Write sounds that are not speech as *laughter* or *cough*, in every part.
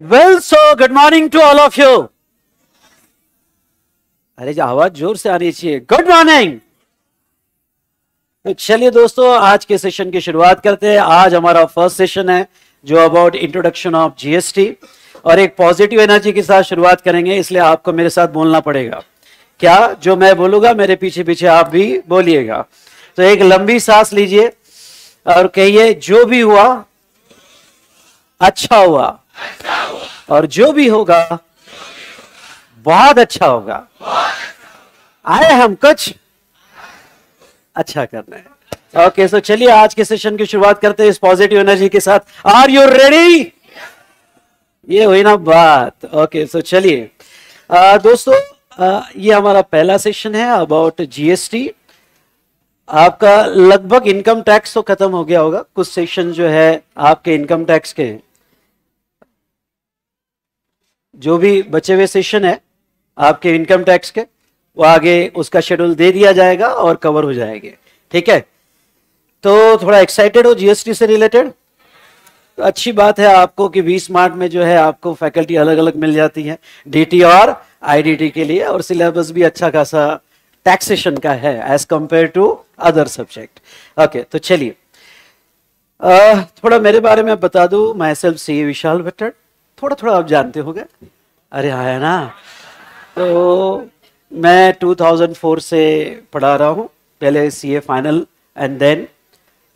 Well so good morning to all of you अरे जो आवाज़ ज़ोर से आनी चाहिए। गुड मॉर्निंग तो चलिए दोस्तों आज के सेशन की शुरुआत करते हैं। आज हमारा फ़र्स्ट सेशन है जो अबाउट इंट्रोडक्शन ऑफ़ जीएसटी और एक पॉजिटिव एनर्जी के साथ शुरुआत करेंगे इसलिए आपको मेरे साथ बोलना पड़ेगा। क्या जो मैं बोलूँगा मेरे पीछे पीछे आप भी बोलिएगा। तो एक लंबी सांस लीजिए और कहिए जो भी हुआ अच्छा हुआ। और जो भी होगा बहुत अच्छा होगा। आए हम कुछ अच्छा करने। ओके सो चलिए आज के सेशन की शुरुआत करते हैं इस पॉजिटिव एनर्जी के साथ। आर यू रेडी ये हुई ना बात। ओके सो चलिए। दोस्तों आ, ये हमारा पहला सेशन है अबाउट जीएसटी आपका लगभग इनकम टैक्स तो खत्म हो गया होगा। कुछ सेशन जो है आपके इनकम टैक्स के। जो भी बचे हुए सेशन है, आपके इनकम टैक्स के, वो आगे उसका शेड्यूल दे दिया जाएगा और कवर हो जाएँगे। ठीक है? तो थोड़ा एक्साइटेड हो जीएसटी से रिलेटेड तो अच्छी बात है आपको कि 20 मार्च में जो है आपको फैकल्टी अलग अलग मिल जाती है डीटी और आईडीटी के लिए, और सिलेबस भी अच्छा खासा टैक्सेशन का है as compare to other subject okay तो चलिए। थोड़ा मेरे बारे में बता दू, मैं सेल्फ सी विशाल भट्टर थोड़ा थोड़ा आप जानते हो अरे हाँ है ना? तो मैं 2004 से पढ़ा रहा हूँ। पहले CA final and then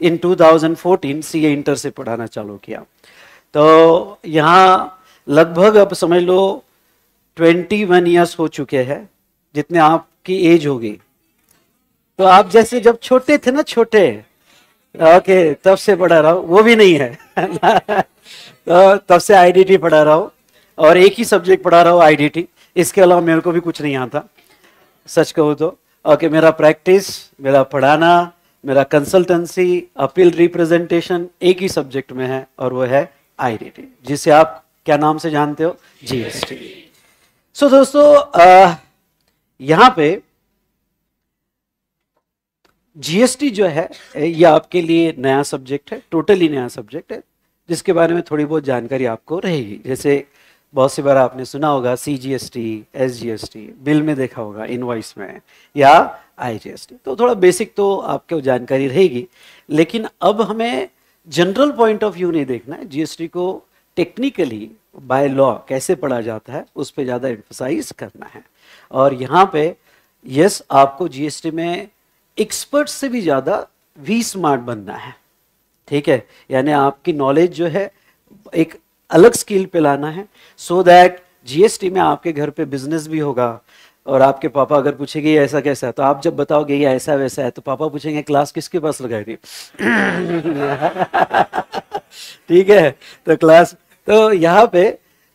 in 2014 CA inter से पढ़ाना चालू किया। तो यहाँ लगभग अब समझ लो 21 ईयर्स हो चुके हैं, जितने आपकी एज होगी। तो आप जैसे जब छोटे थे ना, छोटे, ओके, तब से पढ़ा रहा हूँ। वो भी नहीं है। *laughs* तब से आईडीटी पढ़ा रहा हूँ और एक ही सब्जेक्ट पढ़ा रहा हूँ आईडीटी इसके अलावा मेरे को भी कुछ नहीं आता। सच कहूँ तो। ओके, मेरा प्रैक्टिस मेरा पढ़ाना, मेरा कंसल्टेंसी अपील रिप्रेजेंटेशन एक ही सब्जेक्ट में है और वो है आईडीटी जिसे आप क्या नाम से जानते हो? जीएसटी सो दोस्तों यहाँ पे जीएसटी जो है, ये आपके लिए नया सब्जेक्ट है टोटली नया सब्जेक्ट है। जिसके बारे में थोड़ी बहुत जानकारी आपको रहेगी। जैसे बहुत सी बार आपने सुना होगा C G S T S G S T bill में देखा होगा इनवाइस में, या आई जी एस टी तो थोड़ा बेसिक तो आपको जानकारी रहेगी। लेकिन अब हमें जनरल पॉइंट ऑफ़ व्यू नहीं देखना है। जीएसटी को टेक्निकली बाय लॉ कैसे पढ़ा जाता है, उस पर ज़्यादा एम्फोसाइज करना है। और यहाँ पे यस आपको जीएसटी में एक्सपर्ट से भी ज़्यादा वी स्मार्ट बनना है। ठीक है? यानी आपकी नॉलेज जो है एक अलग स्किल पे लाना है सो दैट जीएसटी में आपके घर पे बिज़नेस भी होगा। और आपके पापा अगर पूछेंगे ऐसा कैसा है? तो आप जब बताओगे ये ऐसा वैसा है तो पापा पूछेंगे क्लास किसके पास लगाई थी? *laughs* ठीक है? तो क्लास तो यहाँ पे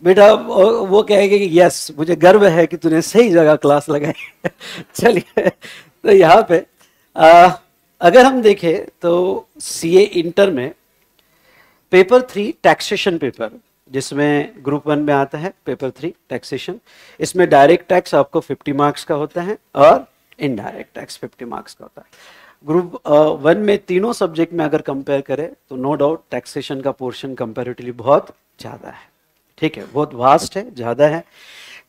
बेटा वो कहेंगे कि यस मुझे गर्व है कि तूने सही जगह क्लास लगाई *laughs* चलिए तो यहाँ पे आ, अगर हम देखें तो सीए इंटर में पेपर थ्री टैक्सेशन पेपर जिसमें ग्रुप वन में आता है पेपर थ्री टैक्सेशन इसमें डायरेक्ट टैक्स आपको 50 मार्क्स का होता है और इनडायरेक्ट टैक्स 50 मार्क्स का होता है। ग्रुप वन में तीनों सब्जेक्ट में अगर कंपेयर करें तो नो डाउट टैक्सेशन का पोर्शन कंपेरेटिवली बहुत ज़्यादा है। ठीक है, बहुत वास्ट है, ज़्यादा है।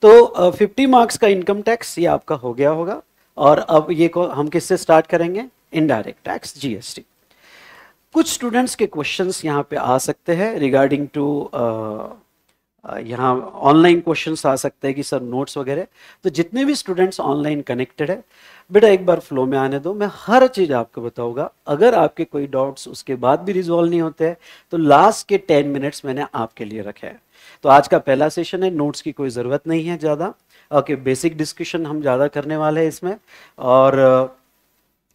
तो फिफ्टी मार्क्स का इनकम टैक्स ये आपका हो गया होगा। और अब ये को हम किससे स्टार्ट करेंगे? इनडायरेक्ट टैक्स जीएसटी कुछ स्टूडेंट्स के क्वेश्चंस यहाँ पे आ सकते हैं रिगार्डिंग टू यहाँ ऑनलाइन क्वेश्चंस आ सकते हैं कि सर नोट्स वगैरह। तो जितने भी स्टूडेंट्स ऑनलाइन कनेक्टेड है, बेटा एक बार फ्लो में आने दो, मैं हर चीज़ आपको बताऊँगा। अगर आपके कोई डाउट्स उसके बाद भी रिजॉल्व नहीं होते हैं तो लास्ट के टेन मिनट्स मैंने आपके लिए रखे हैं। तो आज का पहला सेशन है नोट्स की कोई ज़रूरत नहीं है ज़्यादा। ओके बेसिक डिस्कशन हम ज़्यादा करने वाले हैं इसमें। और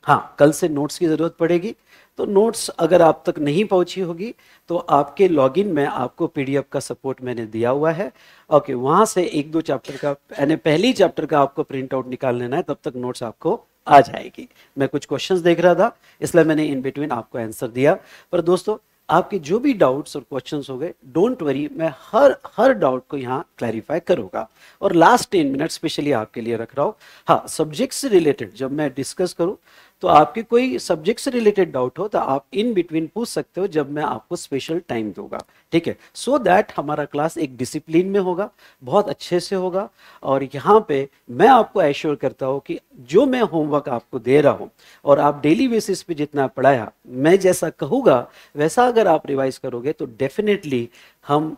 हाँ कल से नोट्स की ज़रूरत पड़ेगी। तो नोट्स अगर आप तक नहीं पहुँची होगी तो आपके लॉगिन में आपको पीडीएफ का सपोर्ट मैंने दिया हुआ है। ओके वहाँ से एक दो चैप्टर का, यानी पहली चैप्टर का आपको प्रिंट आउट निकाल लेना है, तब तक नोट्स आपको आ जाएगी। मैं कुछ क्वेश्चंस देख रहा था, इसलिए मैंने इन बिटवीन आपको आंसर दिया। पर दोस्तों, आपके जो भी डाउट्स और क्वेश्चंस हो गए डोंट वरी मैं हर हर डाउट को यहाँ क्लैरिफाई करूँगा। और लास्ट टेन मिनट स्पेशली आपके लिए रख रहा हूँ। हाँ सब्जेक्ट से रिलेटेड जब मैं डिस्कस करूँ तो आपके कोई सब्जेक्ट से रिलेटेड डाउट हो तो आप इन बिटवीन पूछ सकते हो जब मैं आपको स्पेशल टाइम दूँगा। ठीक है? सो so दैट हमारा क्लास एक डिसिप्लिन में होगा, बहुत अच्छे से होगा। और यहाँ पे मैं आपको एश्योर करता हूँ कि जो मैं होमवर्क आपको दे रहा हूँ, और आप डेली बेसिस पे जितना पढ़ाया, मैं जैसा कहूँगा, वैसा अगर आप रिवाइज करोगे तो डेफिनेटली हम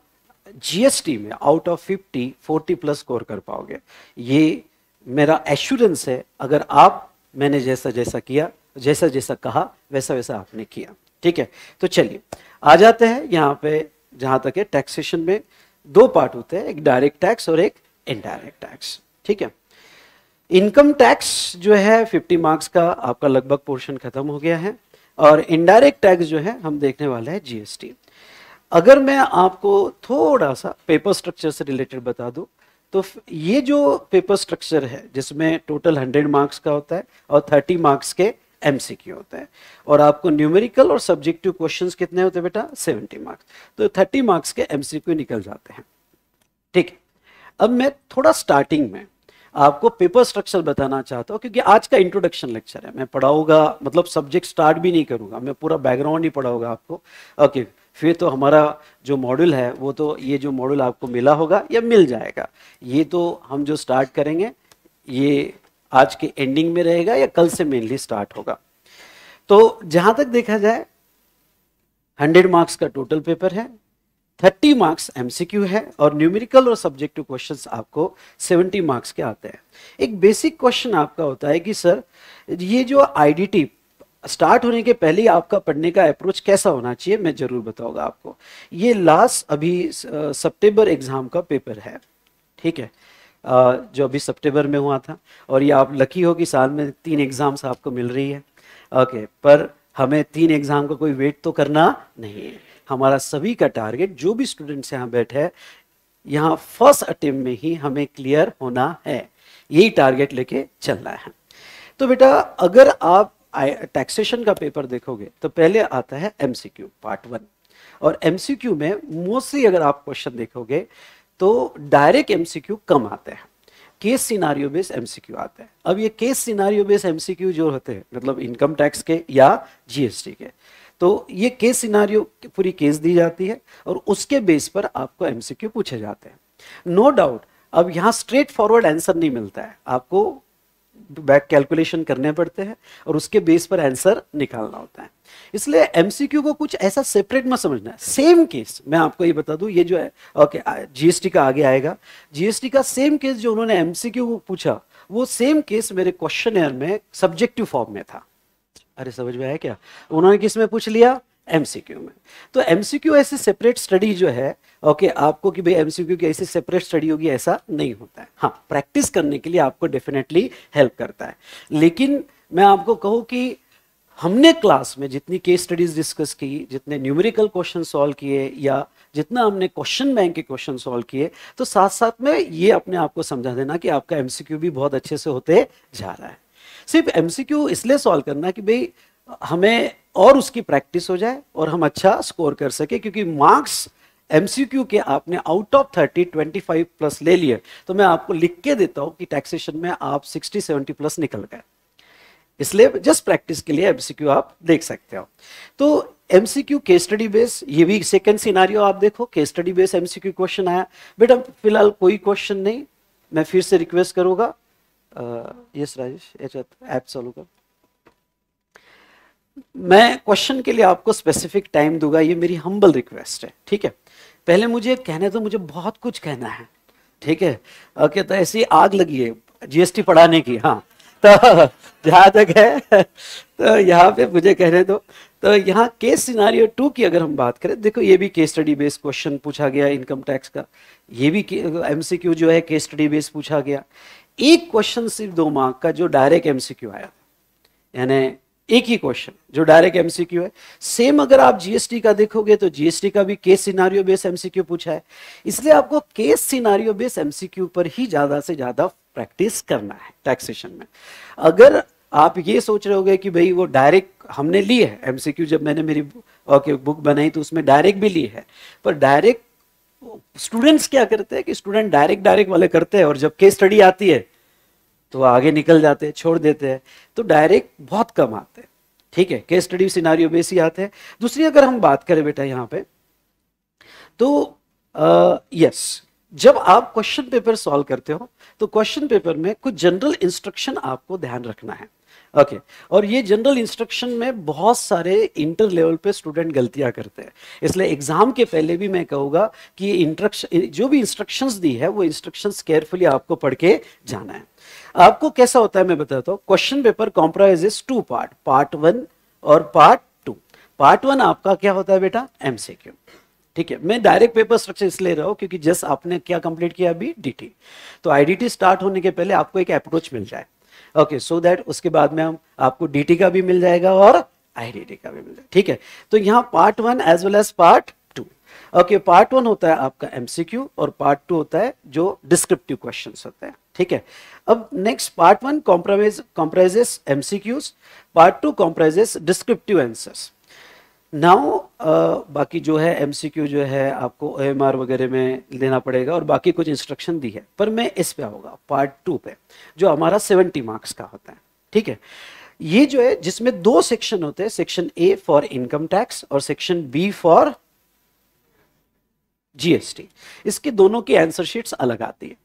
जीएसटी में आउट ऑफ़ 50 40 प्लस स्कोर कर पाओगे। ये मेरा एश्योरेंस है। अगर आप मैंने जैसा जैसा किया, जैसा जैसा कहा, वैसा वैसा आपने किया। ठीक है? तो चलिए, आ जाते हैं यहाँ पे, जहाँ तक है टैक्सेशन में दो पार्ट होते हैं, एक डायरेक्ट टैक्स और एक इनडायरेक्ट टैक्स ठीक है? इनकम टैक्स जो है 50 मार्क्स का आपका लगभग पोर्शन खत्म हो गया है और इनडायरेक्ट टैक्स जो है, हम देखने वाले हैं जीएसटी अगर मैं आपको थोड़ा सा पेपर स्ट्रक्चर से रिलेटेड बता दूँ तो ये जो पेपर स्ट्रक्चर है, जिसमें टोटल 100 मार्क्स का होता है और 30 मार्क्स के एमसीक्यू होता है, और आपको न्यूमेरिकल और सब्जेक्टिव क्वेश्चंस कितने होते हैं बेटा? 70 मार्क्स तो 30 मार्क्स के एमसीक्यू निकल जाते हैं। ठीक है? अब मैं थोड़ा स्टार्टिंग में आपको पेपर स्ट्रक्चर बताना चाहता हूँ, क्योंकि आज का इंट्रोडक्शन लेक्चर है। मैं पढ़ाऊँगा मतलब सब्जेक्ट स्टार्ट भी नहीं करूँगा, मैं पूरा बैकग्राउंड ही पढ़ाऊँगा आपको। ओके फिर तो हमारा जो मॉड्यूल है, वो तो ये जो मॉड्यूल आपको मिला होगा, या मिल जाएगा। ये तो हम जो स्टार्ट करेंगे, ये आज के एंडिंग में रहेगा या कल से मेनली स्टार्ट होगा। तो जहाँ तक देखा जाए हंड्रेड मार्क्स का टोटल पेपर है थर्टी मार्क्स एमसीक्यू है, और न्यूमेरिकल और सब्जेक्टिव क्वेश्चंस आपको सेवेंटी मार्क्स के आते हैं। एक बेसिक क्वेश्चन आपका होता है कि, सर, ये जो आईडीटी स्टार्ट होने के पहले आपका पढ़ने का अप्रोच कैसा होना चाहिए, मैं ज़रूर बताऊँगा आपको। ये लास्ट अभी सितंबर एग्ज़ाम का पेपर है, ठीक है? जो अभी सितंबर में हुआ था, और ये आप लकी हो कि साल में तीन एग्ज़ाम्स आपको मिल रही है। ओके पर हमें तीन एग्ज़ाम का कोई वेट तो करना नहीं है। हमारा सभी का टारगेट जो भी स्टूडेंट्स यहाँ बैठे हैं, यहाँ फ़र्स्ट अटेम्प्ट में ही हमें क्लियर होना है। यही टारगेट लेके चलना है। तो बेटा, अगर आप टैक्सेशन का पेपर देखोगे तो पहले आता है एमसीक्यू पार्ट वन और एमसीक्यू में मोस्टली अगर आप क्वेश्चन देखोगे तो डायरेक्ट एमसीक्यू कम आते हैं। केस सिनारियो बेस एमसीक्यू आते हैं। अब ये केस सिनारियो बेस एमसीक्यू जो होते हैं मतलब इनकम टैक्स के या जीएसटी के तो ये केस सिनारियो पूरी केस दी जाती है और उसके बेस पर आपको एमसीक्यू पूछे जाते हैं। नो no डाउट अब यहाँ स्ट्रेट फॉरवर्ड आंसर नहीं मिलता है। आपको बैक कैलकुलेशन करने पड़ते हैं और उसके बेस पर आंसर निकालना होता है। इसलिए एमसीक्यू को कुछ ऐसा सेपरेट मत समझना है। सेम केस मैं आपको ये बता दूँ, ये जो है ओके जीएसटी का आगे आएगा। जीएसटी का सेम केस जो उन्होंने एमसीक्यू को पूछा, वो सेम केस मेरे क्वेश्चन में सब्जेक्टिव फॉर्म में था। अरे समझ में आया क्या? उन्होंने किसमें पूछ लिया? एमसीक्यू में। तो एमसीक्यू ऐसे सेपरेट स्टडी जो है ओके आपको कि भाई एमसीक्यू की ऐसी सेपरेट स्टडी होगी, ऐसा नहीं होता है। हाँ प्रैक्टिस करने के लिए आपको डेफिनेटली हेल्प करता है। लेकिन मैं आपको कहूँ कि हमने क्लास में जितनी केस स्टडीज़ डिस्कस की, जितने न्यूमेरिकल क्वेश्चन सॉल्व किए, या जितना हमने क्वेश्चन बैंक के क्वेश्चन सॉल्व किए तो साथ साथ में ये अपने आप को समझा देना कि आपका एमसीक्यू भी बहुत अच्छे से होते जा रहा है। सिर्फ़ एमसीक्यू इसलिए सॉल्व करना कि भाई हमें और उसकी प्रैक्टिस हो जाए और हम अच्छा स्कोर कर सके, क्योंकि मार्क्स एमसीक्यू के आपने out of thirty twenty five plus ले लिए। तो मैं आपको लिख के देता हूँ कि टैक्सेशन में आप सिक्सटी सेवेंटी प्लस निकल गए। इसलिए जस्ट प्रैक्टिस के लिए एमसीक्यू आप देख सकते हो। तो एमसीक्यू केस स्टडी बेस ये भी सेकेंड सिनारियो आप देखो। Case study base MCQ question आया। बेटा, फ़िलहाल कोई क्वेश्चन नहीं। मैं फिर से रिक्वेस्ट करूँगा। यस राजेश ऐप चालू कर मैं क्वेश्चन के लिए आपको स्पेसिफिक टाइम दूँगा, ये मेरी हम्बल रिक्वेस्ट है, ठीक है? पहले मुझे कहने तो मुझे बहुत कुछ कहना है, ठीक है? ओके तो ऐसी आग लगी है जीएसटी पढ़ाने की हाँ। तो जहाँ तक है तो यहाँ पे मुझे कहने दो। तो यहाँ केस सिनारियो टू की अगर हम बात करें, देखो ये भी केस स्टडी बेस्ड क्वेश्चन पूछा गया इनकम टैक्स का। ये भी एमसीक्यू जो है केस स्टडी बेस्ड पूछा गया। एक क्वेश्चन सिर्फ़ दो मार्क का जो डायरेक्ट एमसीक्यू आया। यानी एक ही क्वेश्चन जो डायरेक्ट एमसीक्यू है। सेम अगर आप जीएसटी का देखोगे तो जीएसटी का भी केस सिनारियो बेस एमसीक्यू पूछा है। इसलिए आपको केस सिनारियो बेस एमसीक्यू पर ही ज़्यादा से ज़्यादा प्रैक्टिस करना है टैक्सेशन में। अगर आप ये सोच रहे होगे कि भाई वो डायरेक्ट हमने ली है एमसीक्यू जब मैंने मेरी ओके बुक बनाई तो उसमें डायरेक्ट भी ली है। पर डायरेक्ट स्टूडेंट्स क्या करते हैं कि स्टूडेंट डायरेक्ट डायरेक्ट वाले करते हैं और जब केस स्टडी आती है तो आगे निकल जाते हैं, छोड़ देते हैं। तो डायरेक्ट बहुत कम आते हैं। ठीक है? केस स्टडी सिनारियो बेस ही आते हैं। दूसरी अगर हम बात करें बेटा यहाँ पे तो यस जब आप क्वेश्चन पेपर सॉल्व करते हो तो क्वेश्चन पेपर में कुछ जनरल इंस्ट्रक्शन आपको ध्यान रखना है। Okay okay. और ये जनरल इंस्ट्रक्शन में बहुत सारे इंटर लेवल पे स्टूडेंट गलतियाँ करते हैं। इसलिए एग्ज़ाम के पहले भी मैं कहूँगा कि ये इंस्ट्रक्शन जो भी इंस्ट्रक्शंस दी है, वो इंस्ट्रक्शंस केयरफुली आपको पढ़ के जाना है। आपको कैसा होता है मैं बताता हूँ। Question paper comprise two part part one और पार्ट टू पार्ट वन आपका क्या होता है बेटा? एमसीक्यू ठीक है, मैं डायरेक्ट पेपर स्ट्रक्चर इसलिए रहा हूँ क्योंकि जस्ट आपने क्या कंप्लीट किया अभी? डीटी तो आईडीटी स्टार्ट होने के पहले आपको एक अप्रोच मिल जाए। ओके सो दैट उसके बाद में हम आपको डीटी का भी मिल जाएगा और आईडीटी का भी मिल जाएगा ठीक है तो यहाँ part one as well as part okay part one होता है आपका एमसीक्यू और पार्ट टू होता है जो डिस्क्रिप्टिव क्वेश्चन होते हैं। ठीक है? अब next part one compromise comprises MCQs part two comprises descriptive answers now बाकी जो है एमसीक्यू जो है आपको ओ वगैरह में लेना पड़ेगा और बाकी कुछ इंस्ट्रक्शन दी है। पर मैं इस पे आऊँगा पार्ट टू पे, जो हमारा सेवेंटी मार्क्स का होता है। ठीक है? ये जो है, जिसमें दो सेक्शन होते हैं section A for income tax और सेक्शन बी फॉर जीएसटी इसके दोनों की आंसर शीट्स अलग आती है।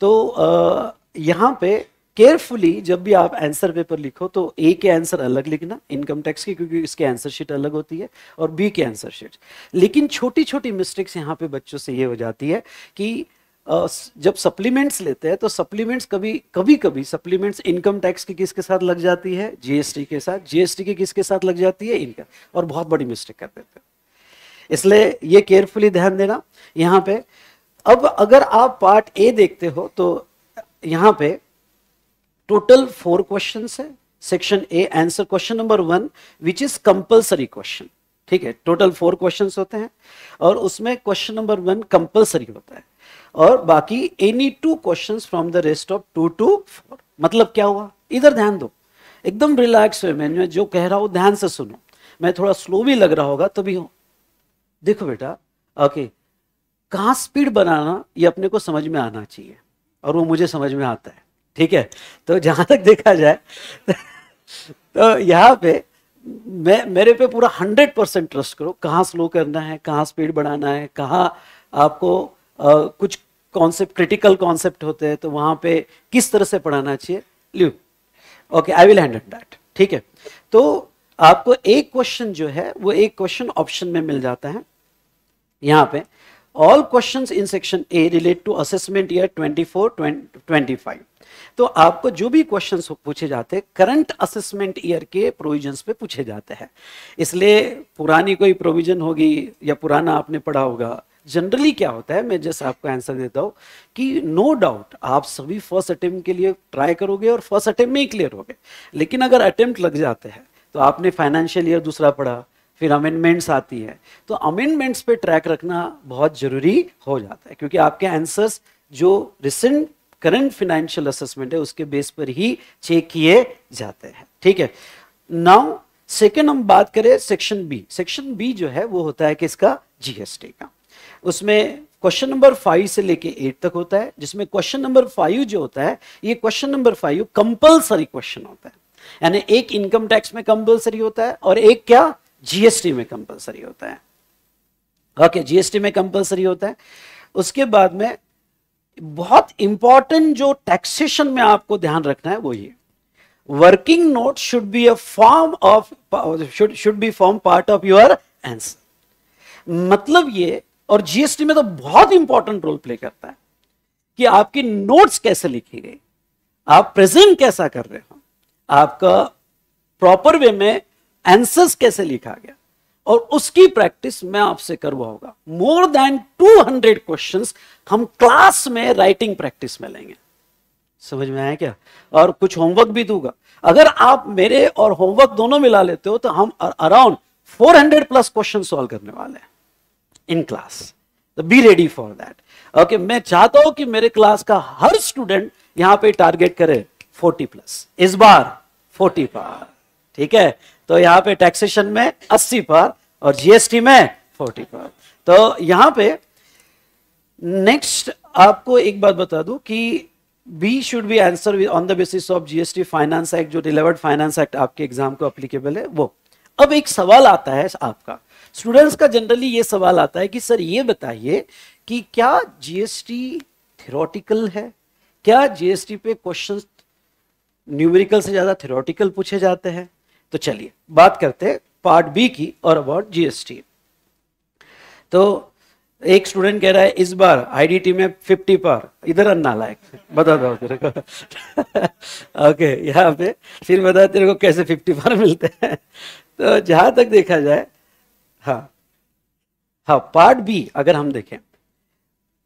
तो यहाँ पे केयरफुली जब भी आप आंसर पेपर लिखो तो ए के आंसर अलग लिखना इनकम टैक्स की, क्योंकि इसके आंसर शीट अलग होती है, और बी के आंसर शीट लेकिन छोटी छोटी मिस्टेक्स यहाँ पे बच्चों से ये हो जाती है कि जब सप्लीमेंट्स लेते हैं तो सप्लीमेंट्स कभी कभी कभी सप्लीमेंट्स इनकम टैक्स की किसके साथ लग जाती है? जीएसटी के साथ। जीएसटी की किसके साथ लग जाती है? इनकम और बहुत बड़ी मिस्टेक कर देते हैं। इसलिए ये केयरफुली ध्यान देना। यहाँ पे, अब अगर आप पार्ट ए देखते हो तो यहाँ पे टोटल फोर क्वेश्चन है। Section A answer question number one which is compulsory question ठीक है टोटल फोर क्वेश्चन होते हैं, और उसमें क्वेश्चन नंबर वन कंपल्सरी होता है। और बाकी any two question from the rest of two to four मतलब क्या हुआ? इधर ध्यान दो। एकदम रिलैक्स हुए मैं जो कह रहा हूँ, ध्यान से सुनो। मैं थोड़ा स्लो भी लग रहा होगा तो भी हो। देखो बेटा ओके कहा स्पीड बनाना ये अपने को समझ में आना चाहिए और वो मुझे समझ में आता है ठीक है? तो जहाँ तक देखा जाए तो यहाँ पे मैं मेरे पे पूरा हंड्रेड परसेंट ट्रस्ट करो कहाँ स्लो करना है कहाँ स्पीड बढ़ाना है कहाँ आपको आ, कुछ कॉन्सेप्ट क्रिटिकल कॉन्सेप्ट होते हैं तो वहाँ पे किस तरह से पढ़ाना चाहिए? Leo. Okay I will handle that ठीक है? तो आपको एक क्वेश्चन जो है वो एक क्वेश्चन ऑप्शन में मिल जाता है। यहाँ पे all question in section A relate to assessment year 24 25 तो आपको जो भी क्वेश्चंस पूछे जाते हैं करंट असेसमेंट ईयर के प्रोविजंस पे पूछे जाते हैं। इसलिए पुरानी कोई प्रोविज़न होगी या पुराना आपने पढ़ा होगा जनरली क्या होता है, मैं जैसे आपको आंसर देता हूँ कि नो no डाउट आप सभी फ़र्स्ट अटेम्प्ट के लिए ट्राई करोगे और फ़र्स्ट अटेम्प्ट में ही क्लियर होगे। लेकिन अगर अटेम्प्ट लग जाते हैं तो आपने फाइनेंशियल ईयर दूसरा पढ़ा फिर अमेंडमेंट्स आती है। तो अमेंडमेंट्स पे ट्रैक रखना बहुत ज़रूरी हो जाता है, क्योंकि आपके आंसर्स जो रिसेंट करंट फाइनेंशियल असेसमेंट है, उसके बेस पर ही चेक किए जाते हैं। ठीक है? नाउ सेकेंड हम बात करें सेक्शन बी सेक्शन बी जो है, वो होता है किसका? जीएसटी का। उसमें क्वेश्चन नंबर फाइव से लेके एट तक होता है, जिसमें क्वेश्चन नंबर फाइव जो होता है, ये question number five compulsory question होता है। यानी एक इनकम टैक्स में कंपल्सरी होता है और एक क्या? जीएसटी में कंपलसरी होता है। ओके जीएसटी में कंपलसरी होता है। उसके बाद में बहुत इंपॉर्टेंट जो टैक्सेशन में आपको ध्यान रखना है वो ये। Working note should be a form of should should be form part of your answer मतलब ये, और जीएसटी में तो बहुत इंपॉर्टेंट रोल प्ले करता है कि आपकी नोट्स कैसे लिखी गई। आप प्रेजेंट कैसा कर रहे हो। आपका प्रॉपर वे में आंसर्स कैसे लिखा गया? और उसकी प्रैक्टिस मैं आपसे करवाऊँगा मोर देन 200 क्वेश्चंस हम क्लास में राइटिंग प्रैक्टिस में लेंगे। समझ में आया क्या? और कुछ होमवर्क भी दूँगा। अगर आप मेरे और होमवर्क दोनों मिला लेते हो तो हम अराउंड 400 प्लस क्वेश्चन सॉल्व करने वाले हैं इन क्लास तो be ready for that okay मैं चाहता हूँ कि मेरे क्लास का हर स्टूडेंट यहाँ पे टारगेट करे 40 प्लस इस बार 40 पार। ठीक है? तो यहाँ पे टैक्सेशन में 80 पर और जीएसटी में 40 पर। तो यहाँ पे नेक्स्ट आपको एक बात बता दूँ कि B should be answer on the basis of GST finance act जो डिलीवर्ड फाइनेंस एक्ट आपके एग्ज़ाम को अप्लीकेबल है, वो। अब एक सवाल आता है आपका। स्टूडेंट्स का जनरली ये सवाल आता है कि, सर, ये बताइए कि क्या जीएसटी थियोरटिकल है? क्या जीएसटी पे क्वेश्चन न्यूमेरिकल से ज़्यादा थियोरटिकल पूछे जाते हैं? तो चलिए, बात करते हैं पार्ट बी की और अबाउट जीएसटी तो एक स्टूडेंट कह रहा है, इस बार आईडीटी में 50 पर, इधर अन्ना लायक बता दो तेरे को। *laughs* ओके यहाँ पे फिर बता तेरे को कैसे 50 पर मिलते हैं। तो जहाँ तक देखा जाए हाँ हाँ पार्ट बी अगर हम देखें,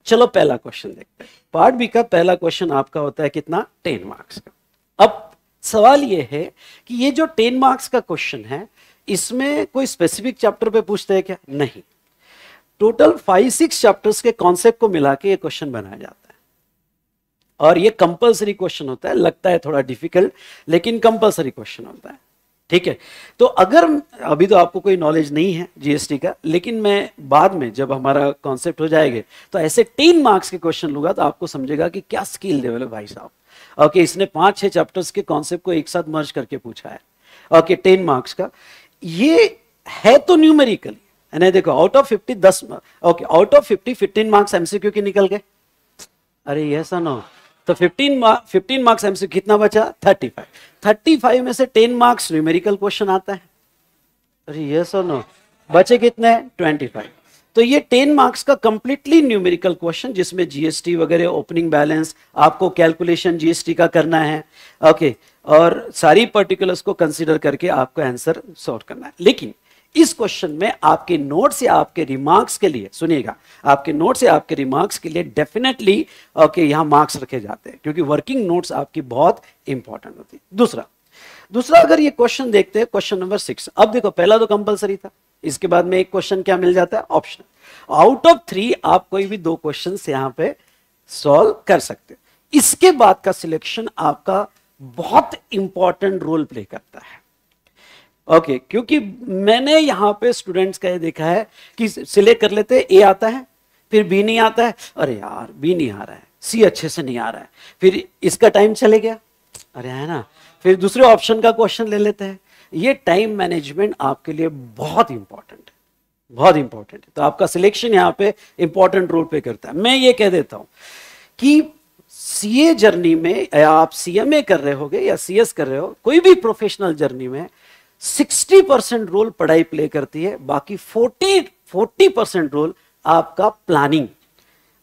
चलो पहला क्वेश्चन देखते हैं। पार्ट बी का पहला क्वेश्चन आपका होता है कितना? टेन मार्क्स का। अब सवाल ये है कि ये जो टेन मार्क्स का क्वेश्चन है, इसमें कोई स्पेसिफिक चैप्टर पे पूछते हैं क्या? नहीं। टोटल फाइव सिक्स चैप्टर्स के कॉन्सेप्ट को मिला के ये क्वेश्चन बनाया जाता है। और ये कंपलसरी क्वेश्चन होता है, लगता है थोड़ा डिफ़िकल्ट लेकिन कंपलसरी क्वेश्चन होता है। ठीक है? तो अगर, अभी तो आपको कोई नॉलेज नहीं है जीएसटी का, लेकिन मैं बाद में जब हमारा कॉन्सेप्ट हो जाएगा तो ऐसे टेन मार्क्स के क्वेश्चन लूँगा तो आपको समझेगा कि क्या स्किल लेवल है भाई साहब। ओके इसने पाँच छह चैप्टर्स के कॉन्सेप्ट को एक साथ मर्ज करके पूछा है। ओके टेन मार्क्स का। ये है तो न्यूमेरिकल नहीं देखो आउट ऑफ़ फिफ्टी दस okay out of fifty fifteen marks MCQ के निकल गए। अरे, ये नो तो 15 15 मार्क्स एमसी कितना बचा? 35 35 में से 10 मार्क्स न्यूमेरिकल क्वेश्चन आता है। अरे, ये सो नो बचे कितने? 25 तो ये 10 मार्क्स का कंप्लीटली न्यूमेरिकल क्वेश्चन जिसमें जीएसटी वगैरह ओपनिंग बैलेंस आपको कैलकुलेशन जीएसटी का करना है। ओके okay, और सारी पर्टिकुलर्स को कंसीडर करके आपको आंसर सॉर्ट करना है। लेकिन इस क्वेश्चन में आपके नोट्स या आपके रिमार्क्स के लिए सुनिएगा आपके नोट्स या आपके रिमार्क्स के लिए डेफिनेटली ओके यहाँ मार्क्स रखे जाते हैं क्योंकि वर्किंग नोट्स आपकी बहुत इंपॉर्टेंट होती है। दूसरा दूसरा अगर ये क्वेश्चन देखते हैं क्वेश्चन नंबर सिक्स अब देखो पहला तो कंपलसरी था इसके बाद में एक क्वेश्चन क्या मिल जाता है? ऑप्शन आउट ऑफ़ थ्री आप कोई भी दो क्वेश्चन यहाँ पे सॉल्व कर सकते इसके बाद का सिलेक्शन आपका बहुत इंपॉर्टेंट रोल प्ले करता है। ओके okay, क्योंकि मैंने यहाँ पे स्टूडेंट्स का ये देखा है कि सिलेक्ट कर लेते ए आता है फिर बी नहीं आता है। अरे यार बी नहीं आ रहा है सी अच्छे से नहीं आ रहा है। फिर इसका टाइम चले गया। अरे है ना? फिर दूसरे ऑप्शन का क्वेश्चन ले लेते हैं। ये टाइम मैनेजमेंट आपके लिए बहुत इंपॉर्टेंट है। बहुत इंपॉर्टेंट है। तो आपका सिलेक्शन यहाँ पे इंपॉर्टेंट रोल पे करता है। मैं ये कह देता हूँ कि सीए जर्नी में, या आप सीएमए कर रहे होगे, या सीएस कर रहे हो, कोई भी प्रोफेशनल जर्नी में सिक्सटी परसेंट रोल पढ़ाई प्ले करती है, बाकी फोर्टी फोर्टी परसेंट रोल आपका प्लानिंग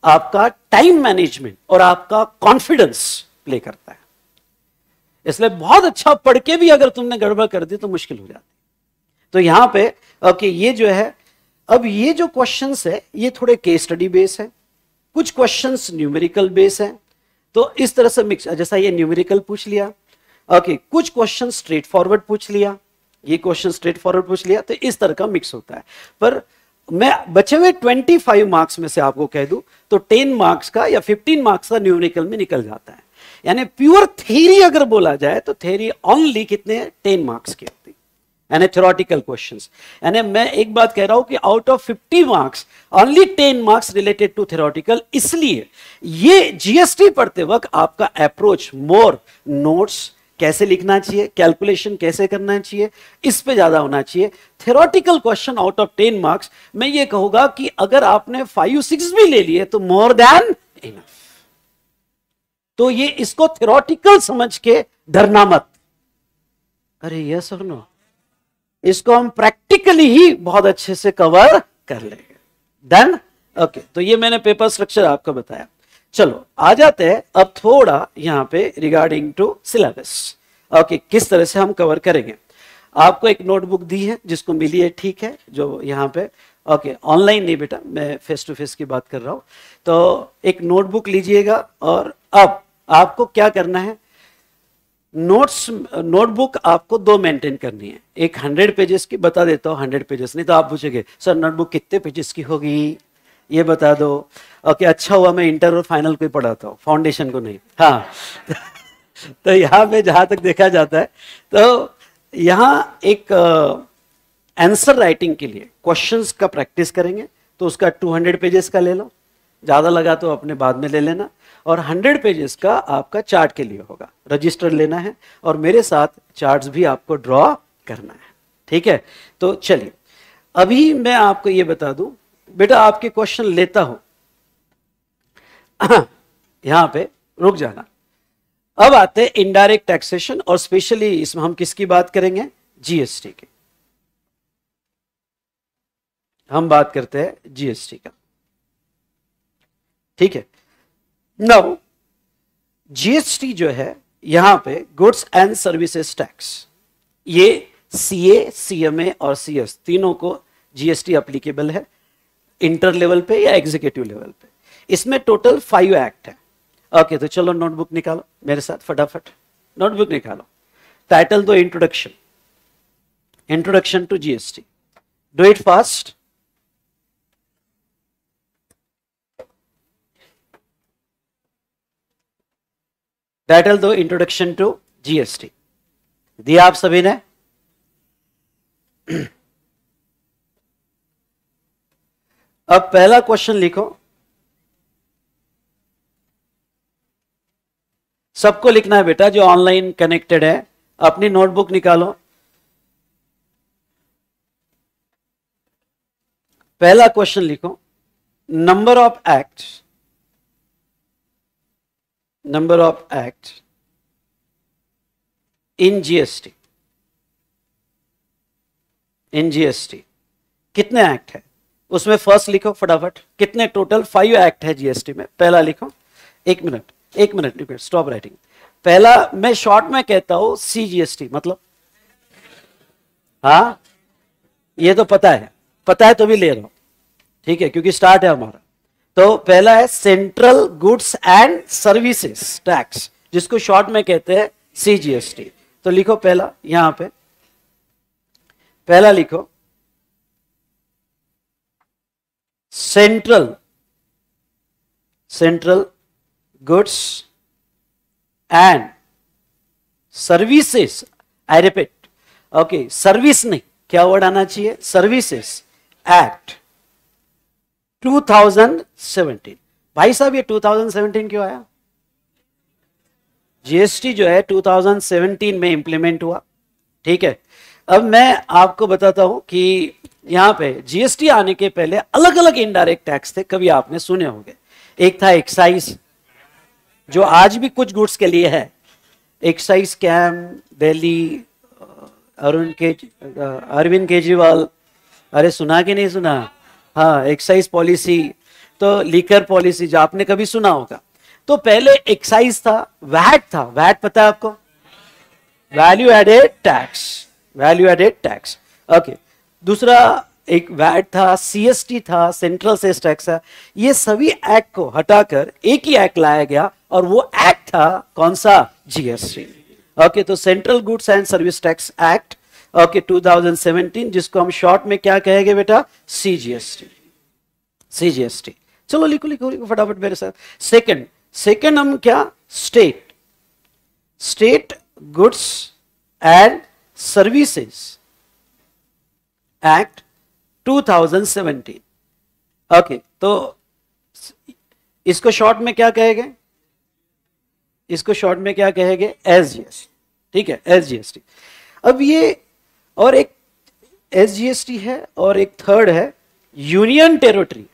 आपका टाइम मैनेजमेंट और आपका कॉन्फिडेंस प्ले करता है। इसलिए बहुत अच्छा पढ़ के भी अगर तुमने गड़बड़ कर दी तो मुश्किल हो जाती तो यहाँ पे ओके ये जो है अब ये जो क्वेश्चंस है, ये थोड़े केस स्टडी बेस है, कुछ क्वेश्चंस न्यूमेरिकल बेस है तो इस तरह से मिक्स जैसा ये न्यूमेरिकल पूछ लिया ओके कुछ क्वेश्चन स्ट्रेट फॉरवर्ड पूछ लिया, ये क्वेश्चन स्ट्रेट फॉरवर्ड पूछ लिया तो इस तरह का मिक्स होता है। पर मैं बचे हुए 25 मार्क्स में से आपको कह दूँ तो 10 मार्क्स का या 15 मार्क्स का न्यूमेरिकल में निकल जाता है। यानी प्योर थ्योरी अगर बोला जाए तो थ्योरी ओनली कितने टेन मार्क्स की होती यानी थ्योरेटिकल क्वेश्चंस यानी मैं एक बात कह रहा हूँ कि out of 50 marks only 10 marks related to theoretical इसलिए ये जीएसटी पढ़ते वक्त आपका अप्रोच मोर नोट्स कैसे लिखना चाहिए कैलकुलेशन कैसे करना चाहिए, इस पे ज़्यादा होना चाहिए। Theoretical question out of ten marks मैं ये कहूँगा कि अगर आपने फाइव सिक्स भी ले लिए तो मोर देन इनफ तो ये इसको थेरोटिकल समझ के डरना मत। अरे ये सर नो इसको हम प्रैक्टिकली ही बहुत अच्छे से कवर कर लेंगे। देन ओके तो ये मैंने पेपर स्ट्रक्चर आपको बताया। चलो, आ जाते हैं अब थोड़ा यहाँ पे रिगार्डिंग टू सिलेबस ओके किस तरह से हम कवर करेंगे? आपको एक नोटबुक दी है, जिसको मिली है, ठीक है, जो यहाँ पे। ओके ऑनलाइन नहीं बेटा, मैं फेस टू फेस की बात कर रहा हूँ। तो एक नोटबुक लीजिएगा और अब आपको क्या करना है? नोट्स, नोटबुक आपको दो मेंटेन करनी है। एक हंड्रेड पेजेस की, बता देता हूँ हंड्रेड पेजेस नहीं तो आप पूछेंगे, सर नोटबुक कितने पेजेस की होगी? ये बता दो। ओके अच्छा हुआ मैं इंटर और फाइनल को ही पढ़ाता हूँ फाउंडेशन को नहीं। हाँ। *laughs* तो यहाँ पे जहाँ तक देखा जाता है तो यहाँ एक आंसर राइटिंग के लिए क्वेश्चंस का प्रैक्टिस करेंगे तो उसका 200 पेजेस का ले लो। ज़्यादा लगा तो अपने बाद में ले लेना। और 100 पेजेस का आपका चार्ट के लिए होगा। रजिस्टर लेना है और मेरे साथ चार्ट्स भी आपको ड्रॉ करना है। ठीक है? तो चलिए, अभी मैं आपको ये बता दूँ, बेटा आपके क्वेश्चन लेता हूँ। *clears throat* यहाँ पे, रुक जाना। अब आते हैं इनडायरेक्ट टैक्सेशन और स्पेशली इसमें हम किसकी बात करेंगे? जीएसटी की। हम बात करते हैं जीएसटी का। ठीक है? नाउ जीएसटी जो है यहाँ पे गुड्स एंड सर्विसेज़ टैक्स ये सीए सीएमए और सीएस तीनों को जीएसटी अप्लीकेबल है इंटर लेवल पे या एग्जीक्यूटिव लेवल पे. इसमें टोटल फाइव एक्ट है. ओके okay, तो चलो नोटबुक निकालो मेरे साथ फटाफट. नोटबुक निकालो. टाइटल दो introduction introduction to GST do it fast title दो इंट्रोडक्शन टू जीएसटी दिया आप सभी ने? अब पहला क्वेश्चन लिखो। सबको लिखना है बेटा, जो ऑनलाइन कनेक्टेड है, अपनी नोटबुक निकालो। पहला क्वेश्चन लिखो। Number of act number of act in GST in GST कितने एक्ट है? उसमें फ़र्स्ट लिखो फटाफट। कितने टोटल फाइव एक्ट है जीएसटी में। पहला लिखो। एक मिनट एक मिनट स्टॉप राइटिंग पहला, मैं शॉर्ट में कहता हूँ सी जीएसटी मतलब। हाँ? ये तो पता है। पता है तो भी ले रहा हूँ। ठीक है, क्योंकि स्टार्ट है हमारा। तो पहला है central goods and services tax जिसको शॉर्ट में कहते हैं सी जीएसटी तो लिखो पहला, यहाँ पे। पहला लिखो। Central central goods and services I repeat okay service नहीं, क्या वर्ड आना चाहिए? Services act 2017. भाई साहब, ये 2017 क्यों आया? जीएसटी जो है 2017 में इंप्लीमेंट हुआ। ठीक है? अब मैं आपको बताता हूँ कि यहाँ पे जीएसटी आने के पहले अलग अलग इनडायरेक्ट टैक्स थे, कभी आपने सुने होंगे। एक था एक्साइज जो आज भी कुछ गुड्स के लिए है। एक्साइज कैम दिल्ली अरुण के अरविंद केजरीवाल अरे सुना कि नहीं सुना? हाँ एक्साइज पॉलिसी तो लीकर पॉलिसी जो आपने कभी सुना होगा। तो पहले एक्साइज था वैट था। वैट पता है आपको? Value added tax value added tax okay दूसरा एक वैट था सीएसटी था सेंट्रल सेस टैक्स था। ये सभी एक्ट को हटाकर एक ही एक्ट लाया गया और वो एक्ट था कौन सा? जीएसटी ओके तो central goods and service tax act okay 2017 जिसको हम शॉर्ट में क्या कहेंगे बेटा? सीजीएसटी सीजीएसटी चलो, लिखो लिखो लिखो, फटाफट मेरे साथ। सेकंड सेकंड हम क्या? State state goods and services act 2017 okay तो इसको शॉर्ट में क्या कहेंगे? इसको शॉर्ट में क्या कहेंगे? एस ठीक है एस जीएसटी अब ये और एक एस है और एक थर्ड है union territory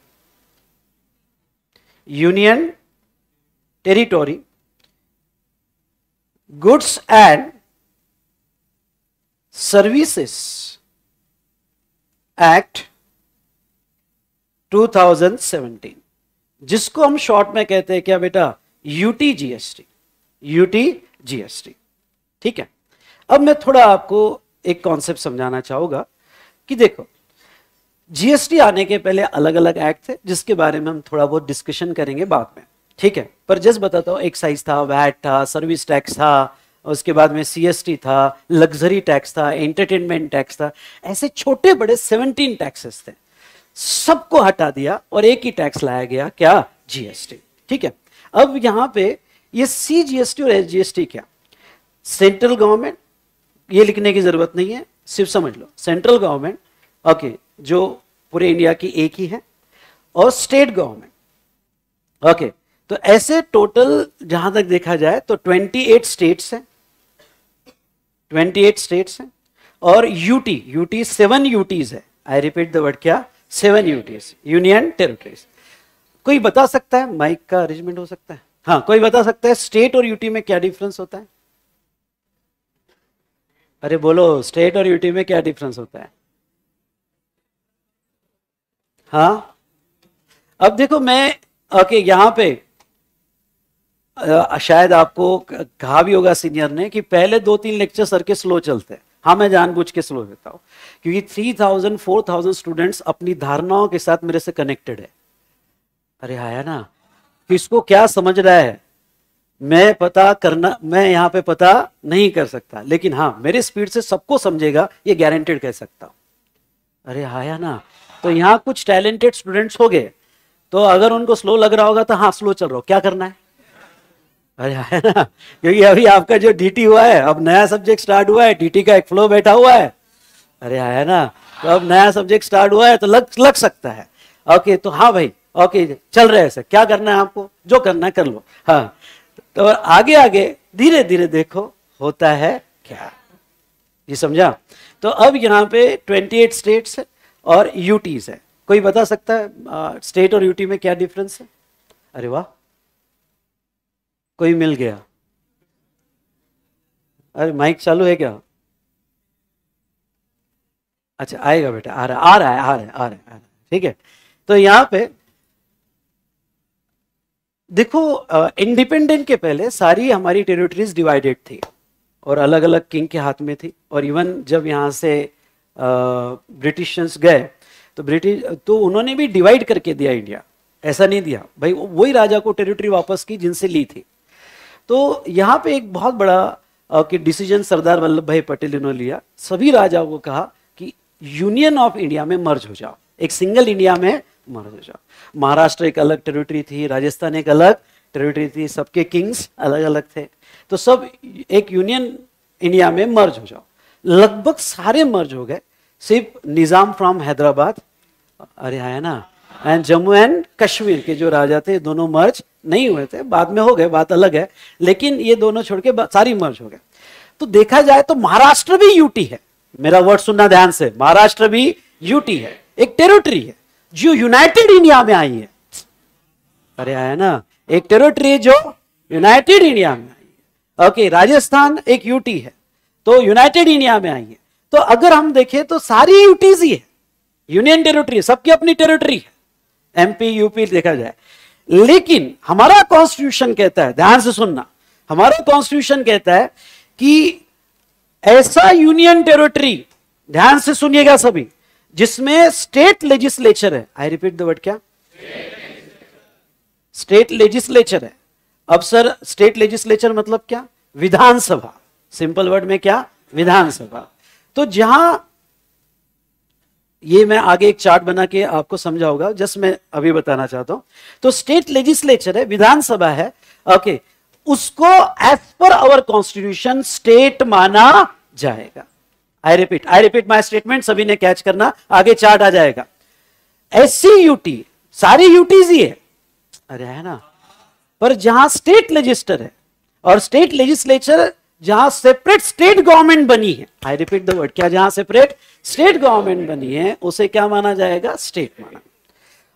union territory goods and services act 2017 जिसको हम शॉर्ट में कहते हैं, क्या बेटा? यूटी जीएसटी यूटी जीएसटी ठीक है? अब मैं थोड़ा आपको एक कॉन्सेप्ट समझाना चाहूँगा कि देखो जीएसटी आने के पहले अलग अलग एक्ट थे, जिसके बारे में हम थोड़ा बहुत डिस्कशन करेंगे बाद में, ठीक है? पर जस्ट बताता हूँ एक्साइज था वैट था सर्विस टैक्स था, उसके बाद में सीएसटी था लग्जरी टैक्स था एंटरटेनमेंट टैक्स था, ऐसे छोटे बड़े सेवनटीन टैक्सेस थे। सबको हटा दिया और एक ही टैक्स लाया गया, क्या? जीएसटी ठीक है? अब यहाँ पे ये सी जीएसटी और एस जीएसटी क्या? सेंट्रल गवर्नमेंट ये लिखने की ज़रूरत नहीं है, सिर्फ़ समझ लो। सेंट्रल गवर्नमेंट ओके जो पूरे इंडिया की एक ही है, और स्टेट गवर्नमेंट ओके तो ऐसे टोटल जहाँ तक देखा जाए तो 28 स्टेट्स हैं। 28 स्टेट्स हैं, और यूटी यूटी सेवन यूटीज है। आई रिपीट द वर्ड क्या? सेवन यूटीज यूनियन टेरिटरीज कोई बता सकता है? माइक का अरेंजमेंट हो सकता है। हाँ कोई बता सकता है? स्टेट और यूटी में क्या डिफरेंस होता है? अरे बोलो स्टेट और यूटी में क्या डिफरेंस होता है? हाँ? अब देखो मैं ओके यहाँ पे आ, शायद आपको कहा भी होगा सीनियर ने कि पहले दो तीन लेक्चर सर के स्लो चलते हैं। हाँ मैं जानबूझ के स्लो देता हूँ। क्योंकि three thousand four thousand students अपनी धारणाओं के साथ मेरे से कनेक्टेड है। अरे आया ना किसको क्या समझ रहा है? मैं पता करना, मैं यहाँ पे पता नहीं कर सकता। लेकिन हाँ मेरे स्पीड से सबको समझेगा, ये गारंटेड कह सकता अरे आया ना तो यहाँ कुछ टैलेंटेड स्टूडेंट्स हो गए। तो अगर उनको स्लो लग रहा होगा तो हाँ स्लो चल रहा हो। क्या करना है? अरे है ना, क्योंकि अभी आपका जो डीटी हुआ है, अब नया सब्जेक्ट स्टार्ट हुआ है डीटी का एक फ्लो बैठा हुआ है। अरे आया ना तो अब नया सब्जेक्ट स्टार्ट हुआ है तो लग लग सकता है। ओके तो हाँ भाई ओके चल रहे हैं सर क्या करना है आपको? जो करना है कर लो। हाँ तो आगे आगे धीरे धीरे देखो होता है क्या। ये समझा? तो अब यहाँ पे 28 स्टेट्स है और यूटीज है। कोई बता सकता है स्टेट और यूटी में क्या डिफरेंस है? अरे वाह। कोई मिल गया। अरे माइक चालू है क्या? अच्छा आएगा बेटा, आ रहा आ रहा है, आ रहा है, आ रहा है। ठीक है। तो यहाँ पे देखो इंडिपेंडेंट के पहले सारी हमारी टेरिटरीज डिवाइडेड थी और अलग अलग किंग के हाथ में थी और इवन जब यहाँ से ब्रिटिशर्स गए तो ब्रिटिश तो उन्होंने भी डिवाइड करके दिया इंडिया ऐसा नहीं दिया। भाई, वही राजा को टेरिटरी वापस की जिनसे ली थी। तो यहाँ पे एक बहुत बड़ा कि डिसीज़न सरदार वल्लभ भाई पटेल इन्होंने लिया। सभी राजाओं को कहा कि यूनियन ऑफ़ इंडिया में मर्ज हो जाओ। एक सिंगल इंडिया में मर्ज हो महाराष्ट्र एक अलग टेरिटरी थी, राजस्थान एक अलग टेरिटरी थी, सबके किंग्स अलग अलग थे। तो सब एक यूनियन इंडिया में मर्ज हो जाओ। लगभग सारे मर्ज हो गए, सिर्फ़ निज़ाम फ्रॉम हैदराबाद अरे आया ना एंड जम्मू एंड कश्मीर के जो राजा थे, दोनों मर्ज नहीं हुए थे। बाद में हो गए, बात अलग है, लेकिन ये दोनों छोड़ के सारी मर्ज हो गए। तो देखा जाए तो महाराष्ट्र भी यूटी है। मेरा वर्ड सुनना ध्यान से, महाराष्ट्र भी यूटी है। एक टेरिटरी है। जो यूनाइटेड इंडिया में आई है। अरे आया ना, एक टेरिटरी जो यूनाइटेड इंडिया में आई है। ओके राजस्थान एक यूटी है तो यूनाइटेड इंडिया में आई है। तो अगर हम देखें तो सारी यूटीज ही है। यूनियन टेरिटरी सबकी अपनी टेरिटरी है। एमपी यूपी देखा जाए। लेकिन हमारा कॉन्स्टिट्यूशन कहता है, ध्यान से सुनना, हमारा कॉन्स्टिट्यूशन कहता है कि ऐसा यूनियन टेरिटरी ध्यान से सुनिएगा सभी जिसमें स्टेट लेजिस्लेचर है। आई रिपीट द वर्ड क्या? स्टेट लेजिस्लेचर है। अब सर स्टेट लेजिस्लेचर मतलब क्या? विधानसभा। सिंपल वर्ड में क्या? विधानसभा। तो जहाँ ये मैं आगे एक चार्ट बना के आपको समझाऊँगा जस्ट मैं अभी बताना चाहता हूँ। तो स्टेट लेजिस्लेचर है, विधानसभा है। ओके उसको एज पर आवर कॉन्स्टिट्यूशन स्टेट माना जाएगा। I repeat I repeat my statement सभी ने कैच करना, आगे चार्ट आ जाएगा। एस सी यूटी सारी यूटीज ही है। अरे, है ना? पर जहाँ स्टेट लेजिस्टर है, और स्टेट लेजिस्लेचर जहाँ सेपरेट स्टेट गवर्नमेंट बनी है आई रिपीट द वर्ड क्या जहाँ सेपरेट स्टेट गवर्नमेंट बनी है, उसे क्या माना जाएगा? स्टेट माना।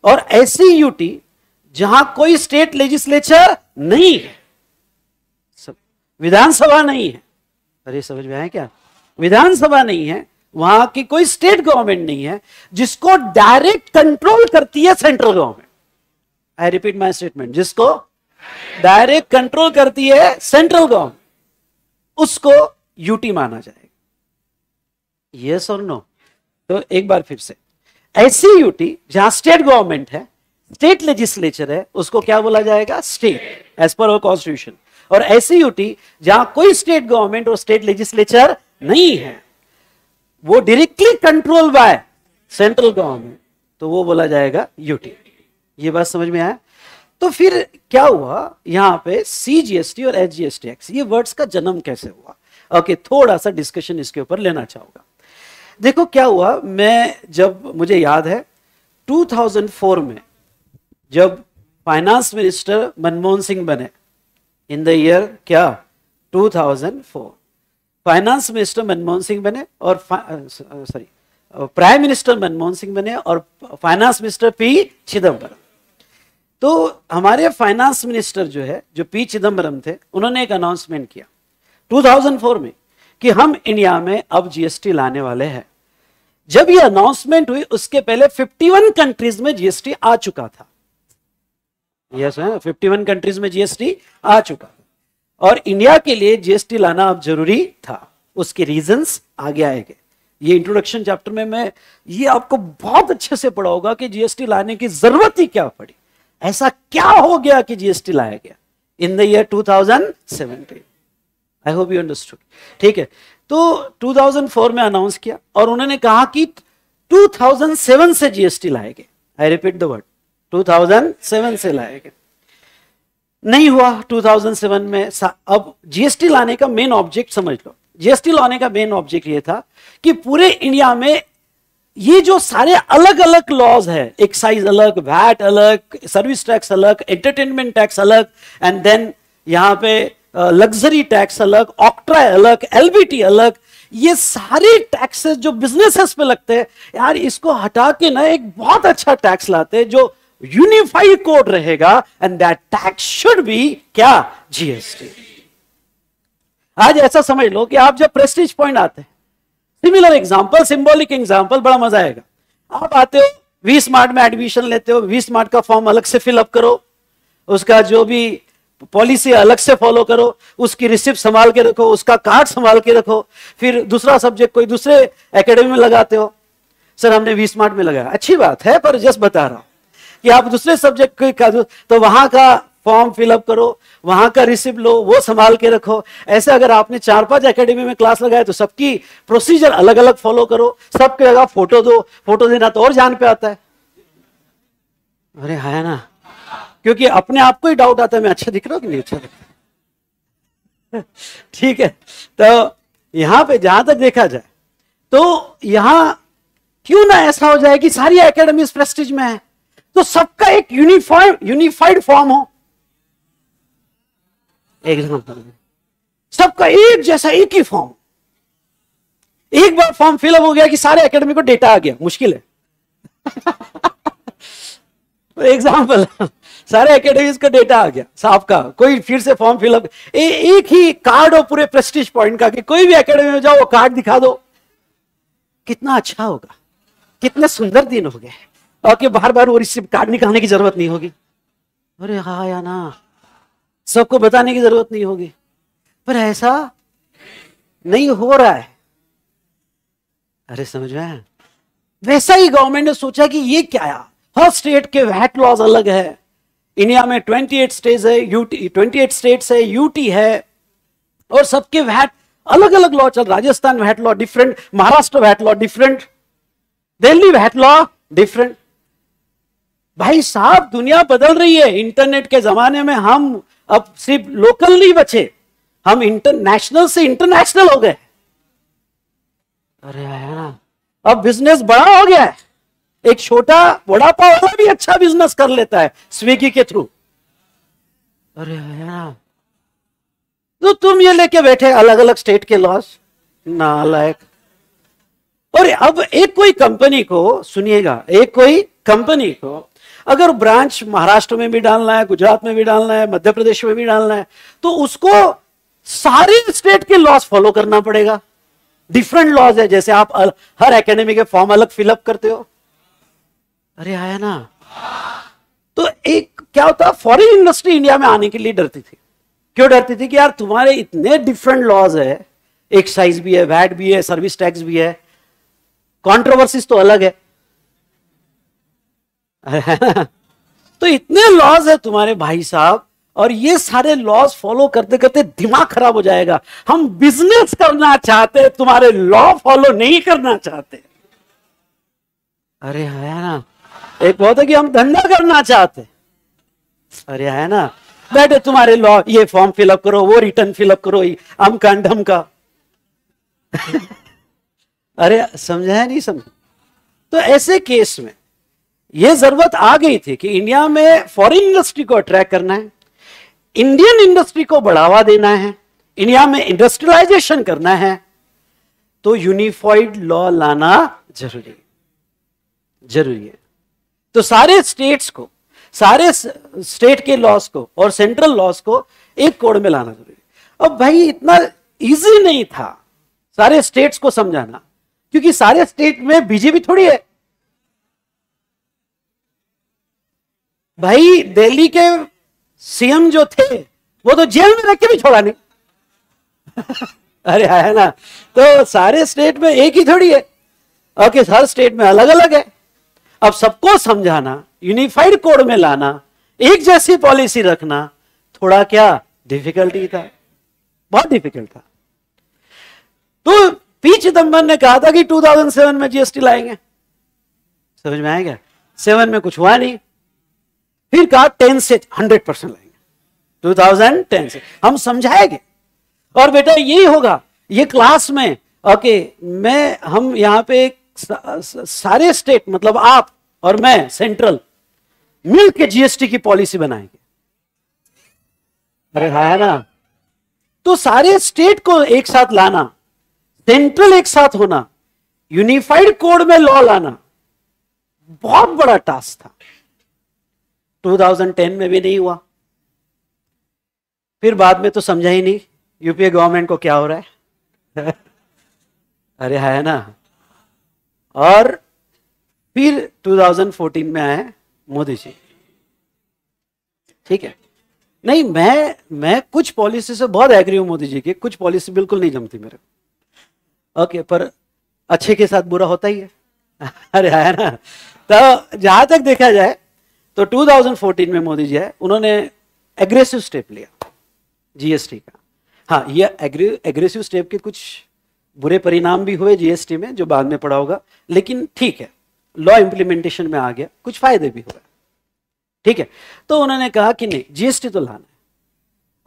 और ऐसी यूटी जहाँ कोई स्टेट लेजिस्लेचर नहीं है विधानसभा नहीं है। अरे, समझ में आया क्या? विधानसभा नहीं है, वहाँ की कोई स्टेट गवर्नमेंट नहीं है, जिसको डायरेक्ट कंट्रोल करती है central government. I repeat my statement जिसको डायरेक्ट कंट्रोल करती है सेंट्रल गवर्नमेंट, उसको यूटी माना जाएगा। यस और नो तो एक बार फिर से, ऐसी यूटी जहाँ स्टेट गवर्नमेंट है, स्टेट लेजिस्लेचर है, उसको क्या बोला जाएगा? स्टेट एज पर कॉन्स्टिट्यूशन और ऐसी यूटी जहाँ कोई स्टेट गवर्नमेंट और स्टेट लेजिस्लेचर नहीं है। वो directly control by central government तो वो बोला जाएगा यूटी ये बात समझ में आया? तो फिर क्या हुआ? यहाँ पे सी जीएसटी और एच जीएसटी एक्स ये वर्ड्स का जन्म कैसे हुआ? ओके okay, थोड़ा सा डिस्कशन इसके ऊपर लेना चाहूँगा। देखो क्या हुआ? मैं जब मुझे याद है 2004 में जब फाइनेंस मिनिस्टर मनमोहन सिंह बने इन द ईयर क्या? 2004 फाइनेंस मिनिस्टर मनमोहन सिंह बने और sorry prime minister Manmohan Singh बने और फाइनेंस मिनिस्टर पी चिदम्बरम तो हमारे फाइनेंस मिनिस्टर जो है, जो पी चिदम्बरम थे, उन्होंने एक अनाउंसमेंट किया 2004 में कि हम इंडिया में अब जीएसटी लाने वाले हैं। जब ये अनाउंसमेंट हुई, उसके पहले 51 कंट्रीज़ में जीएसटी आ चुका था। यस है 51 कंट्रीज़ में जीएसटी आ चुका और इंडिया के लिए जीएसटी लाना अब ज़रूरी था। उसके रीजंस आगे आएँगे। ये इंट्रोडक्शन चैप्टर में मैं, ये आपको बहुत अच्छे से पढ़ा होगा कि जीएसटी लाने की ज़रूरत ही क्या पड़ी। ऐसा क्या हो गया कि जीएसटी लाया गया? In the year 2017 I hope you understood ठीक है तो 2004 में अनाउंस किया और उन्होंने कहा कि 2007 से जीएसटी लाएँगे आई रिपीट द वर्ड 2007 से लाएँगे नहीं हुआ 2007 में अब जीएसटी लाने का मेन ऑब्जेक्ट समझ लो। जीएसटी लाने का मेन ऑब्जेक्ट ये था कि पूरे इंडिया में ये जो सारे अलग अलग लॉज है एक्साइज अलग वैट अलग सर्विस टैक्स अलग एंटरटेनमेंट टैक्स अलग एंड देन यहाँ पे लग्जरी टैक्स अलग ऑक्ट्रा अलग एलबीटी अलग, ये सारे टैक्सेस जो बिजनेसेस पे लगते हैं, यार इसको हटा के ना एक बहुत अच्छा टैक्स लाते हैं जो यूनिफाइड कोड रहेगा and that tax should be क्या? जीएसटी आज ऐसा समझ लो कि आप जब प्रेस्टीज पॉइंट आते हैं सिमिलर एग्ज़ाम्पल सिंबॉलिक एग्ज़ाम्पल बड़ा मज़ा आएगा। आप आते हो वी स्मार्ट में एडमिशन लेते हो वी स्मार्ट का फॉर्म अलग से फिलअप करो, उसका जो भी पॉलिसी अलग से फॉलो करो, उसकी रिसिप्ट संभाल के रखो, उसका कार्ड संभाल के रखो, फिर दूसरा सब्जेक्ट कोई दूसरे एकेडमी में लगाते हो। सर, हमने वी स्मार्ट में लगाया। अच्छी बात है, पर जस्ट बता रहा हूँ। कि आप दूसरे सब्जेक्ट का तो वहाँ का फॉर्म फिलअप करो, वहाँ का रिसिप्ट लो, वो संभाल के रखो। ऐसे अगर आपने चार पाँच एकेडमी में क्लास लगाए तो सबकी प्रोसीजर अलग अलग फॉलो करो। सबके जगह फ़ोटो दो फ़ोटो देना तो और जान पे आता है। अरे है ना। क्योंकि अपने आप को ही डाउट आता है, मैं अच्छा दिख रहा हूँ कि नहीं अच्छा दिख *laughs* ठीक है तो यहाँ पे जहाँ तक देखा जाए तो यहाँ क्यों ना ऐसा हो जाए कि सारी एकेडमी प्रेस्टिज में है? तो सबका एक यूनिफॉर्म यूनिफाइड फॉर्म हो। एग्ज़ाम्पल सबका एक जैसा एक ही फॉर्म एक बार फॉर्म फिलअप हो गया कि सारे एकेडमी को डेटा आ गया। मुश्किल है। *laughs* एग्ज़ाम्पल सारे एकेडमीज का डेटा आ गया। साफ़ का, कोई फिर से फॉर्म फिलअप एक ही कार्ड हो पूरे प्रेस्टिज पॉइंट का कि कोई भी एकेडमी में जाओ, वो कार्ड दिखा दो। कितना अच्छा होगा। कितने सुंदर दिन हो गए। और कि बार बार वो रिसिप्ट कार्ड निकालने की ज़रूरत नहीं होगी। अरे हाँ या ना, सबको बताने की ज़रूरत नहीं होगी। पर ऐसा नहीं हो रहा है। अरे समझ में वैसा ही गवर्नमेंट ने सोचा कि ये क्या है? हर स्टेट के वैट लॉज अलग है। इंडिया में 28 स्टेट है यूटी 28 स्टेट्स है यूटी है। और सबके वैट अलग अलग लॉ चल Rajasthan VAT law different Maharashtra VAT law different Delhi VAT law different भाई साहब, दुनिया बदल रही है। इंटरनेट के जमाने में हम अब सिर्फ़ लोकल नहीं बचे। हम इंटरनेशनल से इंटरनेशनल हो गए। अरे ना अब बिज़नेस बड़ा हो गया है। एक छोटा, बड़ा पाव भी अच्छा बिज़नेस कर लेता है स्विगी के थ्रू अरे ना तो तुम ये लेके बैठे अलग अलग स्टेट के लॉस नालायक। और अब एक कोई कंपनी को, सुनिएगा, एक कोई कंपनी को अगर ब्रांच महाराष्ट्र में भी डालना है, गुजरात में भी डालना है, मध्य प्रदेश में भी डालना है तो उसको सारे स्टेट के लॉस फॉलो करना पड़ेगा। डिफरेंट लॉज है, जैसे आप हर एकेडमी के फॉर्म अलग फिलअप करते हो। अरे, आया ना। तो एक, क्या होता, फॉरेन इंडस्ट्री इंडिया में आने के लिए डरती थी। क्यों डरती थी कि यार, तुम्हारे इतने डिफरेंट लॉज है, एक्साइज भी है, वैट भी है, सर्विस टैक्स भी है। कॉन्ट्रोवर्सीज तो अलग है। *laughs* तो इतने लॉज है तुम्हारे भाई साहब, और ये सारे लॉज फॉलो करते करते दिमाग खराब हो जाएगा। हम बिज़नेस करना चाहते, तुम्हारे लॉ फॉलो नहीं करना चाहते। अरे है ना एक बहुत है कि हम धंधा करना चाहते। अरे है ना बैठे तुम्हारे लॉ ये फॉर्म फिलअप करो, वो रिटर्न फिलअप करो हम का ढम का। *laughs* अरे समझा है नहीं समझ? तो ऐसे केस में ये ज़रूरत आ गई थी कि इंडिया में फॉरेन इंडस्ट्री को अट्रैक्ट करना है इंडियन इंडस्ट्री को बढ़ावा देना है, इंडिया में इंडस्ट्रियलाइजेशन करना है तो यूनिफाइड लॉ लाना ज़रूरी ज़रूरी है। तो सारे स्टेट्स को, सारे स्टेट के लॉस को और सेंट्रल लॉस को एक कोड में लाना ज़रूरी है। अब भाई, इतना इजी नहीं था सारे स्टेट्स को समझाना, क्योंकि सारे स्टेट में बीजेपी थोड़ी है। भाई, दिल्ली के सीएम जो थे, वो तो जेल में रख के भी छोड़ा नहीं। *laughs* अरे, है ना? तो सारे स्टेट में एक ही थोड़ी है। ओके हर स्टेट में अलग अलग है। अब सबको समझाना यूनिफाइड कोड में लाना, एक जैसी पॉलिसी रखना, थोड़ा क्या डिफिकल्टी था। बहुत डिफ़िकल्ट था। तो पी चिदम्बरम ने कहा था कि 2007 में जीएसटी लाएँगे। समझ में आएगा सेवन में कुछ हुआ नहीं। फिर कहा टेन से हंड्रेड परसेंट लाएँगे 2010 से। हम समझाएँगे। और बेटा यही होगा, ये क्लास में ओके मैं, हम यहाँ पे सारे स्टेट मतलब आप और मैं सेंट्रल मिल के जीएसटी की पॉलिसी बनाएँगे। अरे है ना? तो सारे स्टेट को एक साथ लाना सेंट्रल एक साथ होना यूनिफाइड कोड में लॉ लाना, बहुत बड़ा टास्क था। 2010 में भी नहीं हुआ। फिर बाद में तो समझा ही नहीं यूपीए गवर्नमेंट को क्या हो रहा है? *laughs* अरे है ना। और फिर 2014 में आए मोदी जी। ठीक है। नहीं, मैं मैं कुछ पॉलिसी से बहुत एग्री हूँ मोदी जी की, कुछ पॉलिसी बिल्कुल नहीं जमती मेरे ओके पर अच्छे के साथ बुरा होता ही है। *laughs* अरे है ना। तो जहाँ तक देखा जाए तो 2014 में मोदी जी है, उन्होंने एग्रेसिव स्टेप लिया जीएसटी का। हाँ ये एग्रेसिव स्टेप के कुछ बुरे परिणाम भी हुए जीएसटी में, जो बाद में पड़ा होगा, लेकिन ठीक है लॉ इंप्लीमेंटेशन में आ गया, कुछ फ़ायदे भी हुए। ठीक है तो उन्होंने कहा कि नहीं जीएसटी तो लाना है।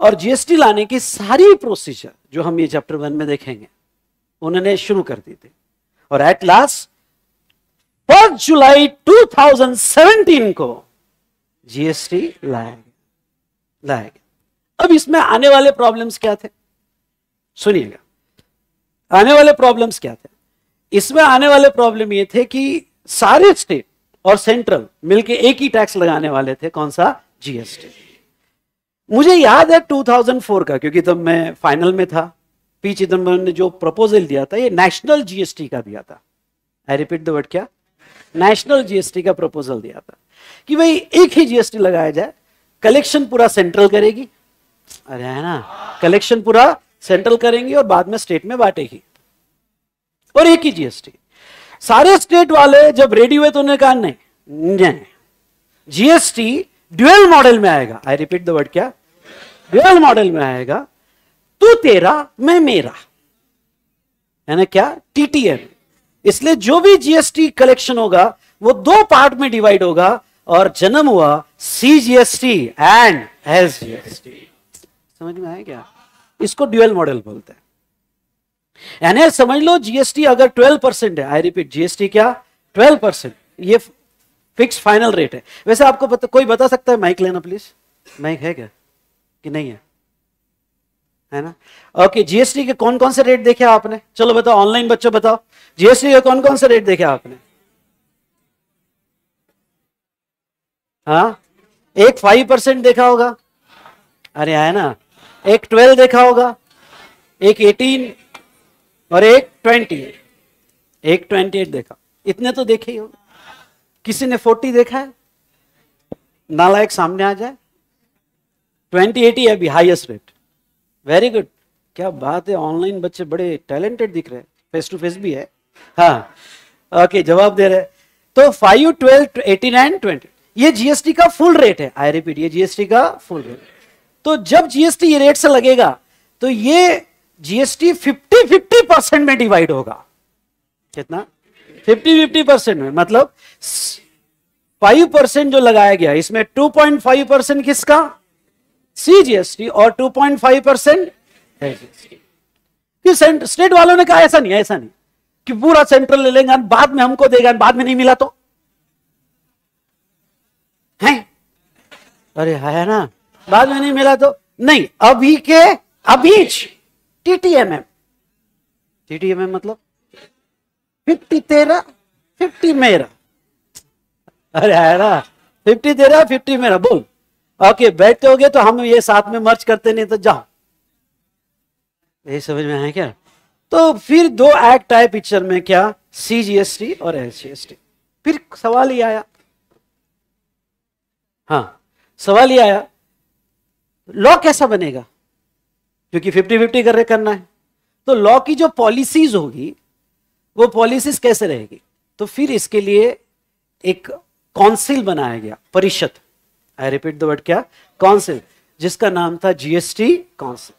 और जीएसटी लाने की सारी प्रोसीजर जो हम ये चैप्टर वन में देखेंगे, उन्होंने शुरू कर दी थी। और एट लास्ट फ़र्स्ट जुलाई 2017 को जीएसटी लाया गया लाया गया अब इसमें आने वाले प्रॉब्लम्स क्या थे? सुनिएगा। आने वाले प्रॉब्लम्स क्या थे? इसमें आने वाले प्रॉब्लम ये थे कि सारे स्टेट और सेंट्रल मिलके एक ही टैक्स लगाने वाले थे। कौन सा? जीएसटी मुझे याद है 2004 का, क्योंकि तब मैं फाइनल में था पी चिदम्बरम ने जो प्रपोजल दिया था, ये नेशनल जीएसटी का दिया था। आई रिपीट द वर्ड क्या? नेशनल जीएसटी का प्रपोजल दिया था। कि भाई एक ही जीएसटी लगाया जाए कलेक्शन पूरा सेंट्रल करेगी। अरे है ना कलेक्शन पूरा सेंट्रल करेंगी और बाद में स्टेट में बांटेगी। और एक ही जीएसटी सारे स्टेट वाले जब रेडी हुए तो उन्होंने कहा, नहीं नहीं जीएसटी ड्यूअल मॉडल में आएगा। आई रिपीट द वर्ड क्या? ड्यूअल मॉडल में आएगा। तू तेरा, मैं मेरा। है ना क्या टीटीएम इसलिए जो भी जीएसटी कलेक्शन होगा, वो दो पार्ट में डिवाइड होगा। और जन्म हुआ C GST and S GST समझ में आया क्या? इसको ड्यूअल मॉडल बोलते हैं। यानी समझ लो जीएसटी अगर 12 परसेंट है आई रिपीट जीएसटी क्या? 12 परसेंट ये फिक्स फाइनल रेट है। वैसे आपको पता, कोई बता सकता है माइक लेना प्लीज़ माइक है क्या? कि नहीं है? है ना? ओके जीएसटी के कौन कौन से रेट देखे आपने? चलो बताओ ऑनलाइन बच्चों बताओ। जीएसटी के कौन कौन से रेट देखे आपने? हाँ? एक फाइव परसेंट देखा होगा। अरे है ना। एक ट्वेल्व देखा होगा। एक एटीन और एक ट्वेंटी एक ट्वेंटी एट देखा। इतने तो देखे ही होगा। किसी ने फोर्टी देखा है? नालायक सामने आ जाए। ट्वेंटी एटी अभी हाइएस्ट रेट वेरी गुड क्या बात है ऑनलाइन बच्चे बड़े टैलेंटेड दिख रहे हैं। फेस टू फेस भी है। हाँ। ओके जवाब दे रहे तो five twelve eighty nine twenty ये जीएसटी का फुल रेट है। आई रिपीट ये जीएसटी का फुल रेट तो जब जीएसटी ये रेट से लगेगा तो ये जीएसटी फिफ्टी फिफ्टी परसेंट में डिवाइड होगा। कितना? फिफ्टी फिफ्टी परसेंट में। मतलब फाइव परसेंट जो लगाया गया, इसमें टू पॉइंट फाइव परसेंट किसका? सी जीएसटी और two point five percent state वालों ने कहा, ऐसा नहीं ऐसा नहीं कि पूरा सेंट्रल ले लेंगे, बाद में हमको देगा, बाद में नहीं मिला तो। अरे है ना। बाद में नहीं मिला तो? नहीं, अभी के अभीच टीटीएमएम टीटीएमएम मतलब? फिफ्टी तेरा फिफ्टी मेरा। अरे है ना, फिफ्टी तेरा फिफ्टी मेरा बोल ओके बैठते हो गए तो हम ये साथ में मर्च करते नहीं तो जाओ। यही समझ में आया क्या? तो फिर दो एक्ट आए पिक्चर में क्या? सी जी एस टी और एस जी एस टी फिर सवाल ही आया हाँ सवाल ही आया, लॉ कैसा बनेगा? क्योंकि फिफ्टी फिफ्टी कर रहे करना है। तो लॉ की जो पॉलिसीज़ होगी, वो पॉलिसीज़ कैसे रहेगी? तो फिर इसके लिए एक काउंसिल बनाया गया, परिषद। आई रिपीट द वर्ड क्या? काउंसिल जिसका नाम था जीएसटी काउंसिल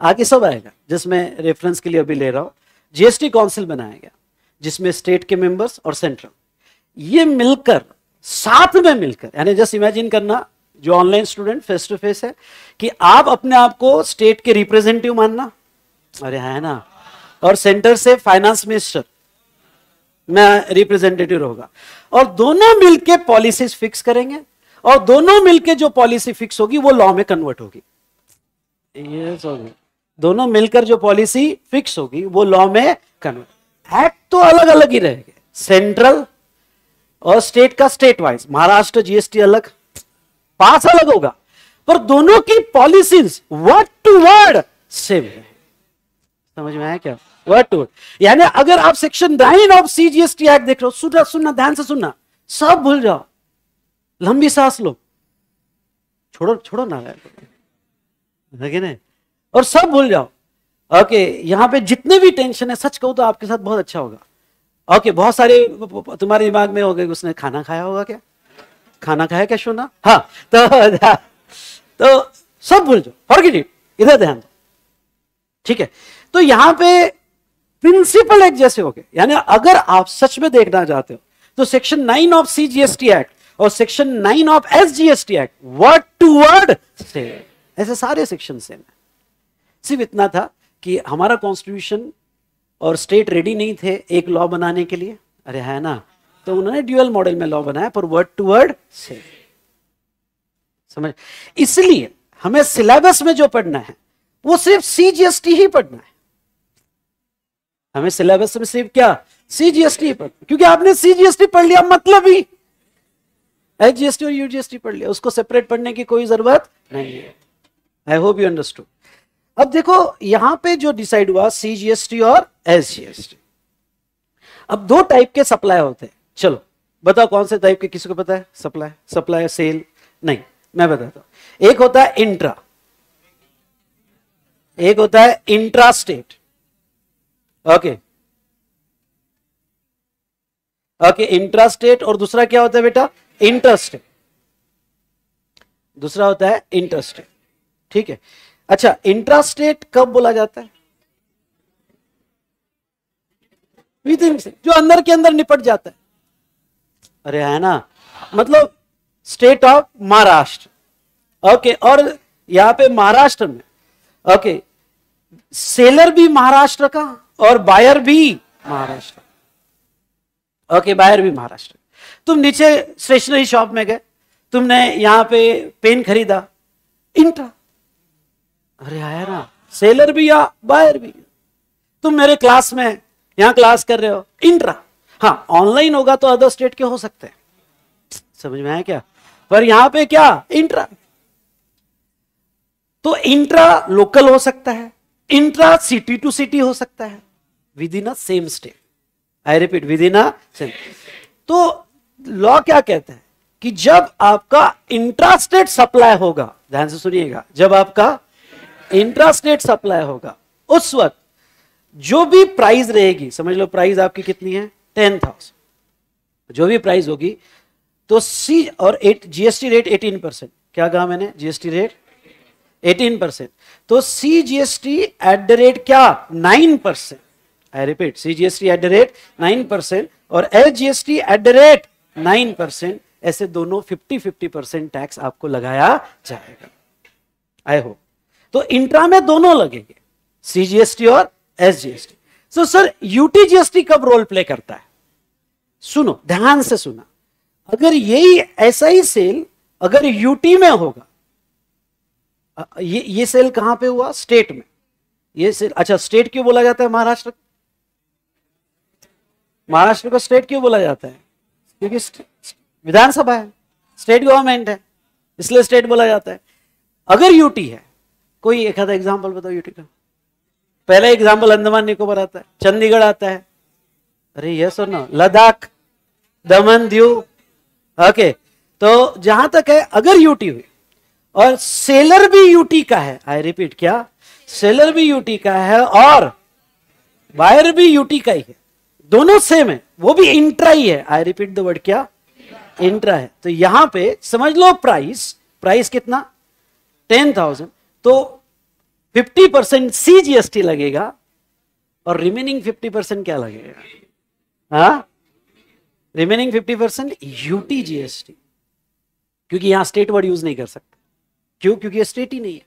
आगे सब आएगा, जिसमें रेफरेंस के लिए अभी ले रहा हूँ। जीएसटी काउंसिल बनाया गया, जिसमें स्टेट के मेंबर्स और सेंट्रल ये मिलकर साथ में मिलकर, यानी जस्ट इमेजिन करना, जो online student face to face है, कि आप अपने आप को स्टेट के रिप्रेजेंटेटिव मानना। अरे है ना। और सेंटर से फाइनेंस मिनिस्टर मैं रिप्रेजेंटेटिव होगा। और दोनों मिलके पॉलिसीज़ फिक्स करेंगे, और दोनों मिलके जो पॉलिसी फिक्स होगी, वो लॉ में कन्वर्ट होगी। ये होगी दोनों मिलकर जो पॉलिसी फिक्स होगी, वो लॉ में कन्वर्ट एक्ट तो अलग अलग ही रहेंगे। सेंट्रल और स्टेट का स्टेट वाइज महाराष्ट्र जीएसटी अलग, पास अलग होगा। पर दोनों की policies word to word same है। समझ में आया क्या? वर्ड टू वर्ड यानी अगर आप section nine of CGST act देख रहे हो सुनना सुनना, ध्यान से सुनना, सब भूल जाओ। लंबी सांस लो। छोड़ो छोड़ो ना। लगे नहीं? और सब भूल जाओ। ओके यहाँ पे जितने भी टेंशन है, सच कहूँ तो आपके साथ बहुत अच्छा होगा। ओके बहुत सारे तुम्हारे दिमाग में हो गए उसने खाना खाया होगा क्या? खाना खाया क्या सोना हाँ तो तो सब भूल जाओ। इधर ध्यान दो। ठीक है? तो यहाँ पे प्रिंसिपल एक जैसे हो गए। यानी अगर आप सच में देखना चाहते हो तो section nine of C GST act और section nine of S GST act word to word same ऐसे सारे सेक्शन सेम है। सिर्फ़ इतना था कि हमारा कॉन्स्टिट्यूशन और स्टेट रेडी नहीं थे एक लॉ बनाने के लिए। अरे है ना? तो उन्होंने ड्यूअल मॉडल में लॉ बनाया, पर वर्ड टू वर्ड से समझ? इसलिए हमें सिलेबस में जो पढ़ना है, वो सिर्फ़ सीजीएसटी ही पढ़ना है। हमें सिलेबस में सिर्फ़ क्या? सीजीएसटी पढ़ना क्योंकि आपने सीजीएसटी पढ़ लिया मतलब ही। एच और यूजीएसटी पढ़ लिया, उसको सेपरेट पढ़ने की कोई ज़रूरत नहीं है। आई होप यू अंडरस्टूड अब देखो, यहाँ पे जो डिसाइड हुआ सीजीएसटी और एसजीएसटी अब दो टाइप के सप्लाई होते हैं। चलो, बताओ कौन से टाइप के किसी को पता है? सप्लाई सप्लाई सेल नहीं, मैं बताता हूँ। एक होता है इंट्रा एक होता है intra state okay okay intra state और दूसरा क्या होता है बेटा? इंटरस्टेट दूसरा होता है इंटरस्टेट ठीक है? अच्छा इंट्रास्टेट कब बोला जाता है? विद जो अंदर के अंदर निपट जाता है। अरे, है ना? मतलब स्टेट ऑफ़ महाराष्ट्र ओके और यहाँ पे महाराष्ट्र में। ओके सेलर भी महाराष्ट्र का और बायर भी महाराष्ट्र। ओके बायर भी महाराष्ट्र। तुम नीचे स्टेशनरी शॉप में गए, तुमने यहाँ पे पेन खरीदा। इंट्रा अरे आया ना। सेलर भी या बायर भी? तुम मेरे क्लास में यहाँ क्लास कर रहे हो। इंट्रा। हाँ ऑनलाइन होगा तो अदर स्टेट के हो सकते हैं। समझ में आया क्या? पर यहाँ पे क्या? इंट्रा। तो इंट्रा लोकल हो सकता है। इंट्रा सिटी टू सिटी हो सकता है। Within a same state I repeat within a same तो लॉ क्या कहते हैं? कि जब आपका इंट्रास्टेट सप्लाई होगा, ध्यान से सुनिएगा, जब आपका इंट्रास्टेट सप्लाई होगा। उस वक्त जो भी प्राइस रहेगी, समझ लो प्राइस आपकी कितनी है? Ten thousand. जो भी प्राइस होगी तो सी और at GST rate eighteen percent. क्या कहा मैंने? GST rate eighteen percent. तो C GST at the rate क्या? Nine percent. I repeat C GST at the rate nine percent और S GST at the rate nine percent. ऐसे दोनों fifty fifty percent tax आपको लगाया जाएगा। I hope तो intra में दोनों लगेंगे सीजीएसटी और एसजीएसटी सो सर यूटीजीएसटी कब रोल प्ले करता है? सुनो, ध्यान से सुना। अगर यही ऐसा ही सेल अगर यूटी में होगा ये ये सेल कहाँ पे हुआ? स्टेट में। ये सेल अच्छा स्टेट क्यों बोला जाता है महाराष्ट्र? महाराष्ट्र को स्टेट क्यों बोला जाता है? क्योंकि विधानसभा है स्टेट गवर्नमेंट है, इसलिए स्टेट बोला जाता है। अगर यूटी है कोई आधा एग्ज़ाम्पल बताओ यूटी का। पहला एग्ज़ाम्पल अंदमान निकोबार आता है, चंडीगढ़ आता है। अरे ये सुनो लद्दाख, दमन, दीव। ओके तो जहाँ तक है, अगर यूटी हुई, और सेलर भी यूटी का है आई रिपीट क्या? सेलर भी यूटी का है और बायर भी यूटी का ही है। दोनों सेम है, वो भी इंट्रा ही है। आई रिपीट द वर्ड क्या? इंट्रा है। तो यहाँ पे, समझ लो प्राइस प्राइस कितना? टेन थाउज़ेंड तो फिफ्टी परसेंट सी जीएसटी लगेगा और रिमेनिंग फिफ्टी परसेंट क्या लगेगा? हा? Remaining fifty percent UT GST क्योंकि यहाँ स्टेट वर्ड यूज़ नहीं कर सकते। क्यों? क्योंकि स्टेट ही नहीं है।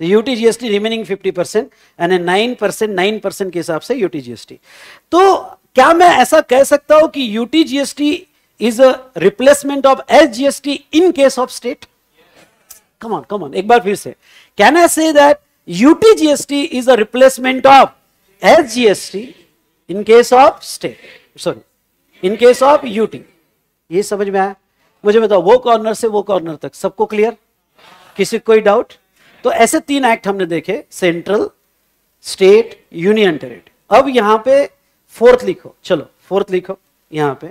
तो UT GST remaining fifty percent यानी नाइन परसेंट नाइन परसेंट के हिसाब से यूटी जीएसटी तो क्या मैं ऐसा कह सकता हूँ कि UT GST is a replacement of S GST in case of state come on एक बार फिर से। Can I say that UT GST is a replacement of S GST in case of state sorry in case of UT ये समझ में आया? मुझे बताओ, वो कॉर्नर से वो कॉर्नर तक, सबको क्लियर किसी कोई डाउट तो ऐसे तीन एक्ट हमने देखे सेंट्रल स्टेट यूनियन टेरिटरी अब यहाँ पे फोर्थ लिखो। चलो फोर्थ लिखो, यहाँ पे।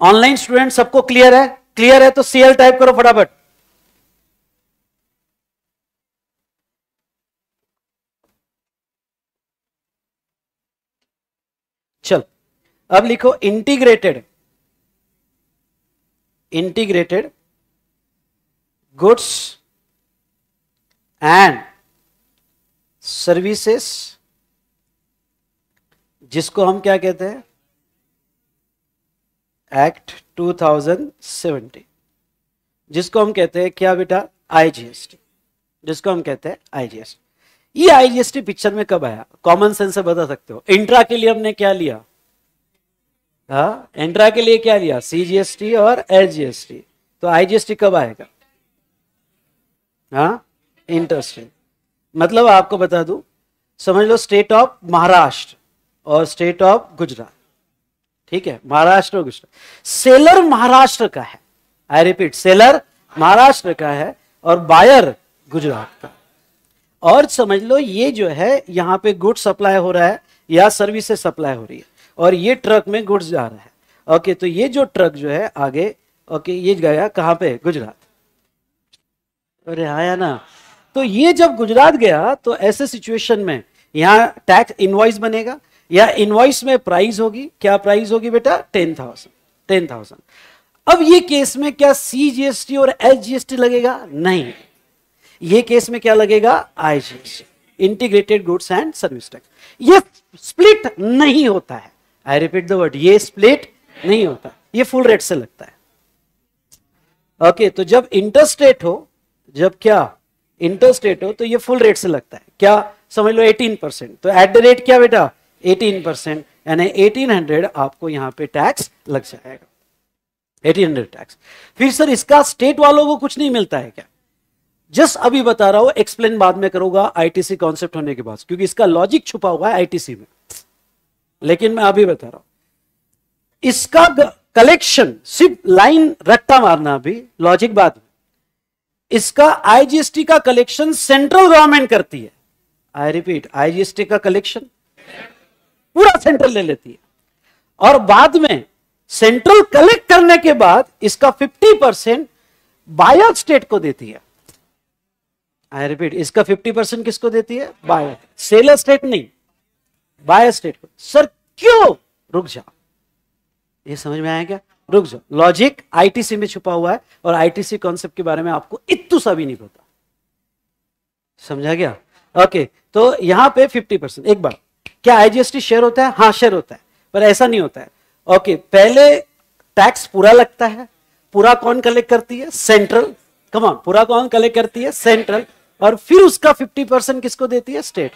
ऑनलाइन स्टूडेंट सबको क्लियर है? क्लियर है तो सीएल टाइप करो फटाफट। चल, अब लिखो integrated integrated goods and services जिसको हम क्या कहते हैं? एक्ट 2070 जिसको हम कहते हैं क्या बेटा? आईजीएसटी जिसको हम कहते हैं आईजीएसटी ये आईजीएसटी पिक्चर में कब आया? कॉमन सेंस से बता सकते हो। इंट्रा के लिए हमने क्या लिया? हा इंट्रा के लिए क्या लिया? सीजीएसटी और एलजीएसटी तो आईजीएसटी कब आएगा? हाँ इंटरेस्टिंग मतलब आपको बता दूँ, समझ लो स्टेट ऑफ़ महाराष्ट्र और स्टेट ऑफ़ गुजरात ठीक है? महाराष्ट्र गुजरात सेलर महाराष्ट्र का है। आई रिपीट सेलर महाराष्ट्र का है और बायर गुजरात का। और समझ लो, ये जो है, यहाँ पे गुड्स सप्लाई हो रहा है या सर्विस सप्लाई हो रही है। और ये ट्रक में गुड्स जा रहा है। ओके तो ये जो ट्रक जो है, आगे ओके ये गया कहाँ पे? गुजरात। अरे आया ना। तो ये जब गुजरात गया तो ऐसे सिचुएशन में यहाँ टैक्स इनवॉइस बनेगा या इनवॉइस में प्राइस होगी? क्या प्राइस होगी बेटा? टेन थाउज़ेंड टेन थाउज़ेंड अब ये केस में क्या सी जीएसटी और एच जीएसटी लगेगा? नहीं. ये केस में क्या लगेगा? I GST integrated goods and service tax ये स्प्लिट नहीं होता है. आई रिपीट द वर्ड ये स्प्लिट नहीं होता. ये फुल रेट से लगता है. ओके okay, तो जब इंटरस्टेट हो जब क्या? इंटरस्टेट हो तो ये फुल रेट से लगता है. क्या? समझ लो 18 परसेंट तो एट द रेट क्या बेटा? 18 परसेंट, यानी 1800 आपको यहाँ पे टैक्स लग जाएगा। 1800 टैक्स फिर सर इसका स्टेट वालों को कुछ नहीं मिलता है क्या? जस्ट अभी बता रहा हूँ एक्सप्लेन बाद में करूँगा आईटीसी कॉन्सेप्ट होने के बाद, क्योंकि इसका लॉजिक छुपा हुआ है आईटीसी में। लेकिन मैं अभी बता रहा हूँ। इसका कलेक्शन सिर्फ़ लाइन रट्टा मारना अभी लॉजिक बाद में। इसका आईजीएसटी का कलेक्शन सेंट्रल गवर्नमेंट करती है। आई रिपीट आईजीएसटी का कलेक्शन पूरा सेंट्रल ले लेती है। और बाद में सेंट्रल कलेक्ट करने के बाद इसका 50 परसेंट बायर स्टेट को देती है। आई रिपीट इसका 50 परसेंट किसको देती है? बायर सेलर स्टेट नहीं बायर स्टेट को। सर, क्यों? रुक जाओ। ये समझ में आया क्या? रुक जाओ। लॉजिक आईटीसी में छुपा हुआ है और आईटीसी कॉन्सेप्ट के बारे में आपको इतु सा भी नहीं पता। समझा गया? ओके तो यहाँ पे 50 परसेंट। एक बार क्या आईजीएसटी शेयर होता है? हाँ शेयर होता है, पर ऐसा नहीं होता है। ओके पहले टैक्स पूरा लगता है, पूरा कौन कलेक्ट करती है? सेंट्रल कमान पूरा कौन कलेक्ट करती है? सेंट्रल और फिर उसका 50 परसेंट किसको देती है? स्टेट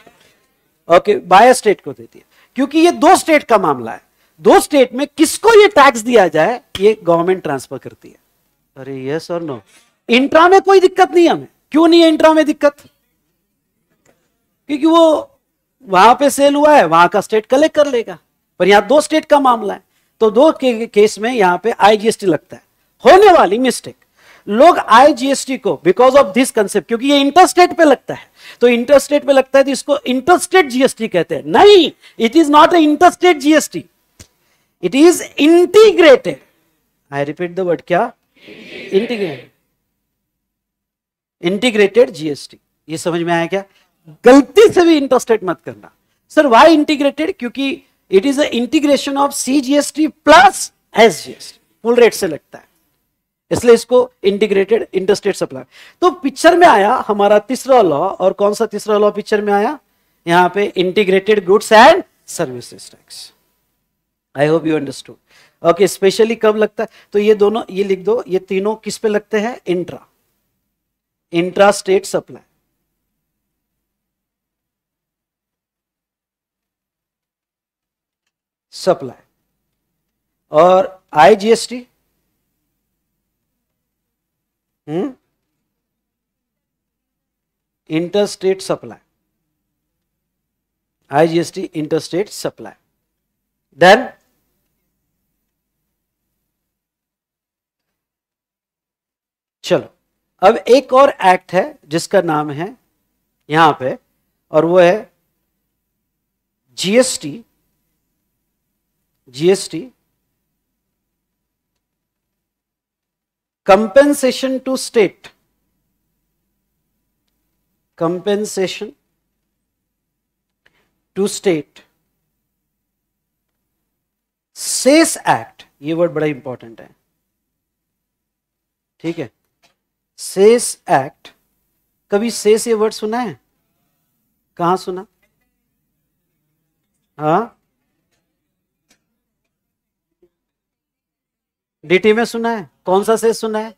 ओके बाय स्टेट को देती है। क्योंकि ये दो स्टेट का मामला है। दो स्टेट में किसको ये टैक्स दिया जाए, ये गवर्नमेंट ट्रांसफ़र करती है। अरे यस और नो इंट्रा में कोई दिक्कत नहीं हमें। क्यों नहीं है इंट्रा में दिक्कत? क्योंकि वो वहाँ पे सेल हुआ है, वहाँ का स्टेट कलेक्ट कर लेगा। पर यहाँ दो स्टेट का मामला है तो दो के केस में यहाँ पे आईजीएसटी लगता है। होने वाली मिस्टेक लोग आईजीएसटी को बिकॉज़ ऑफ़ दिस कंसेप्ट क्योंकि ये इंटरस्टेट पे लगता है तो इंटरस्टेट पे लगता है तो इसको इंटरस्टेट जीएसटी कहते हैं। नहीं it is not a interstate GST it is integrated I repeat the word क्या? इंटीग्रेटेड इंटीग्रेटेड जीएसटी ये समझ में आया क्या? गलती से भी इंटरस्टेट मत करना। सर वाई इंटीग्रेटेड क्योंकि it is integration of C GST plus S GST full rate से लगता है। इसलिए इसको इंटीग्रेटेड इंटरस्टेट सप्लाई तो पिक्चर में आया हमारा तीसरा लॉ और कौन सा तीसरा लॉ पिक्चर में आया? यहाँ पे integrated goods and services tax I hope you understood okay specially कब लगता है? तो ये दोनों, ये लिख दो, ये तीनों किस पे लगते हैं? Intra intra state supply supply. और IGST hmm? Interstate supply I IGST interstate supply then चलो। अब एक और एक्ट है, जिसका नाम है यहाँ पे, और वो है GST GST compensation to state compensation to state cess act ये वर्ड बड़ा इंपॉर्टेंट है, ठीक है सेस एक्ट कभी सेस ये वर्ड सुना है, कहा सुना, हा डीटी में सुना है? कौन सा सेस सुना है?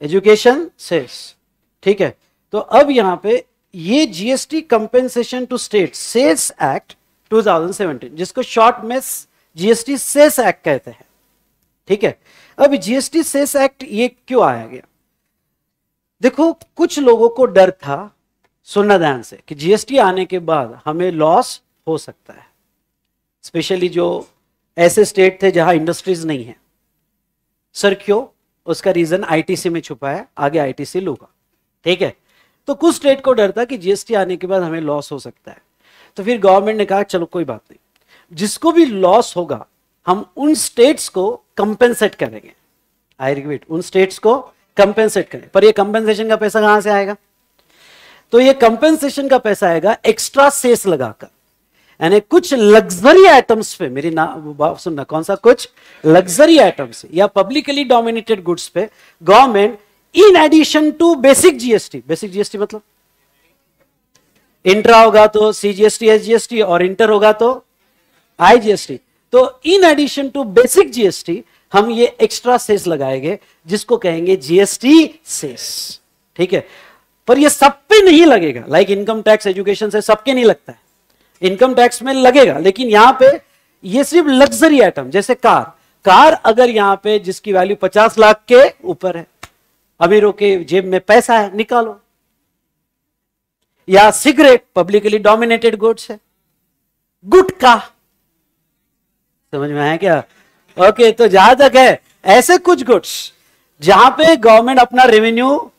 Education cess. ठीक है? तो अब यहाँ पे ये GST compensation to state cess act 2017 जिसको शॉर्ट में जीएसटी सेस एक्ट कहते हैं। ठीक है? अब जीएसटी सेस एक्ट ये क्यों आया गया? देखो, कुछ लोगों को डर था सुनना ध्यान से कि जीएसटी आने के बाद हमें लॉस हो सकता है। स्पेशली जो ऐसे स्टेट थे जहाँ इंडस्ट्रीज़ नहीं है। सर क्यों? उसका रीजन आईटीसी में छुपा है, आगे आईटीसी लूँगा ठीक है? तो कुछ स्टेट को डर था कि जीएसटी आने के बाद हमें लॉस हो सकता है। तो फिर गवर्नमेंट ने कहा, चलो, कोई बात नहीं। जिसको भी लॉस होगा, हम उन स्टेट्स को कंपेंसेट करेंगे। आई रिपीट उन स्टेट्स को कंपेंसेट करें। पर ये कंपेंसेशन का पैसा कहाँ से आएगा? तो ये कंपेंसेशन का पैसा आएगा एक्स्ट्रा सेस लगाकर। यानी कुछ लग्जरी आइटम्स पे, मेरी ना सुनना, कौन सा? कुछ लग्जरी आइटम्स या पब्लिकली डोमिनेटेड गुड्स पे government in addition to basic GST basic GST मतलब? इंट्रा होगा तो सीजीएसटी एसजीएसटी और इंटर होगा तो आईजीएसटी तो in addition to basic GST हम ये एक्स्ट्रा सेस लगाएँगे, जिसको कहेंगे जीएसटी सेस ठीक है? पर ये सब पे नहीं लगेगा। लाइक इनकम टैक्स एजुकेशन से सबके नहीं लगता है। इनकम टैक्स में लगेगा, लेकिन यहाँ पे ये सिर्फ़ लग्जरी आइटम, जैसे कार। कार अगर यहाँ पे जिसकी वैल्यू 50 लाख के ऊपर है, अमीरों के जेब में पैसा है, निकालो। या सिगरेट, पब्लिकली डोमिनेटेड गुड्स है गुटका समझ में आया क्या? ओके तो जहाँ तक है, ऐसे कुछ गुड्स जहाँ पे गवर्नमेंट अपना रेवेन्यू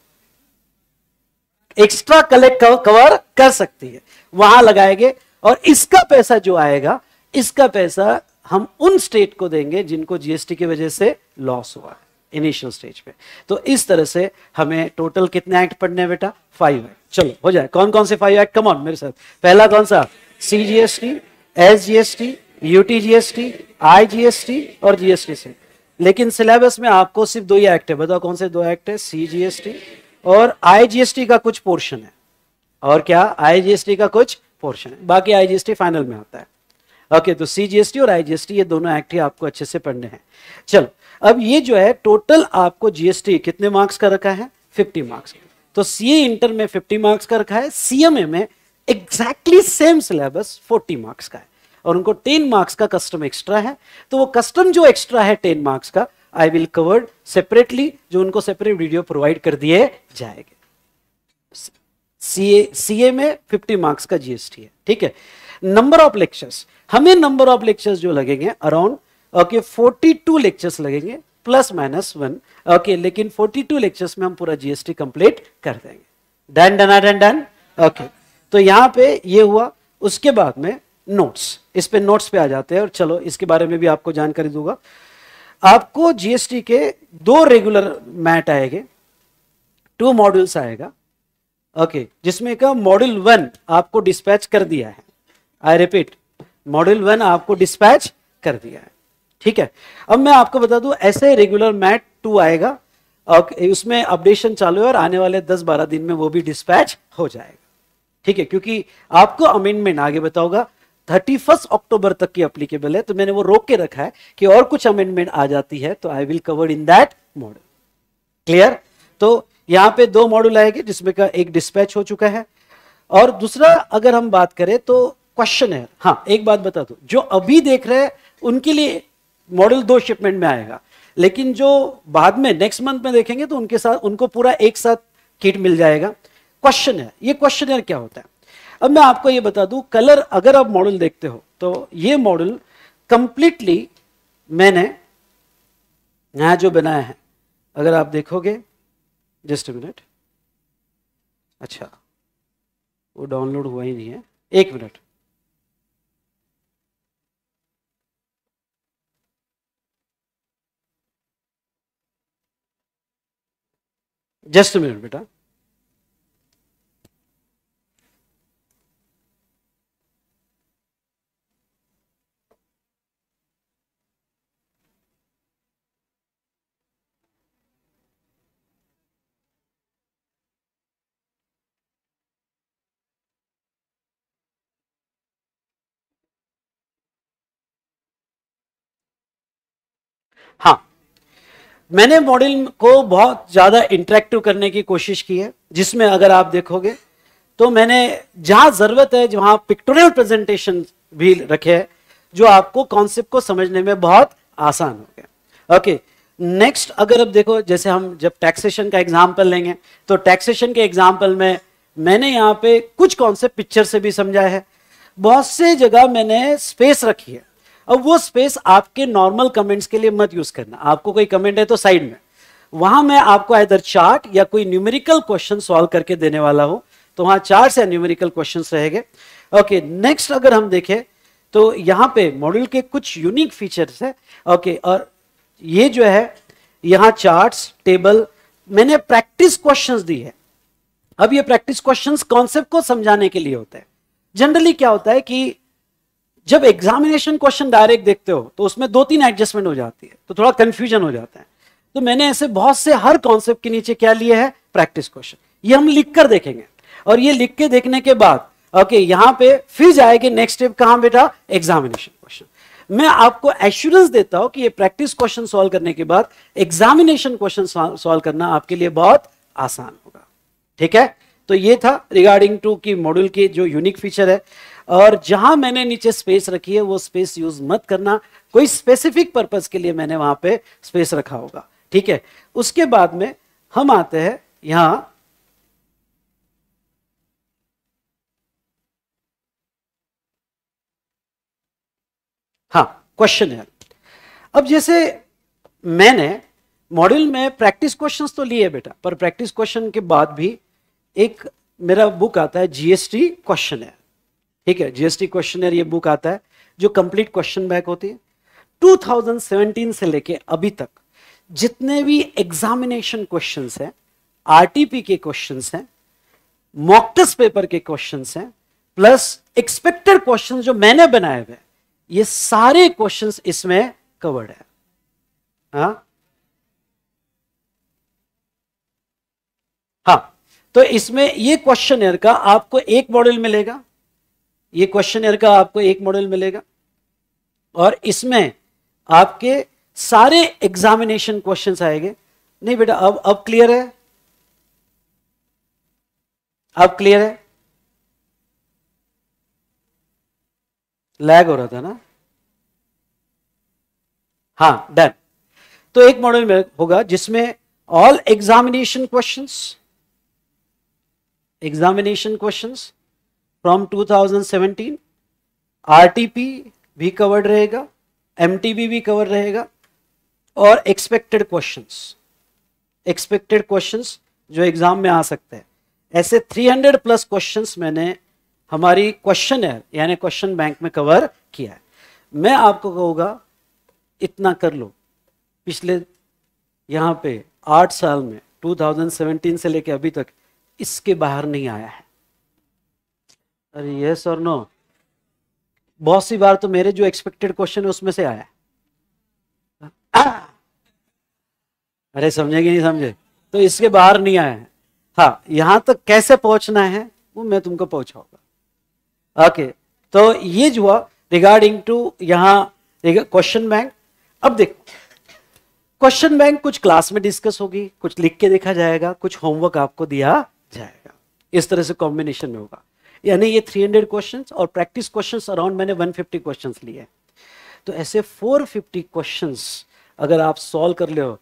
एक्स्ट्रा कलेक्ट कवर कर सकती है। वहाँ लगाएँगे और इसका पैसा जो आएगा, इसका पैसा हम उन स्टेट को देंगे जिनको जीएसटी की वजह से लॉस हुआ है इनिशियल स्टेज पे। तो इस तरह से हमें टोटल कितने एक्ट पढ़ने हैं बेटा? फाइव एक्ट चलो, हो जाए। कौन कौन से फाइव एक्ट कम ऑन मेरे साथ। पहला कौन सा? C GST S T S GST UT GST I GST और जीएसटी से। लेकिन सिलेबस में आपको सिर्फ़ दो ही एक्ट है। बताओ कौन से दो एक्ट है? सी जीएसटी और आई जीएसटी का कुछ पोर्शन है। और क्या? आई जीएसटी का कुछ पोर्शन है। बाकी आई जीएसटी फाइनल में आता है। ओके तो सी जीएसटी और आई जीएसटी ये दोनों एक्ट ही आपको अच्छे से पढ़ने हैं। चलो, अब ये जो है टोटल आपको जीएसटी कितने मार्क्स का रखा है? फिफ्टी मार्क्स तो सी इंटर में फिफ्टी मार्क्स का रखा है सीएमए में exactly same syllabus forty marks का है। और उनको टेन मार्क्स का कस्टम एक्स्ट्रा है। तो वो कस्टम जो एक्स्ट्रा है टेन मार्क्स का आई विल कवर्ड सेपरेटली जो उनको सेपरेट वीडियो प्रोवाइड कर दिए जाएँगे। सीए सीए में 50 मार्क्स का जीएसटी है, ठीक है? नंबर ऑफ़ लेक्चर्स हमें नंबर ऑफ़ लेक्चर्स जो लगेंगे अराउंड ओके 42 लेक्चर्स लगेंगे प्लस माइनस वन ओके लेकिन 42 लेक्चर्स में हम पूरा जीएसटी कंप्लीट कर देंगे। Done done done done okay तो यहाँ पे ये हुआ, उसके बाद में नोट्स इस पे नोट्स पे आ जाते हैं और चलो, इसके बारे में भी आपको जानकारी दूँगा। आपको जीएसटी के दो रेगुलर मैट आएँगे टू मॉड्यूल्स आएगा ओके जिसमें का मॉड्यूल वन आपको डिस्पैच कर दिया है। आई रिपीट मॉड्यूल वन आपको डिस्पैच कर दिया है। ठीक है? अब मैं आपको बता दूँ, ऐसे रेगुलर मैट टू आएगा। और उसमें अपडेशन चालू है और आने वाले 10-12 दिन में वो भी डिस्पैच हो जाएगा। ठीक है? क्योंकि आपको अमेंडमेंट आगे बताऊँगा। थर्टी फ़र्स्ट अक्टूबर तक की अप्लीकेबल है तो मैंने वो रोक के रखा है कि और कुछ अमेंडमेंट आ जाती है तो I will cover in that model clear तो यहाँ पे दो मॉड्यूल आएँगे जिसमें का एक डिस्पैच हो चुका है। और दूसरा, अगर हम बात करें तो क्वेश्चन है। हाँ एक बात बता दो। जो अभी देख रहे हैं, उनके लिए मॉडल दो शिपमेंट में आएगा। लेकिन जो बाद में नेक्स्ट मंथ में देखेंगे तो उनके साथ, उनको पूरा एक साथ किट मिल जाएगा। क्वेश्चन है। ये क्वेश्चन क्या होता है? अब मैं आपको ये बता दूँ कलर अगर आप मॉडल देखते हो तो ये मॉडल कंप्लीटली मैंने यहाँ जो बनाया है, अगर आप देखोगे जस्ट मिनट। अच्छा वो डाउनलोड हुआ ही नहीं है। एक मिनट। जस्ट मिनट बेटा। हाँ। मैंने मॉडल को बहुत ज़्यादा इंटरेक्टिव करने की कोशिश की है, जिसमें अगर आप देखोगे तो मैंने जहाँ ज़रूरत है जहाँ पिक्टोरियल प्रेजेंटेशन भी रखे हैं, जो आपको कॉन्सेप्ट को समझने में बहुत आसान हो गया। ओके नेक्स्ट अगर अब देखो, जैसे हम जब टैक्सेशन का एग्ज़ाम्पल लेंगे तो टैक्सेशन के एग्ज़ाम्पल में मैंने यहाँ पे कुछ कॉन्सेप्ट पिक्चर से भी समझा है। बहुत से जगह मैंने स्पेस रखी है। अब वो स्पेस आपके नॉर्मल कमेंट्स के लिए मत यूज़ करना। आपको कोई कमेंट है तो साइड में। वहाँ मैं आपको इधर चार्ट या कोई न्यूमेरिकल क्वेश्चन सॉल्व करके देने वाला हूँ। तो वहाँ चार्ट या न्यूमेरिकल क्वेश्चन रहेंगे। ओके नेक्स्ट अगर हम देखें तो यहाँ पे मॉड्यूल के कुछ यूनिक फीचर्स है। ओके और ये जो है, यहाँ चार्ट्स टेबल मैंने प्रैक्टिस क्वेश्चंस दी है। अब ये प्रैक्टिस क्वेश्चंस कॉन्सेप्ट को समझाने के लिए होता है। जनरली क्या होता है कि जब एग्जामिनेशन क्वेश्चन डायरेक्ट देखते हो तो उसमें दो तीन एडजस्टमेंट हो जाती है तो थोड़ा कंफ्यूजन हो जाता है। तो मैंने ऐसे बहुत से हर कॉन्सेप्ट के नीचे क्या लिए है? प्रैक्टिस क्वेश्चन ये हम लिख कर देखेंगे। और ये लिख के देखने के बाद ओके यहाँ पे फिर जाएगी नेक्स्ट स्टेप कहाँ बेटा? एग्जामिनेशन क्वेश्चन मैं आपको एश्योरेंस देता हूँ कि ये प्रैक्टिस क्वेश्चन सॉल्व करने के बाद एग्जामिनेशन क्वेश्चन सॉल्व करना आपके लिए बहुत आसान होगा। ठीक है? तो ये था रिगार्डिंग टू की मॉड्यूल की जो यूनिक फीचर है। और जहाँ मैंने नीचे स्पेस रखी है, वो स्पेस यूज़ मत करना। कोई स्पेसिफिक पर्पज के लिए मैंने वहाँ पे स्पेस रखा होगा। ठीक है? उसके बाद में हम आते हैं यहाँ। हाँ क्वेश्चन है अब जैसे मैंने मॉड्यूल में प्रैक्टिस क्वेश्चंस तो लिए बेटा, पर प्रैक्टिस क्वेश्चन के बाद भी एक मेरा बुक आता है जीएसटी क्वेश्चन है ठीक है जीएसटी क्वेश्चन ये बुक आता है, जो कंप्लीट क्वेश्चन बैक होती है। 2017 से लेके अभी तक, जितने भी एग्जामिनेशन क्वेश्चंस हैं आरटीपी के क्वेश्चंस हैं मॉक टेस्ट पेपर के क्वेश्चंस हैं प्लस एक्सपेक्टेड क्वेश्चंस जो मैंने बनाए हुए ये सारे क्वेश्चंस इसमें कवर्ड है। हाँ? हाँ तो इसमें ये क्वेश्चन का आपको एक मॉडल मिलेगा। ये क्वेश्चन का आपको एक मॉडल मिलेगा। और इसमें आपके सारे एग्जामिनेशन क्वेश्चंस आएँगे। नहीं बेटा, अब अब क्लियर है? अब क्लियर है? लैग हो रहा था ना? हाँ डन तो एक मॉडल में होगा जिसमें all examination questions examination questions from 2017 RTP भी कवर्ड रहेगा, एमटीबी भी कवर रहेगा, और एक्सपेक्टेड क्वेश्चंस। एक्सपेक्टेड क्वेश्चंस जो एग्ज़ाम में आ सकते हैं। ऐसे 300 प्लस क्वेश्चंस मैंने हमारी क्वेश्चन है यानी क्वेश्चन बैंक में कवर किया है। मैं आपको कहूँगा, इतना कर लो। पिछले, यहाँ पे आठ साल में 2017 से लेके अभी तक, इसके बाहर नहीं आया है। अरे यस और नो बहुत सी बार तो मेरे जो एक्सपेक्टेड क्वेश्चन है, उसमें से आया। अरे समझेंगे नहीं समझे? तो इसके बाहर नहीं है। हाँ यहाँ तक कैसे पहुँचना है, वो मैं तुमको पहुंचाऊँगा। ओके तो ये जो हुआ रिगार्डिंग टू यहाँ क्वेश्चन बैंक अब देखो क्वेश्चन बैंक कुछ क्लास में डिस्कस होगी, कुछ लिख के देखा जाएगा, कुछ होमवर्क आपको दिया जाएगा। इस तरह से कॉम्बिनेशन में होगा। यानी ये 300 क्वेश्चंस और प्रैक्टिस क्वेश्चंस अराउंड मैंने 150 क्वेश्चंस लिए तो ऐसे 450 क्वेश्चंस अगर आप सॉल्व कर ले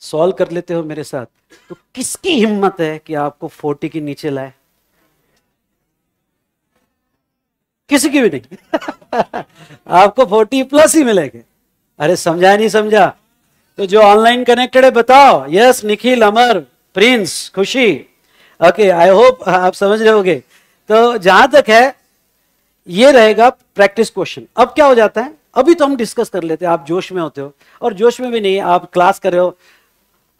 सॉल्व कर लेते हो मेरे साथ तो किसकी हिम्मत है कि आपको 40 के नीचे लाए? किसी की भी नहीं। *laughs* आपको 40 प्लस ही मिलेंगे। अरे समझा नहीं समझा? तो जो ऑनलाइन कनेक्टेड है, बताओ। Yes Nikhil Amar Prince Khushi. Okay I hope आप समझ रहे होगे। तो जहाँ तक है, ये रहेगा प्रैक्टिस क्वेश्चन अब क्या हो जाता है? अभी तो हम डिस्कस कर लेते हैं, आप जोश में होते हो। और जोश में भी नहीं, आप क्लास कर रहे हो।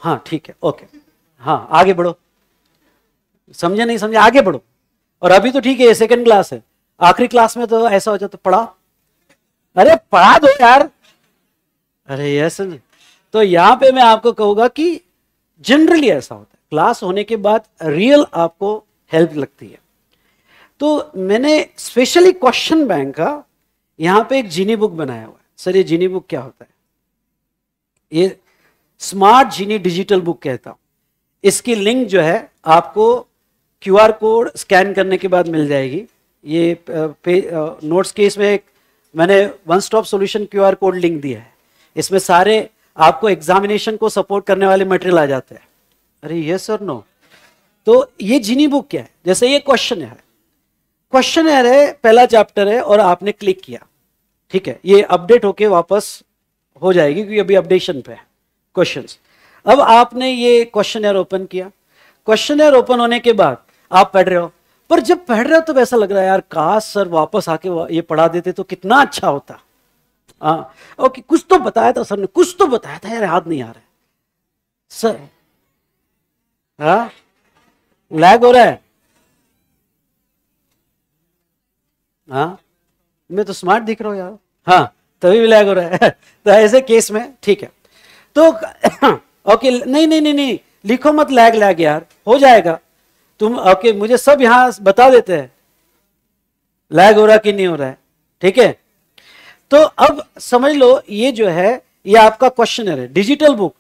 हाँ ठीक है ओके हाँ आगे बढ़ो। समझे नहीं समझे, आगे बढ़ो। और अभी तो ठीक है सेकंड क्लास है। आखिरी क्लास में तो ऐसा हो जाता पढ़ा अरे, पढ़ा दो यार। अरे यस तो यहाँ पे मैं आपको कहूँगा कि जनरली ऐसा होता है। क्लास होने के बाद रियल आपको हेल्प लगती है। तो मैंने स्पेशली क्वेश्चन बैंक का यहाँ पे एक जीनी बुक बनाया हुआ है। सर ये जीनी बुक क्या होता है? ये स्मार्ट जीनी डिजिटल बुक कहता हूँ। इसकी लिंक जो है, आपको क्यूआर कोड स्कैन करने के बाद मिल जाएगी। ये नोट्स के इसमें एक मैंने one stop solution QR code link दिया है। इसमें सारे आपको एग्जामिनेशन को सपोर्ट करने वाले मटेरियल आ जाते हैं। अरे ये सर नो तो ये जीनी बुक क्या है? जैसे ये क्वेश्चन है। क्वेश्चन है पहला चैप्टर है और आपने क्लिक किया। ठीक है, ये अपडेट होके वापस हो जाएगी क्योंकि अभी अपडेशन पे है, क्वेश्चंस। अब आपने ये क्वेश्चन ओपन किया। क्वेश्चन ओपन होने के बाद आप पढ़ रहे हो, पर जब पढ़ रहे हो तो ऐसा लग रहा है, यार, काश सर वापस आके ये पढ़ा देते तो कितना अच्छा होता। हाँ ओके कुछ तो बताया था सर ने, कुछ तो बताया था, यार, याद नहीं आ रहा है। सर हाँ लैग हो रहा है? हाँ? मैं तो स्मार्ट दिख रहा हूँ यार। हाँ। तभी भी लैग हो रहा है। *laughs* तो ऐसे केस में ठीक है। तो *coughs* ओके नहीं नहीं नहीं नहीं लिखो मत लैग लैग यार। हो जाएगा। तुम ओके मुझे सब यहाँ बता देते हैं। लैग हो रहा कि नहीं हो रहा है? ठीक है? तो अब समझ लो ये जो है ये आपका क्वेश्चन है। डिजिटल बुक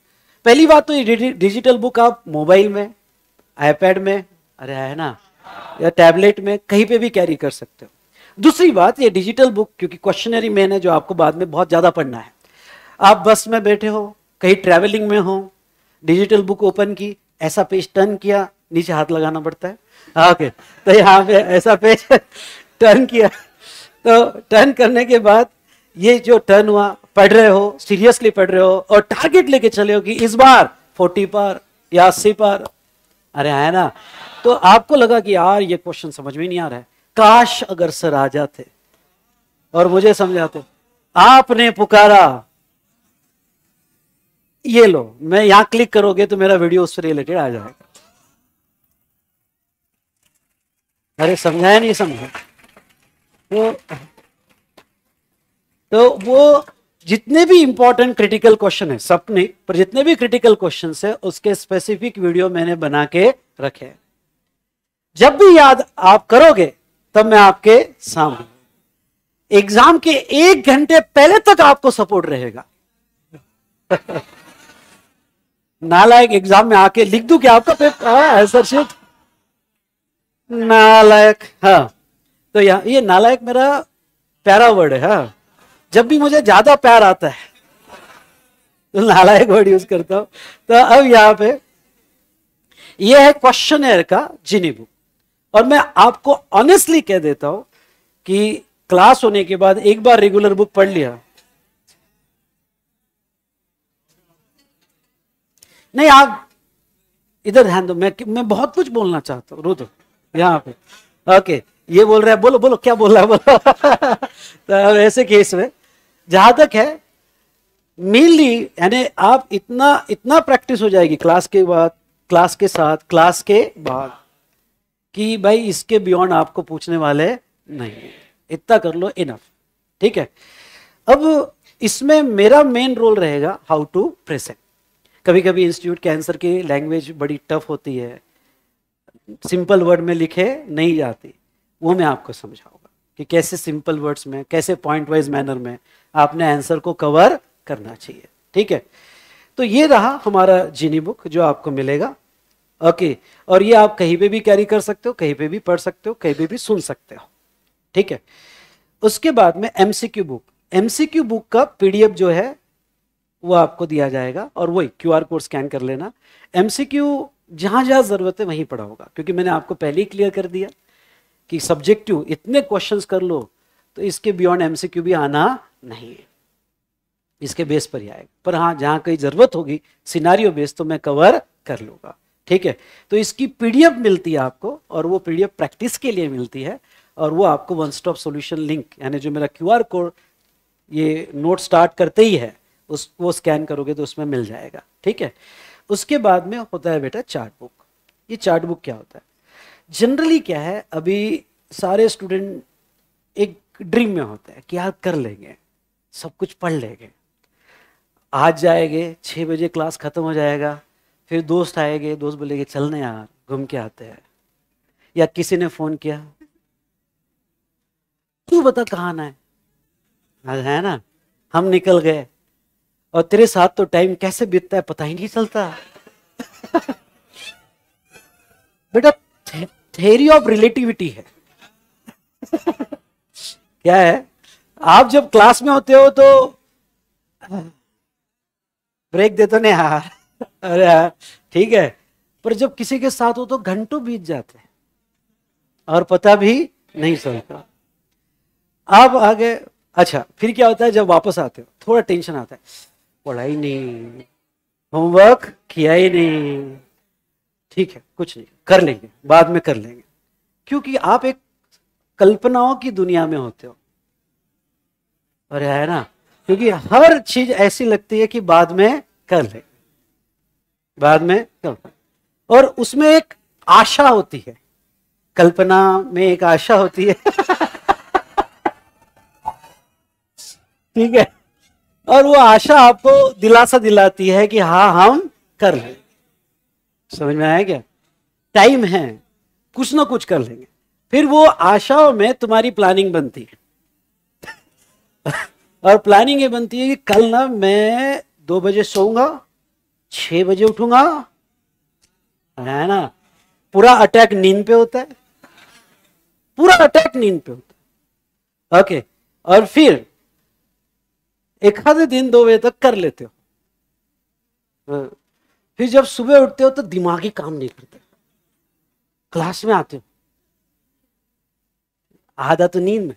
पहली बात तो ये डिजिटल बुक आप मोबाइल में आईपैड में अरे है ना या टैबलेट में कहीं पे भी कैरी कर सकते हो। दूसरी बात, ये डिजिटल बुक क्योंकि क्वेश्चनरी मेन है जो आपको बाद में बहुत ज़्यादा पढ़ना है। आप बस में बैठे हो, कहीं ट्रैवलिंग में हो डिजिटल बुक ओपन की, ऐसा पेज टर्न किया, नीचे हाथ लगाना पड़ता है। ओके तो यहाँ पे ऐसा पेज टर्न *laughs* किया। तो टर्न करने के बाद ये जो टर्न हुआ, पढ़ रहे हो सीरियसली पढ़ रहे हो, और टारगेट लेके चले हो कि इस बार फोर्टी पर या अस्सी पर, अरे आया ना। तो आपको लगा कि यार, ये क्वेश्चन समझ में नहीं आ रहा है। काश अगर सर आ जाते और मुझे समझाते, आपने पुकारा, ये लो, मैं यहाँ क्लिक करोगे तो मेरा वीडियो उससे रिलेटेड आ जाएगा। अरे, समझाया नहीं समझा तो तो वो जितने भी इंपॉर्टेंट क्रिटिकल क्वेश्चन है, सपने, पर जितने भी क्रिटिकल क्वेश्चन है, उसके स्पेसिफिक वीडियो मैंने बना के रखे जब भी याद आप करोगे तब मैं आपके सामने। एग्ज़ाम के एक घंटे पहले तक आपको सपोर्ट रहेगा। *laughs* नालायक, एग्ज़ाम में आके लिख दू क्या आपका पेपर आंसर शीट नालायक हाँ। तो यह, ये नालायक मेरा प्यारा वर्ड है हाँ। जब भी मुझे ज़्यादा प्यार आता है तो नालायक वर्ड यूज़ करता हूँ। तो अब यहाँ पे यह है क्वेश्चन का जिनी बुक और मैं आपको ऑनेस्टली कह देता हूँ कि क्लास होने के बाद एक बार रेगुलर बुक पढ़ लिया। नहीं, आप इधर ध्यान दो, मैं मैं बहुत कुछ बोलना चाहता हूँ। रो दो यहाँ पे। ओके ये बोल रहा है, बोलो बोलो, क्या बोल रहा है, बोलो। *laughs* तो ऐसे केस में, जहाँ तक है मेनली यानी आप इतना इतना प्रैक्टिस हो जाएगी क्लास के बाद क्लास के साथ क्लास के बाद। कि भाई इसके बियॉन्ड आपको पूछने वाले नहीं इतना कर लो इनफ ठीक है? अब इसमें मेरा मेन रोल रहेगा हाउ टू प्रेजेंट कभी कभी इंस्टीट्यूट के आंसर की लैंग्वेज बड़ी टफ होती है। सिंपल वर्ड में लिखे, नहीं जाती। वो मैं आपको समझाऊँगा कि कैसे सिंपल वर्ड्स में, कैसे पॉइंट वाइज मैनर में आपने आंसर को कवर करना चाहिए। ठीक है? तो ये रहा हमारा जीनी बुक जो आपको मिलेगा। ओके और ये आप कहीं पे भी कैरी कर सकते हो, कहीं पे भी पढ़ सकते हो, कहीं पे भी सुन सकते हो। ठीक है? उसके बाद में एमसीक्यू बुक एमसीक्यू बुक का पीडीएफ जो है, वो आपको दिया जाएगा और वही क्यूआर कोड स्कैन कर लेना। एमसीक्यू जहाँ जहाँ ज़रूरत है, वहीं पढ़ा होगा। क्योंकि मैंने आपको पहले ही क्लियर कर दिया कि सब्जेक्टिव इतने क्वेश्चंस कर लो तो इसके बियॉन्ड एमसीक्यू भी आना नहीं है। इसके बेस पर ही आएगा। पर हाँ जहाँ कहीं ज़रूरत होगी सिनारियो बेस तो मैं कवर कर लूँगा। ठीक है? तो इसकी पीडीएफ मिलती है आपको और वो पीडीएफ प्रैक्टिस के लिए मिलती है और वो आपको वन स्टॉप सॉल्यूशन लिंक यानी जो मेरा क्यूआर कोड ये नोट स्टार्ट करते ही है, उस, वो स्कैन करोगे तो उसमें मिल जाएगा, ठीक है? उसके बाद में होता है बेटा चार्ट बुक ये चार्ट बुक क्या होता है? जनरली क्या है, अभी सारे स्टूडेंट एक ड्रीम में होते हैं कि यार कर लेंगे, सब कुछ पढ़ लेंगे। आज जाएँगे छः बजे क्लास ख़त्म हो जाएगा फिर दोस्त आएँगे दोस्त बोलेंगे चलने यार, घूम के आते हैं। या किसी ने फ़ोन किया, तू बता कहाँ आना है? है ना, हम निकल गए। और तेरे साथ तो टाइम कैसे बीतता है, पता ही नहीं चलता। *laughs* बेटा थेरी ऑफ़ रिलेटिविटी है। *laughs* क्या है? आप जब क्लास में होते हो तो ब्रेक दे तो नहीं यार। अरे यार ठीक है। पर जब किसी के साथ हो तो घंटों बीत जाते हैं और पता भी नहीं चलता। आप आगे अच्छा फिर क्या होता है जब वापस आते हो, थोड़ा टेंशन आता है। पढ़ाई नहीं, होमवर्क किया ही नहीं। ठीक है, कुछ नहीं, कर लेंगे, बाद में कर लेंगे। क्योंकि आप एक कल्पनाओं की दुनिया में होते हो। अरे है ना, क्योंकि हर चीज़ ऐसी लगती है कि बाद में कर ले बाद में कर और उसमें एक आशा होती है। कल्पना में एक आशा होती है। ठीक है? और वो आशा आपको दिलासा दिलाती है कि हाँ हम कर लें समझ में आया क्या? टाइम है कुछ ना कुछ कर लेंगे। फिर वो आशाओं में तुम्हारी प्लानिंग बनती है। और प्लानिंग ये बनती है कि कल ना मैं दो बजे सोऊँगा छह बजे उठूँगा। है ना? पूरा अटैक नींद पे होता है। पूरा अटैक नींद पे होता है। ओके और फिर एक आधे दिन, दो बजे तक कर लेते हो। हाँ। फिर जब सुबह उठते हो तो दिमागी काम नहीं करते। क्लास में आते हो। आधा तो नींद में।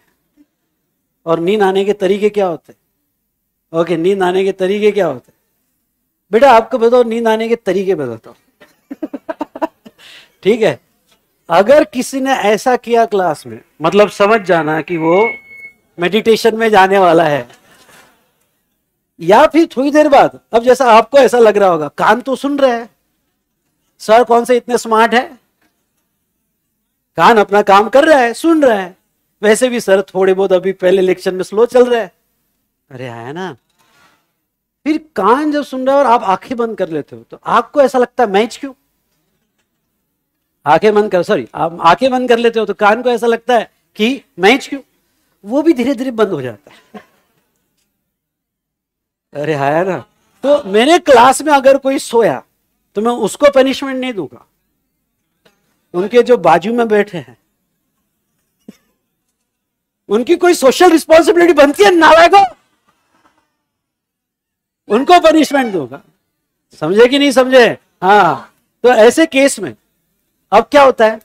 और नींद आने के तरीके क्या होते हैं? ओके नींद आने के तरीके क्या होते बेटा, आपको बताओ, नींद आने के तरीके बताता हूँ। *laughs* ठीक है? अगर किसी ने ऐसा किया क्लास में मतलब समझ जाना कि वो मेडिटेशन में जाने वाला है, या फिर थोड़ी देर बाद, अब जैसा आपको ऐसा लग रहा होगा, कान तो सुन रहे हैं, सर कौन से इतने स्मार्ट है? कान अपना काम कर रहा है, सुन रहा है। वैसे भी सर थोड़े बहुत अभी पहले इलेक्शन में स्लो चल रहा है। अरे आया ना। फिर कान जब सुन रहे हो और आप आँखें बंद कर लेते हो तो आपको ऐसा लगता है, मैच क्यों? आँखें बंद कर सॉरी आप आँखें बंद कर लेते हो तो कान को ऐसा लगता है कि मैच क्यों? वो भी धीरे धीरे बंद हो जाता है। अरे है ना तो मेरे क्लास में अगर कोई सोया तो मैं उसको पनिशमेंट नहीं दूँगा। उनके जो बाजू में बैठे हैं, उनकी कोई सोशल रिस्पॉन्सिबिलिटी बनती है नालायकों उनको पनिशमेंट दूँगा। समझे कि नहीं समझे? हाँ तो ऐसे केस में, अब क्या होता है?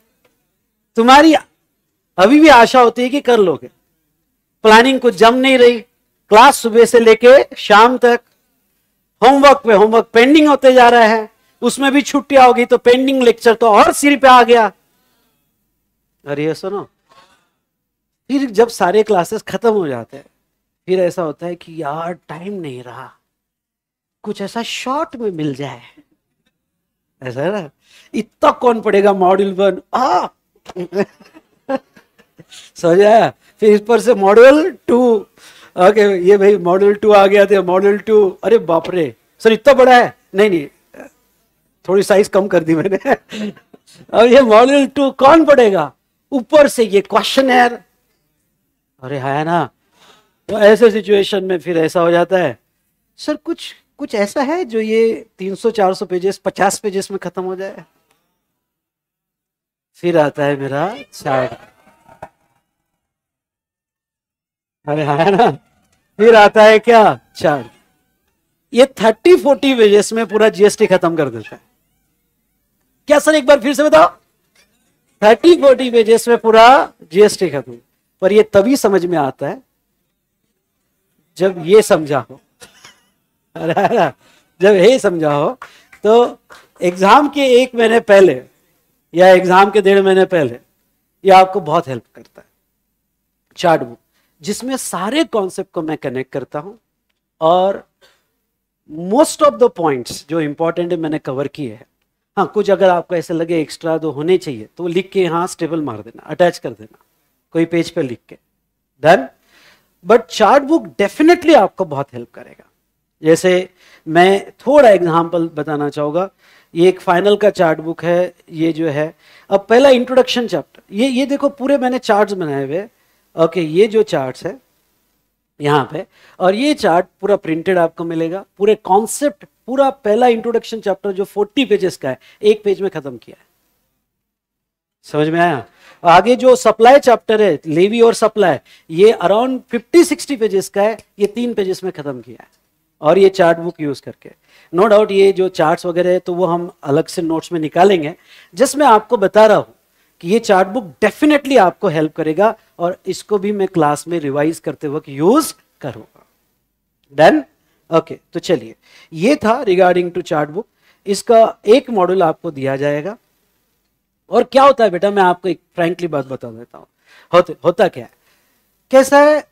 तुम्हारी अभी भी आशा होती है कि कर लोगे। प्लानिंग कुछ जम नहीं रही। क्लास सुबह से लेके शाम तक होमवर्क पे होमवर्क पेंडिंग होते जा रहा है। उसमें भी छुट्टियाँ होगी तो पेंडिंग लेक्चर तो और सिर पे आ गया। अरे सुनो, फिर जब सारे क्लासेस खत्म हो जाते हैं, फिर ऐसा होता है कि यार टाइम नहीं रहा। कुछ ऐसा शॉर्ट में मिल जाए। ऐसा है ना? इतना कौन पड़ेगा मॉड्यूल वन आ! समझ? फिर इस पर से मॉड्यूल टू ओके, ये भाई मॉड्यूल टू आ गया था मॉड्यूल टू अरे बाप रे! सर, इतना बड़ा है? नहीं नहीं। थोड़ी साइज़ कम कर दी मैंने। अब ये मॉड्यूल टू कौन पड़ेगा ऊपर से ये क्वेश्चन है अरे है ना। तो ऐसे सिचुएशन में फिर ऐसा हो जाता है। सर, कुछ कुछ ऐसा है जो ये 300-400 पेजेस 50 पेजेस में खत्म हो जाए? फिर आता है मेरा चार्ट अरे है ना? फिर आता है क्या? चार्ट ये 30 40 पेजेस में पूरा जीएसटी खत्म कर देता है। क्या सर, एक बार फिर से बताओ? 30 40 पेजेस में पूरा जीएसटी खत्म। पर ये तभी समझ में आता है जब ये समझा हो। *laughs* जब यही समझा हो तो एग्ज़ाम के एक महीने पहले या एग्ज़ाम के डेढ़ महीने पहले ये आपको बहुत हेल्प करता है। चार्ट बुक जिसमें सारे कॉन्सेप्ट को मैं कनेक्ट करता हूँ और मोस्ट ऑफ़ द पॉइंट्स जो इंपॉर्टेंट है मैंने कवर किए हैं। हाँ कुछ अगर आपको ऐसे लगे एक्स्ट्रा तो होने चाहिए तो लिख के यहाँ स्टेबल मार देना अटैच कर देना, कोई पेज पे लिख के। Done but chart book definitely आपको बहुत हेल्प करेगा। जैसे मैं थोड़ा एग्ज़ाम्पल बताना चाहूँगा। ये एक फाइनल का चार्ट बुक है, ये जो है। अब पहला इंट्रोडक्शन चैप्टर ये ये देखो, पूरे मैंने चार्ट्स बनाए हुए। ओके ये जो चार्ट्स है, यहाँ पे। और ये चार्ट पूरा प्रिंटेड आपको मिलेगा। पूरे कॉन्सेप्ट पूरा पहला इंट्रोडक्शन चैप्टर जो 40 पेजेस का है, एक पेज में खत्म किया है। समझ में आया? आगे जो सप्लाई चैप्टर है लेवी और सप्लाई ये अराउंड 50 60 पेजेस का है, ये तीन पेजेस में खत्म किया है। और ये चार्ट बुक यूज़ करके। नो no डाउट ये जो चार्ट्स वगैरह है तो वो हम अलग से नोट्स में निकालेंगे, जिसमें आपको बता रहा हूँ कि ये चार्ट बुक डेफिनेटली आपको हेल्प करेगा और इसको भी मैं क्लास में रिवाइज करते वक्त यूज़ करूँगा। डन ओके तो चलिए। ये था रिगार्डिंग टू चार्ट बुक इसका एक मॉडल आपको दिया जाएगा। और क्या होता है बेटा, मैं आपको एक फ्रेंकली बात बता देता हूँ। होते क्या है? कैसा है?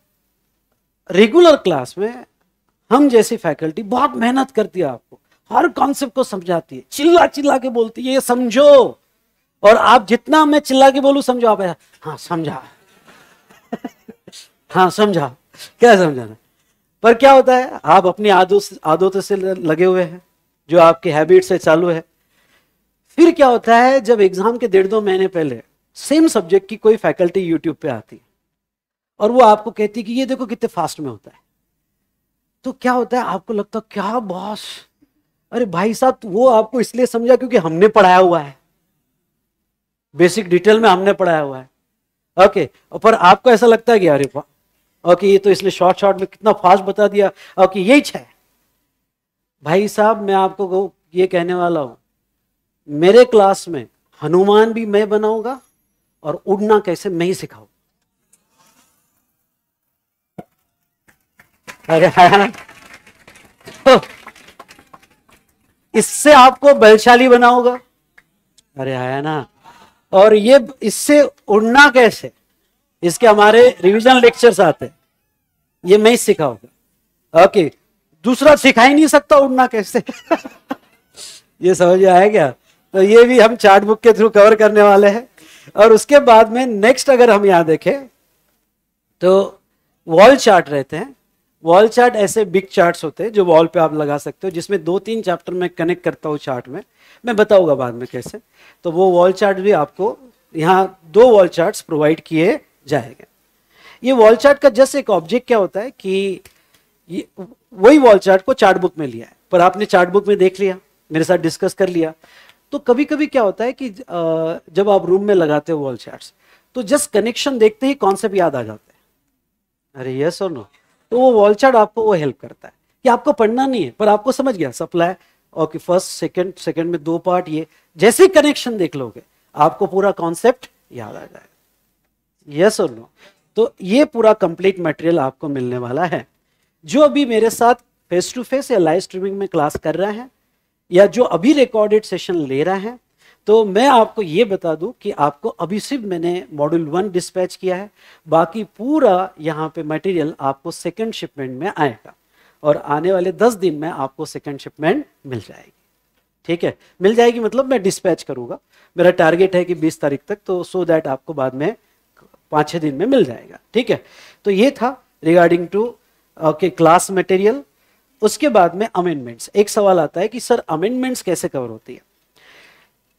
रेगुलर क्लास में हम जैसी फैकल्टी बहुत मेहनत करती है आपको। हर कॉन्सेप्ट को समझाती है। चिल्ला चिल्ला के बोलती है, ये समझो। और आप जितना मैं चिल्ला के बोलू, समझो आप हाँ समझा। *laughs* हाँ समझा। क्या समझाना पर क्या होता है, आप अपनी आदत से लगे हुए हैं, जो आपकी हैबिट से चालू है। फिर क्या होता है, जब एग्ज़ाम के डेढ़ दो महीने पहले सेम सब्जेक्ट की कोई फैकल्टी यूट्यूब पे आती है, और वो आपको कहती है कि, ये देखो कितने फास्ट में होता है। तो क्या होता है? आपको लगता है, क्या बॉस अरे भाई साहब वो आपको इसलिए समझा क्योंकि हमने पढ़ाया हुआ है। बेसिक डिटेल में हमने पढ़ाया हुआ है। ओके पर आपको ऐसा लगता है कि अरे ओके ये तो इसलिए शॉर्ट शॉर्ट में कितना फास्ट बता दिया। ओके यही है भाई साहब, मैं आपको ये कहने वाला हूँ, मेरे क्लास में हनुमान भी मैं बनाऊँगा और उड़ना कैसे मैं ही सिखाऊं अरे तो इससे आपको बलशाली बनाऊँगा अरे आया ना। और ये, इससे उड़ना कैसे? इसके हमारे रिवीजन लेक्चर्स आते हैं। ये मैं ही सिखाऊँगा। ओके, दूसरा सिखा ही नहीं सकता उड़ना कैसे? *laughs* ये समझ आया क्या? तो ये भी हम चार्ट बुक के थ्रू कवर करने वाले हैं। और उसके बाद में नेक्स्ट अगर हम यहाँ देखें तो वॉल चार्ट रहते हैं। वॉल चार्ट ऐसे बिग चार्ट्स होते हैं, जो वॉल पे आप लगा सकते हो, जिसमें दो तीन चैप्टर में कनेक्ट करता हूँ चार्ट में। मैं बताऊँगा बाद में कैसे। तो वो वॉल चार्ट भी आपको यहाँ दो वॉल चार्ट्स प्रोवाइड किए जाएँगे। ये वॉल चार्ट का जस्ट एक ऑब्जेक्ट क्या होता है कि वही वॉल चार्ट को चार्ट बुक में लिया है, पर आपने चार्ट बुक में देख लिया, मेरे साथ डिस्कस कर लिया। तो कभी कभी क्या होता है कि जब आप रूम में लगाते हो वॉल चार्ट्स तो जस्ट कनेक्शन देखते ही कॉन्सेप्ट याद आ जाते हैं। अरे यस और नो तो वो वॉल चार्ट आपको वो हेल्प करता है। कि आपको पढ़ना नहीं है, पर आपको समझ गया supply okay first second second में दो पार्ट ये, जैसे कनेक्शन देख लोगे, आपको पूरा कॉन्सेप्ट याद आ जाएगा। यस और नो तो ये पूरा कंप्लीट मटेरियल आपको मिलने वाला है। जो अभी मेरे साथ फेस टू फेस या लाइव स्ट्रीमिंग में क्लास कर रहे हैं, या जो अभी रिकॉर्डेड सेशन ले रहे है तो मैं आपको ये बता दूँ कि आपको अभी सिर्फ़ मैंने मॉड्यूल वन डिस्पैच किया है। बाकी पूरा यहाँ पे मटेरियल आपको सेकंड शिपमेंट में आएगा। और आने वाले दस दिन में आपको सेकंड शिपमेंट मिल जाएगी। ठीक है? मिल जाएगी मतलब मैं डिस्पैच करूँगा। मेरा टारगेट है कि 20 तारीख तक तो सो दैट आपको बाद में पाँच छः दिन में मिल जाएगा। ठीक है? तो ये था regarding to okay class material उसके बाद में अमेंडमेंट्स एक सवाल आता है कि, सर अमेंडमेंट्स कैसे कवर होती है?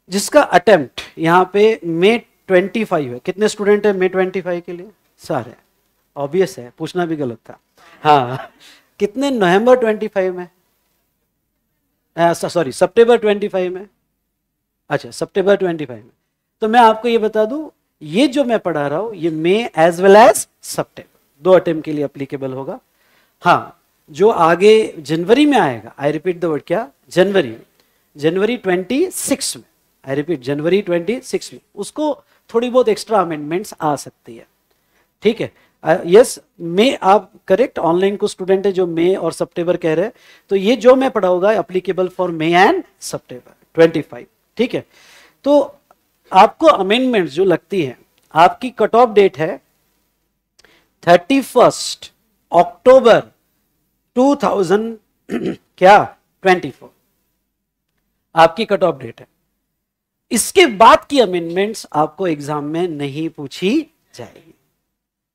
जिसका अटेम्प्ट यहाँ पे मे 25 है। कितने स्टूडेंट है मे 25 के लिए? सारे ऑब्वियस है। पूछना भी गलत था। हाँ। कितने नवंबर 25 में? सॉरी सितंबर 25 में? अच्छा सितंबर 25 में। तो मैं आपको ये बता दूँ, ये जो मैं पढ़ा रहा हूँ, ये मे एज वेल एज सितंबर दो अटेम्प्ट के लिए अप्लीकेबल होगा। हाँ जो आगे जनवरी में आएगा आई रिपीट द वर्ड क्या? जनवरी जनवरी ट्वेंटी सिक्स में। I repeat January twenty six में उसको थोड़ी बहुत एक्स्ट्रा अमेंडमेंट्स आ सकती है। ठीक है? यस uh, मे आप करेक्ट ऑनलाइन को स्टूडेंट है जो मे और सितंबर कह रहे हैं तो ये जो मैं पढ़ाऊँगा अप्लीकेबल फॉर मे एंड सितंबर 25 ठीक है? तो आपको अमेंडमेंट जो लगती है *clears throat* आपकी कट ऑफ़ डेट है thirty first October two thousand क्या? ट्वेंटी फोर आपकी कट ऑफ़ डेट है। इसके बाद की अमेंडमेंट्स आपको एग्ज़ाम में नहीं पूछी जाएगी।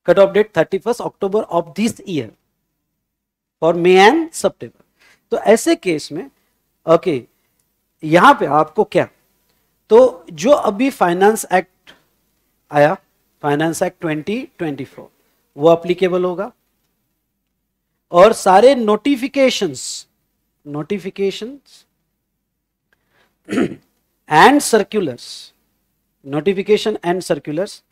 Cut off date thirty first October of this year for May and सितंबर तो ऐसे केस में ओके okay, यहाँ पे आपको क्या? तो जो अभी फाइनेंस एक्ट आया फाइनेंस एक्ट 2024 वो अप्लीकेबल होगा। और सारे notifications notifications notification and circulars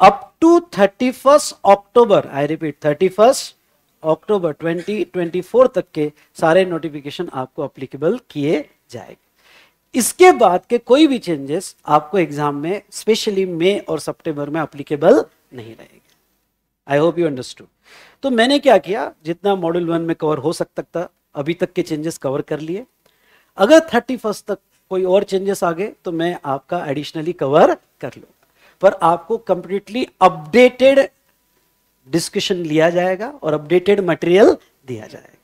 up to thirty first October I repeat thirty first October 2024 तक के सारे नोटिफिकेशन आपको अप्लीकेबल किए जाएँगे। इसके बाद के कोई भी चेंजेस आपको एग्ज़ाम में स्पेशली मई और सितंबर में अप्लीकेबल नहीं रहेगा। आई होप यू अंडरस्टूड तो मैंने क्या किया? जितना मॉड्यूल वन में कवर हो सकता था, अभी तक के चेंजेस कवर कर लिए। अगर थर्टी फ़र्स्ट तक कोई और चेंजेस आ गए तो मैं आपका एडिशनली कवर कर लूँगा। पर आपको कंप्लीटली अपडेटेड डिस्कशन लिया जाएगा और अपडेटेड मटेरियल दिया जाएगा।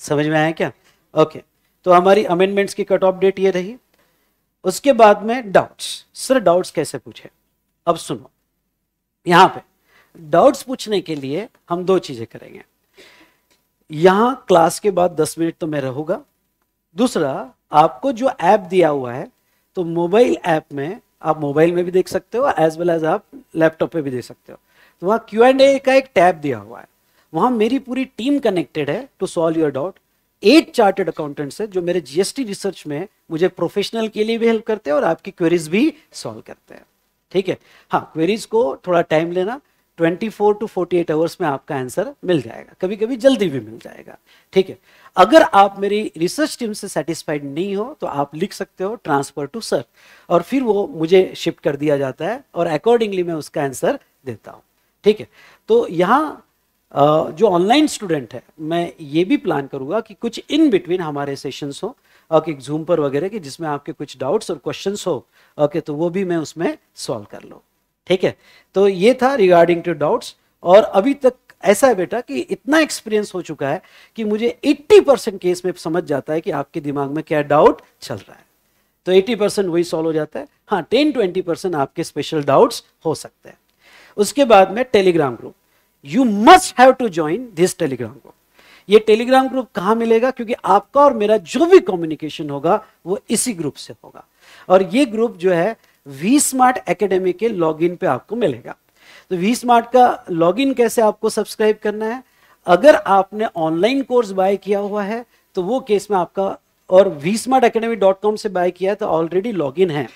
समझ में आया क्या? ओके तो हमारी अमेंडमेंट्स की कट ऑफ़ डेट ये रही। उसके बाद में डाउट्स सर डाउट्स कैसे पूछे? अब सुनो। यहाँ पे डाउट्स पूछने के लिए हम दो चीज़ें करेंगे। यहाँ क्लास के बाद दस मिनट तो मैं रहूँगा। दूसरा आपको जो ऐप दिया हुआ है तो मोबाइल ऐप में आप मोबाइल में भी देख सकते हो एज वेल एज आप लैपटॉप पे भी देख सकते हो। तो वहाँ क्यू एंड ए का एक टैब दिया हुआ है। वहाँ मेरी पूरी टीम कनेक्टेड है to solve your doubt at chartered accountants है जो मेरे जीएसटी रिसर्च में मुझे प्रोफेशनल के लिए भी हेल्प करते हैं और आपकी क्वेरीज भी सॉल्व करते हैं। ठीक है? हाँ क्वेरीज को थोड़ा टाइम लेना। 24 टू 48 आवर्स में आपका आंसर मिल जाएगा। कभी कभी जल्दी भी मिल जाएगा। ठीक है? अगर आप मेरी रिसर्च टीम से सेटिस्फाइड नहीं हो तो आप लिख सकते हो ट्रांसफ़र टू सर और फिर वो मुझे शिफ्ट कर दिया जाता है और अकॉर्डिंगली मैं उसका आंसर देता हूँ। ठीक है? तो यहाँ जो ऑनलाइन स्टूडेंट है, मैं ये भी प्लान करूँगा कि कुछ इन बिटवीन हमारे सेशंस हो ओके जूम पर वगैरह के जिसमें आपके कुछ डाउट्स और क्वेश्चंस हो ओके तो वो भी मैं उसमें सॉल्व कर लो। ठीक है? तो ये था रिगार्डिंग टू डाउट्स और अभी तक ऐसा है बेटा कि इतना एक्सपीरियंस हो चुका है कि मुझे 80 परसेंट केस में समझ जाता है कि आपके दिमाग में क्या डाउट चल रहा है। तो 80 परसेंट वही सॉल्व हो जाता है। हाँ 10 20 परसेंट आपके स्पेशल डाउट्स हो सकते हैं। उसके बाद में Telegram group you must have to join this Telegram group ये टेलीग्राम ग्रुप कहाँ मिलेगा? क्योंकि आपका और मेरा जो भी कम्युनिकेशन होगा, वो इसी ग्रुप से होगा। और ये ग्रुप जो है वी स्मार्ट एकेडमी के लॉगिन पे आपको मिलेगा। तो वी स्मार्ट का लॉगिन कैसे आपको सब्सक्राइब करना है? अगर आपने ऑनलाइन कोर्स बाय किया हुआ है तो वो केस में आपका और V Smart Academy dot com से बाय किया है तो ऑलरेडी लॉगिन है।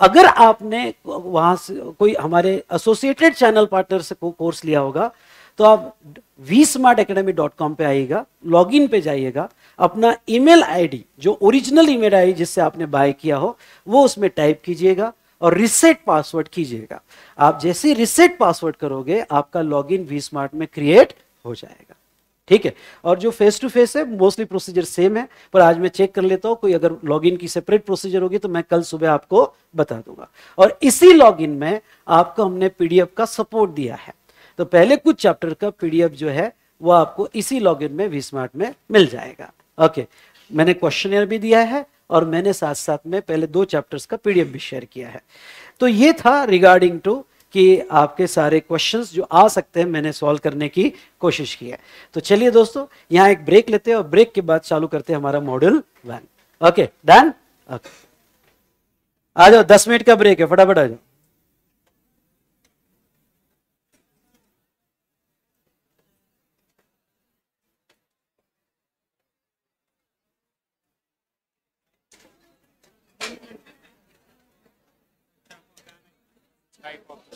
अगर आपने वहाँ से कोई हमारे एसोसिएटेड चैनल पार्टनर से को कोर्स लिया होगा तो आप V Smart Academy dot com पर आइएगा लॉगिन पे जाइएगा। अपना ईमेल आईडी, जो ओरिजिनल ईमेल आईडी जिससे आपने बाय किया हो, वो उसमें टाइप कीजिएगा और रिसेट पासवर्ड कीजिएगा। आप जैसे रिसेट पासवर्ड करोगे, आपका लॉगिन वी स्मार्ट में क्रिएट हो जाएगा। ठीक है? और जो फेस टू फेस है मोस्टली प्रोसीजर सेम है, पर आज मैं चेक कर लेता हूँ, कोई अगर लॉगिन की सेपरेट प्रोसीजर होगी तो मैं कल सुबह आपको बता दूँगा। और इसी लॉगिन में आपको हमने पीडीएफ का सपोर्ट दिया है। तो पहले कुछ चैप्टर का पीडीएफ जो है, वो आपको इसी लॉगिन में वी स्मार्ट में मिल जाएगा। ओके मैंने क्वेश्चन भी दिया है और मैंने साथ साथ में पहले दो चैप्टर्स का पीडीएफ भी शेयर किया है। तो ये था रिगार्डिंग टू कि आपके सारे क्वेश्चंस जो आ सकते हैं मैंने सॉल्व करने की कोशिश की है। तो चलिए दोस्तों, यहाँ एक ब्रेक लेते हैं और ब्रेक के बाद चालू करते हैं हमारा module one okay done okay आ जाओ, दस मिनट का ब्रेक है, फटाफट आ जाओ।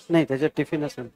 नाही त्याच्यात टिफिन असेल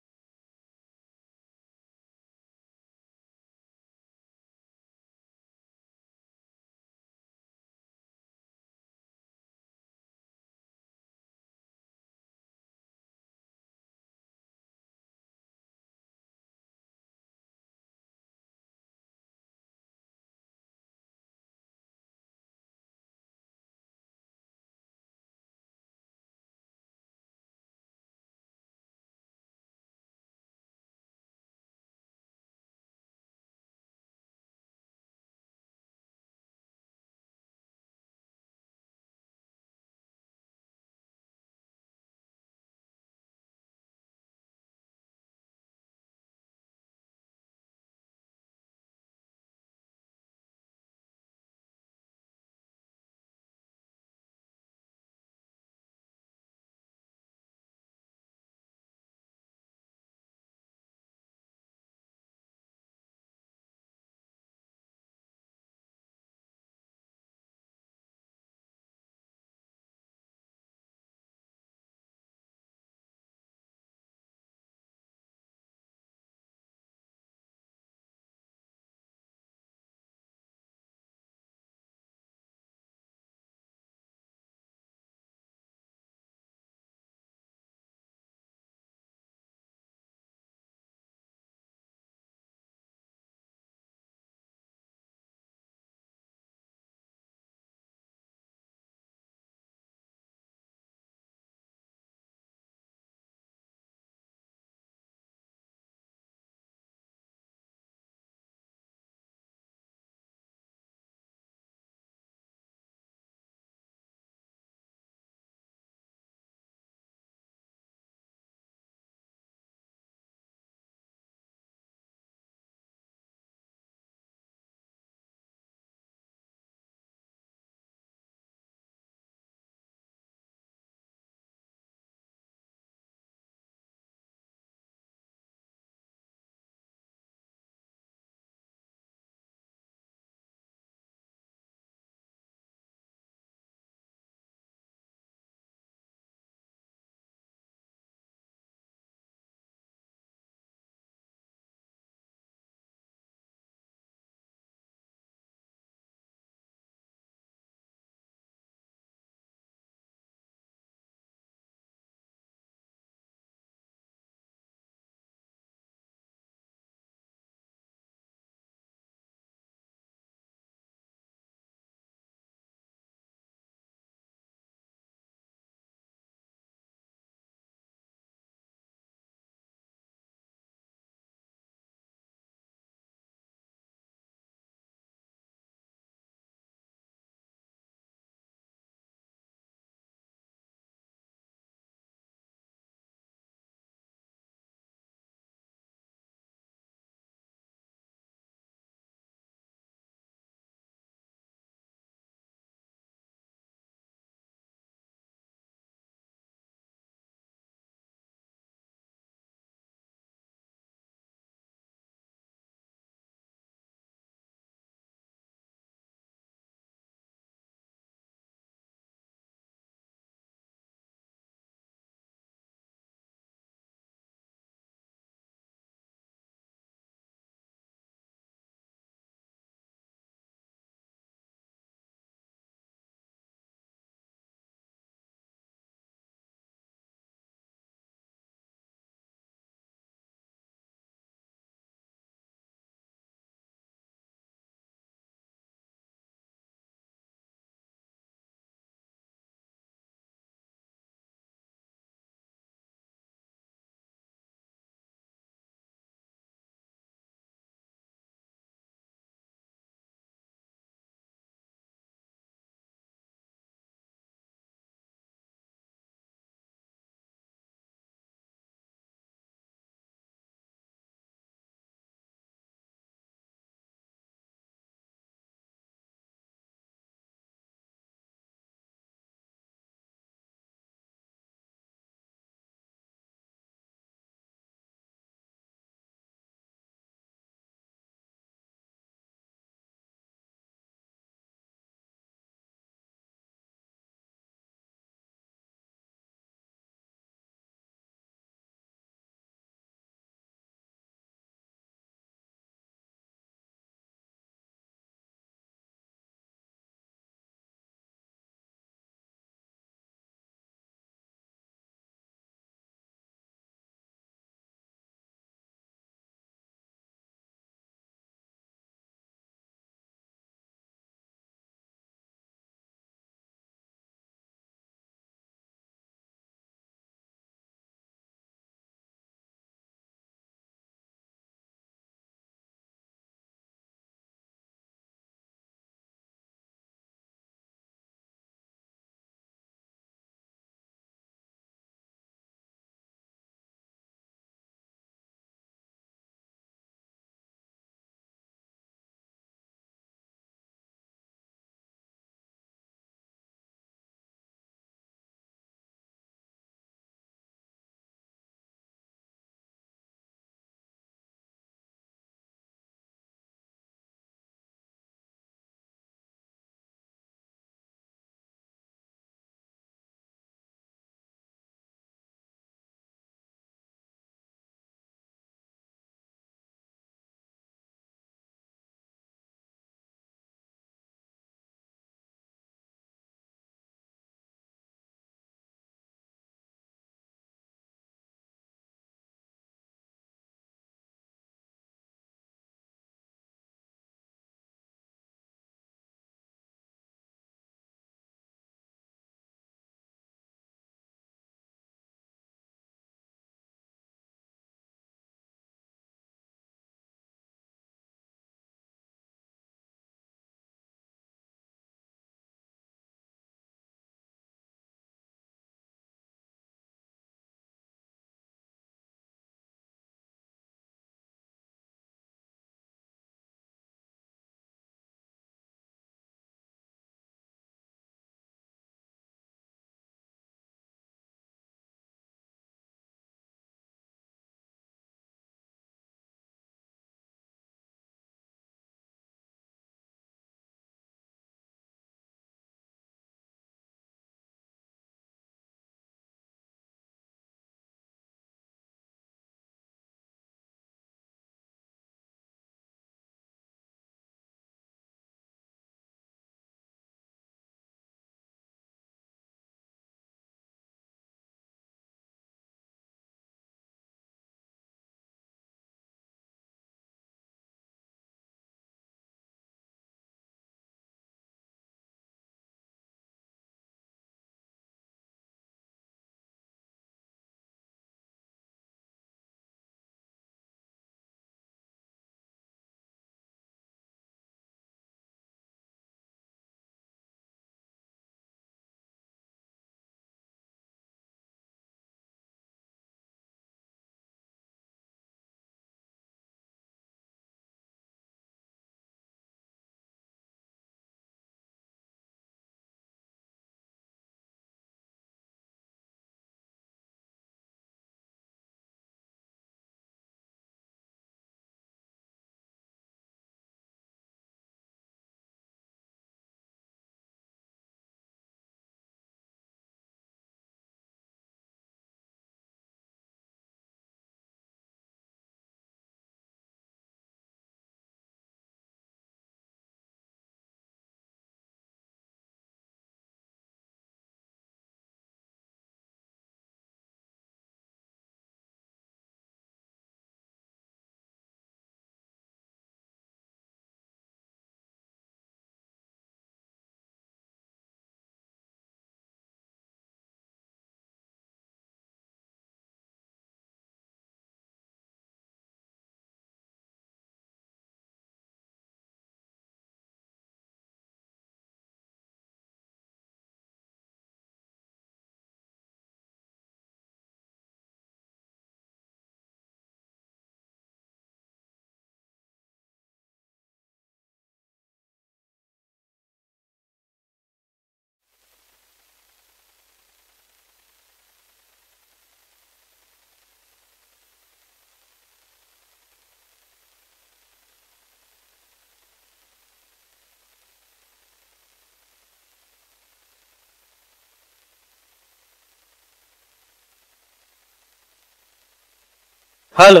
हेलो।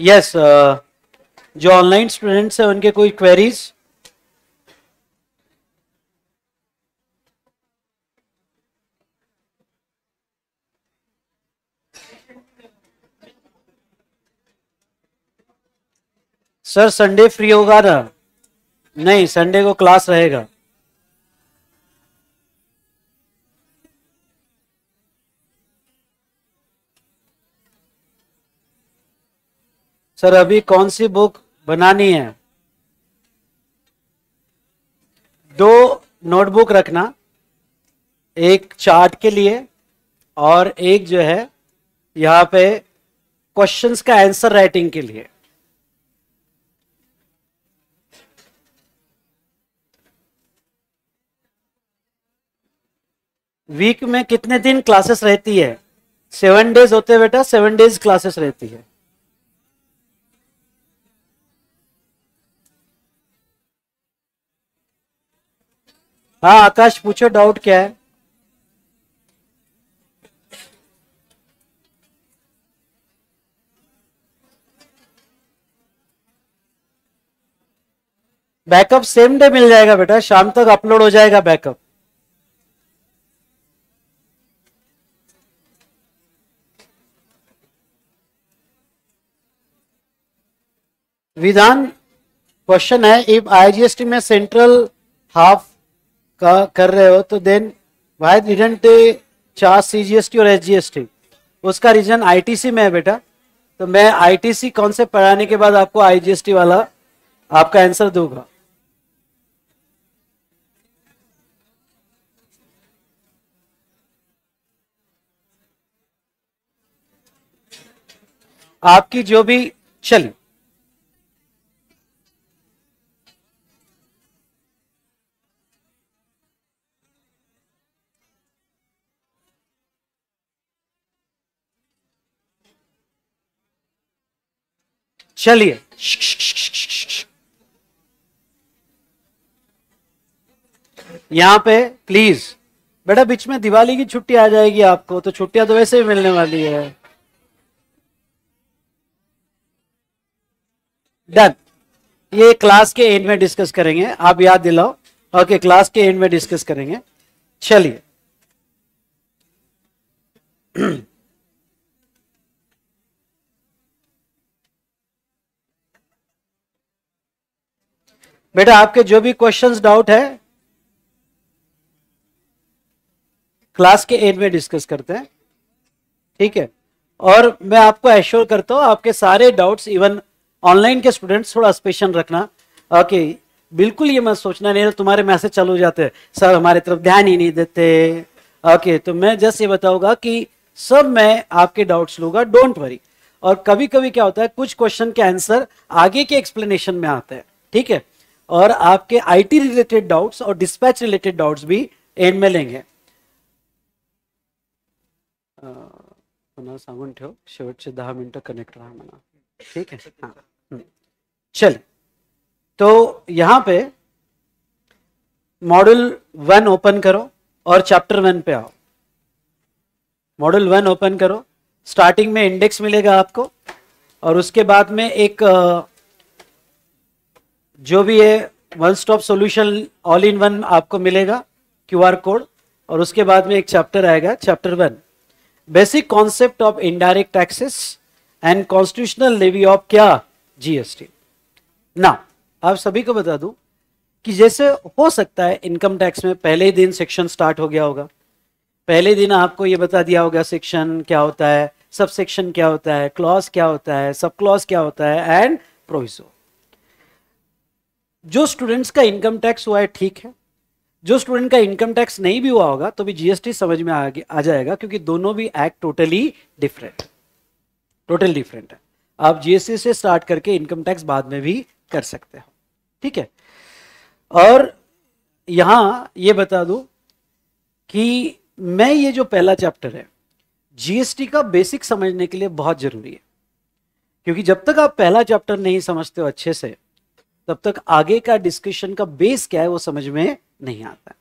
यस जो ऑनलाइन स्टूडेंट्स हैं, उनके कोई क्वेरीज सर संडे फ्री होगा ना? नहीं संडे को क्लास रहेगा। सर, अभी कौन सी बुक बनानी है? दो नोटबुक रखना, एक चार्ट के लिए और एक जो है, यहाँ पे क्वेश्चंस का आंसर राइटिंग के लिए। वीक में कितने दिन क्लासेस रहती है? सेवन डेज़ होते हैं बेटा सेवन डेज़ क्लासेस रहती है। हाँ आकाश, पूछो डाउट क्या है? बैकअप सेम डे मिल जाएगा बेटा, शाम तक अपलोड हो जाएगा बैकअप विधान क्वेश्चन है इफ़ आईजीएसटी में सेंट्रल हाफ़ का कर रहे हो तो then why didn't charge T और एस जी एस टी उसका रीजन आईटीसी में है बेटा। तो मैं आईटीसी कॉन्सेप्ट पढ़ाने के बाद आपको आईजीएसटी वाला आपका आंसर दूँगा। आपकी जो भी, चलिए। चलिए। यहाँ पे प्लीज़ बेटा, बीच में दिवाली की छुट्टी आ जाएगी आपको तो छुट्टियाँ तो वैसे ही मिलने वाली है। डन ये क्लास के एंड में डिस्कस करेंगे। आप याद दिलाओ। ओके क्लास के एंड में डिस्कस करेंगे। चलिए। *clears throat* बेटा, आपके जो भी क्वेश्चंस डाउट है क्लास के एंड में डिस्कस करते हैं। ठीक है? और मैं आपको एश्योर करता हूँ, आपके सारे डाउट्स इवन ऑनलाइन के स्टूडेंट्स थोड़ा स्पेशल रखना। ओके बिल्कुल ये मत सोचना, नहीं तुम्हारे मैसेज चालू जाते हैं। सर हमारे तरफ़ ध्यान ही नहीं देते। ओके तो मैं जस्ट ये बताऊँगा कि सब मैं आपके डाउट्स लूँगा डोंट वरी और कभी कभी क्या होता है, कुछ क्वेश्चन के आंसर आगे के एक्सप्लेनेशन में आते हैं। ठीक है? और आपके आईटी रिलेटेड डाउट्स और डिस्पैच रिलेटेड डाउट्स भी एंड में लेंगे। कनेक्ट रहा ठीक है? हाँ। हम्म। चल। तो यहाँ पे मॉड्यूल वन ओपन करो और चैप्टर वन पे आओ। मॉड्यूल वन ओपन करो। स्टार्टिंग में इंडेक्स मिलेगा आपको और उसके बाद में एक जो भी है one stop solution all in one आपको मिलेगा क्यूआर कोड और उसके बाद में एक चैप्टर आएगा chapter one basic concept of indirect taxes and constitutional levy of क्या? जीएसटी ना आप सभी को बता दूँ कि जैसे हो सकता है इनकम टैक्स में पहले दिन सेक्शन स्टार्ट हो गया होगा। पहले दिन आपको ये बता दिया होगा सेक्शन क्या होता है सब सेक्शन क्या होता है क्लॉज क्या होता है सब क्लॉज क्या होता है एंड प्रोविजो जो स्टूडेंट्स का इनकम टैक्स हुआ है ठीक है। जो स्टूडेंट का इनकम टैक्स नहीं भी हुआ होगा तो भी जीएसटी समझ में आ, आ जाएगा क्योंकि दोनों भी act totally different total different है। आप जीएसटी से स्टार्ट करके इनकम टैक्स बाद में भी कर सकते हो। ठीक है? और यहाँ ये बता दू कि मैं ये जो पहला चैप्टर है जीएसटी का बेसिक समझने के लिए बहुत ज़रूरी है। क्योंकि जब तक आप पहला चैप्टर नहीं समझते हो अच्छे से तब तक आगे का डिस्कशन का बेस क्या है वो समझ में नहीं आता।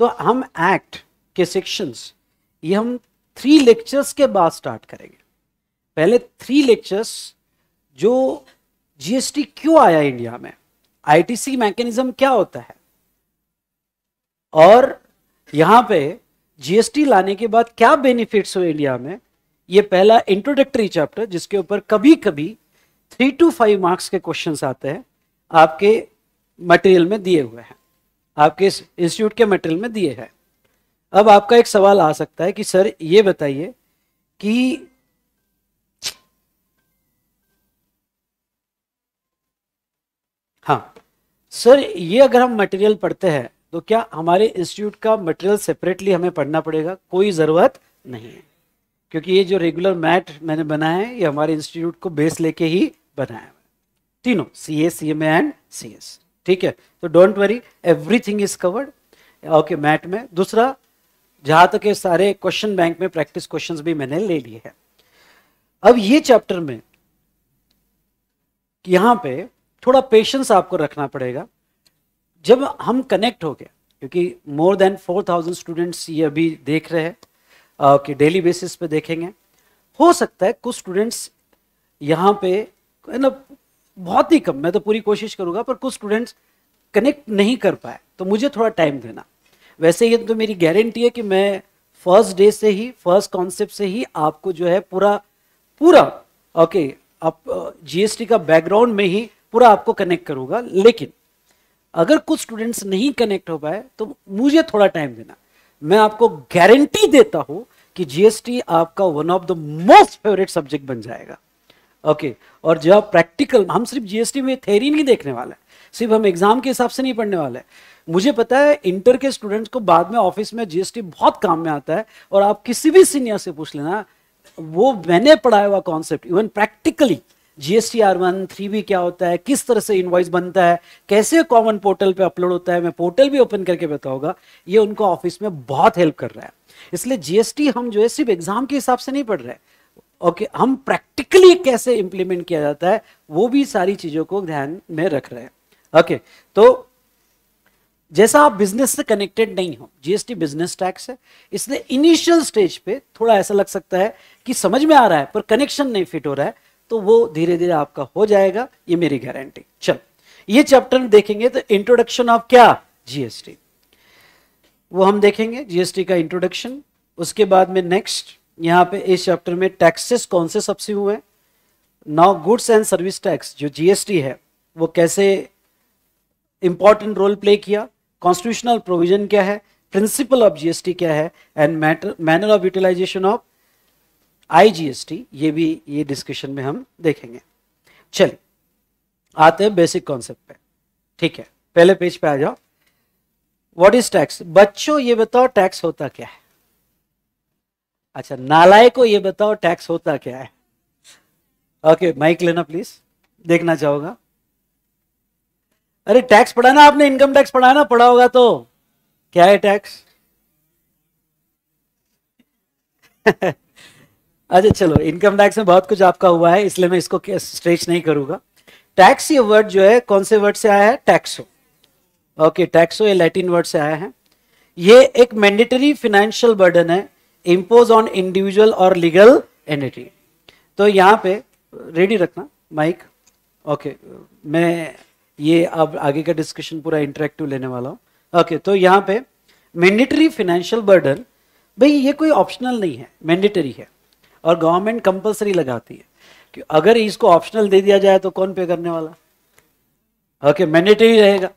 तो हम एक्ट के सेक्शंस ये हम थ्री लेक्चर्स के बाद स्टार्ट करेंगे। पहले थ्री लेक्चर्स जो जीएसटी क्यों आया इंडिया में? आईटीसी मैकेनिज्म क्या होता है? और यहाँ पे जीएसटी लाने के बाद क्या बेनिफिट्स हुए इंडिया में? ये पहला इंट्रोडक्टरी चैप्टर जिसके ऊपर कभी कभी थ्री टू फाइव मार्क्स के क्वेश्चंस आते हैं। आपके मटेरियल में दिए हुए हैं। आपके इस इंस्टीट्यूट के मटेरियल में दिए हैं। अब आपका एक सवाल आ सकता है कि, सर, ये बताइए कि हाँ सर, ये अगर हम मटेरियल पढ़ते हैं तो क्या हमारे इंस्टीट्यूट का मटेरियल सेपरेटली हमें पढ़ना पड़ेगा? कोई ज़रूरत नहीं है। क्योंकि ये जो रेगुलर मैट मैंने बनाया है, ये हमारे इंस्टीट्यूट को बेस लेके ही बनाया है। तीनों C S C M and C S ठीक है? तो don't worry everything is covered okay mat में. दूसरा, जहाँ तक ये सारे क्वेश्चन बैंक में प्रैक्टिस क्वेश्चंस भी मैंने ले लिए हैं। अब ये चैप्टर में यहाँ पे थोड़ा पेशेंस आपको रखना पड़ेगा। जब हम कनेक्ट हो गए, क्योंकि more than four thousand students ये अभी देख रहे हैं कि डेली बेसिस पे देखेंगे। हो सकता है कुछ स्टूडेंट्स यहाँ पे ना बहुत ही कम, मैं तो पूरी कोशिश करूँगा, पर कुछ स्टूडेंट्स कनेक्ट नहीं कर पाए तो मुझे थोड़ा टाइम देना। वैसे ये तो मेरी गारंटी है कि मैं फ़र्स्ट डे से ही फ़र्स्ट कॉन्सेप्ट से ही आपको जो है पूरा पूरा ओके आप जीएसटी का बैकग्राउंड में ही पूरा आपको कनेक्ट करूँगा। लेकिन अगर कुछ स्टूडेंट्स नहीं कनेक्ट हो पाए तो मुझे थोड़ा टाइम देना। मैं आपको गारंटी देता हूँ कि जीएसटी आपका one of the most favourite subject बन जाएगा। Okay okay. और जब प्रैक्टिकल हम सिर्फ़ जीएसटी में थेरी नहीं देखने वाला है। सिर्फ़ हम एग्ज़ाम के हिसाब से नहीं पढ़ने वाले मुझे पता है इंटर के स्टूडेंट्स को बाद में ऑफ़िस में जीएसटी बहुत काम में आता है और आप किसी भी सीनियर से पूछ लेना, वो मैंने पढ़ाया हुआ concept even practically GST R one three B क्या होता है, किस तरह से इनवॉइस बनता है, कैसे कॉमन पोर्टल पे अपलोड होता है, मैं पोर्टल भी ओपन करके बताऊँगा, ये उनको ऑफ़िस में बहुत हेल्प कर रहा है। इसलिए जीएसटी हम जो है सिर्फ़ एग्ज़ाम के हिसाब से नहीं पढ़ रहे ओके हम प्रैक्टिकली कैसे इंप्लीमेंट किया जाता है, वो भी सारी चीज़ों को ध्यान में रख रहे हैं। ओके तो जैसा आप बिज़नेस से कनेक्टेड नहीं हो जीएसटी बिज़नेस टैक्स है, इसलिए इनिशियल स्टेज पे थोड़ा ऐसा लग सकता है कि समझ में आ रहा है, पर कनेक्शन नहीं फिट हो रहा है तो वो धीरे धीरे आपका हो जाएगा, ये मेरी गारंटी चल, ये चैप्टर देखेंगे तो इंट्रोडक्शन ऑफ़ क्या? जीएसटी वो हम देखेंगे जीएसटी का इंट्रोडक्शन उसके बाद में नेक्स्ट यहाँ पे इस चैप्टर में टैक्सेस कौन से सबसे हुए now goods and service tax जो जीएसटी है, वो कैसे इंपॉर्टेंट रोल प्ले किया? कॉन्स्टिट्यूशनल प्रोविज़न क्या है? प्रिंसिपल ऑफ़ जीएसटी क्या है? And manner of utilisation of IGST ये भी ये डिस्कशन में हम देखेंगे। चलिए, आते हैं बेसिक कॉन्सेप्ट पे। ठीक है, पहले पेज पे आ जाओ। व्हाट इज़ टैक्स बच्चों, ये बताओ टैक्स होता क्या है? अच्छा नालाय को ये बताओ टैक्स होता क्या है? ओके माइक लेना प्लीज़ देखना चाहोगा? अरे टैक्स पढ़ा ना आपने इनकम टैक्स पढ़ा ना पढ़ा होगा तो। क्या है टैक्स *laughs* अच्छा चलो इनकम टैक्स में बहुत कुछ आपका हुआ है, इसलिए मैं इसको स्ट्रेच नहीं करूँगा। टैक्स ये वर्ड जो है, कौन से वर्ड से आया है? टैक्सो ओके टैक्सो ये लैटिन वर्ड से आया है। ये एक मैंडेटरी फिनेंशियल बर्डन है। इम्पोज ऑन इंडिविजुअल और लीगल एंटिटी तो यहाँ पे रेडी रखना माइक ओके मैं ये अब आगे का डिस्कशन पूरा इंटरेक्टिव लेने वाला हूँ. ओके तो यहाँ पे मैंडेटरी फिनेंशियल बर्डन भाई ये कोई ऑप्शनल नहीं है मैंडेटरी है. और गवर्नमेंट कंपलसरी लगाती है कि अगर इसको ऑप्शनल दे दिया जाए तो कौन पे करने वाला? ओके मैंडेटरी रहेगा.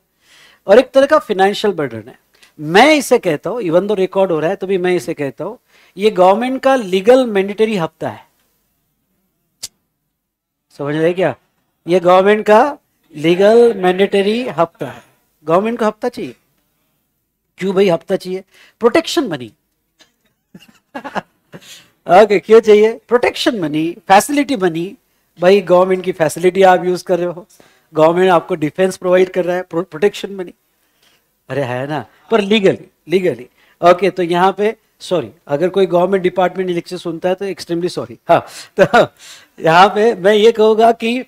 और एक तरह का फिनेंशियल बर्डन है. मैं इसे कहता हूँ इवन दो रिकॉर्ड हो रहा है तो भी मैं इसे कहता हूँ ये गवर्नमेंट का लीगल मैंडेटरी हफ़्ता है। समझ रहे क्या? ये गवर्नमेंट का लीगल मैंडेटरी हफ़्ता है। गवर्नमेंट को हफ़्ता चाहिए? क्यों भाई हफ़्ता चाहिए? प्रोटेक्शन मनी ओके क्यों चाहिए? प्रोटेक्शन मनी फैसिलिटी मनी भाई गवर्नमेंट की फैसिलिटी आप यूज़ कर रहे हो। गवर्नमेंट आपको डिफेंस प्रोवाइड कर रहा है। प्रोटेक्शन मनी अरे है ना? पर लीगली लीगली ओके तो यहाँ पे सॉरी अगर कोई गवर्नमेंट डिपार्टमेंट इलेक्शन सुनता है तो एक्सट्रीमली सॉरी हाँ तो यहाँ पे मैं ये कहूँगा कि